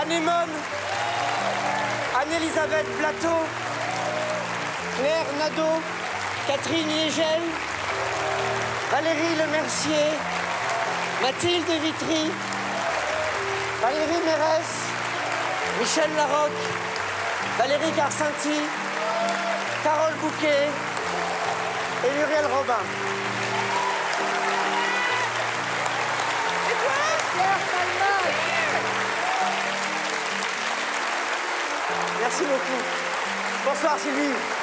Anémone, Anne-Elisabeth Plateau, Claire Nadeau, Catherine Yégel, Valérie Lemercier, Mathilde Vitry, Valérie Mérès, Michel Larocque, Valérie Garcinti, Carole Bouquet et Muriel Robin. Merci beaucoup. Bonsoir Sylvie.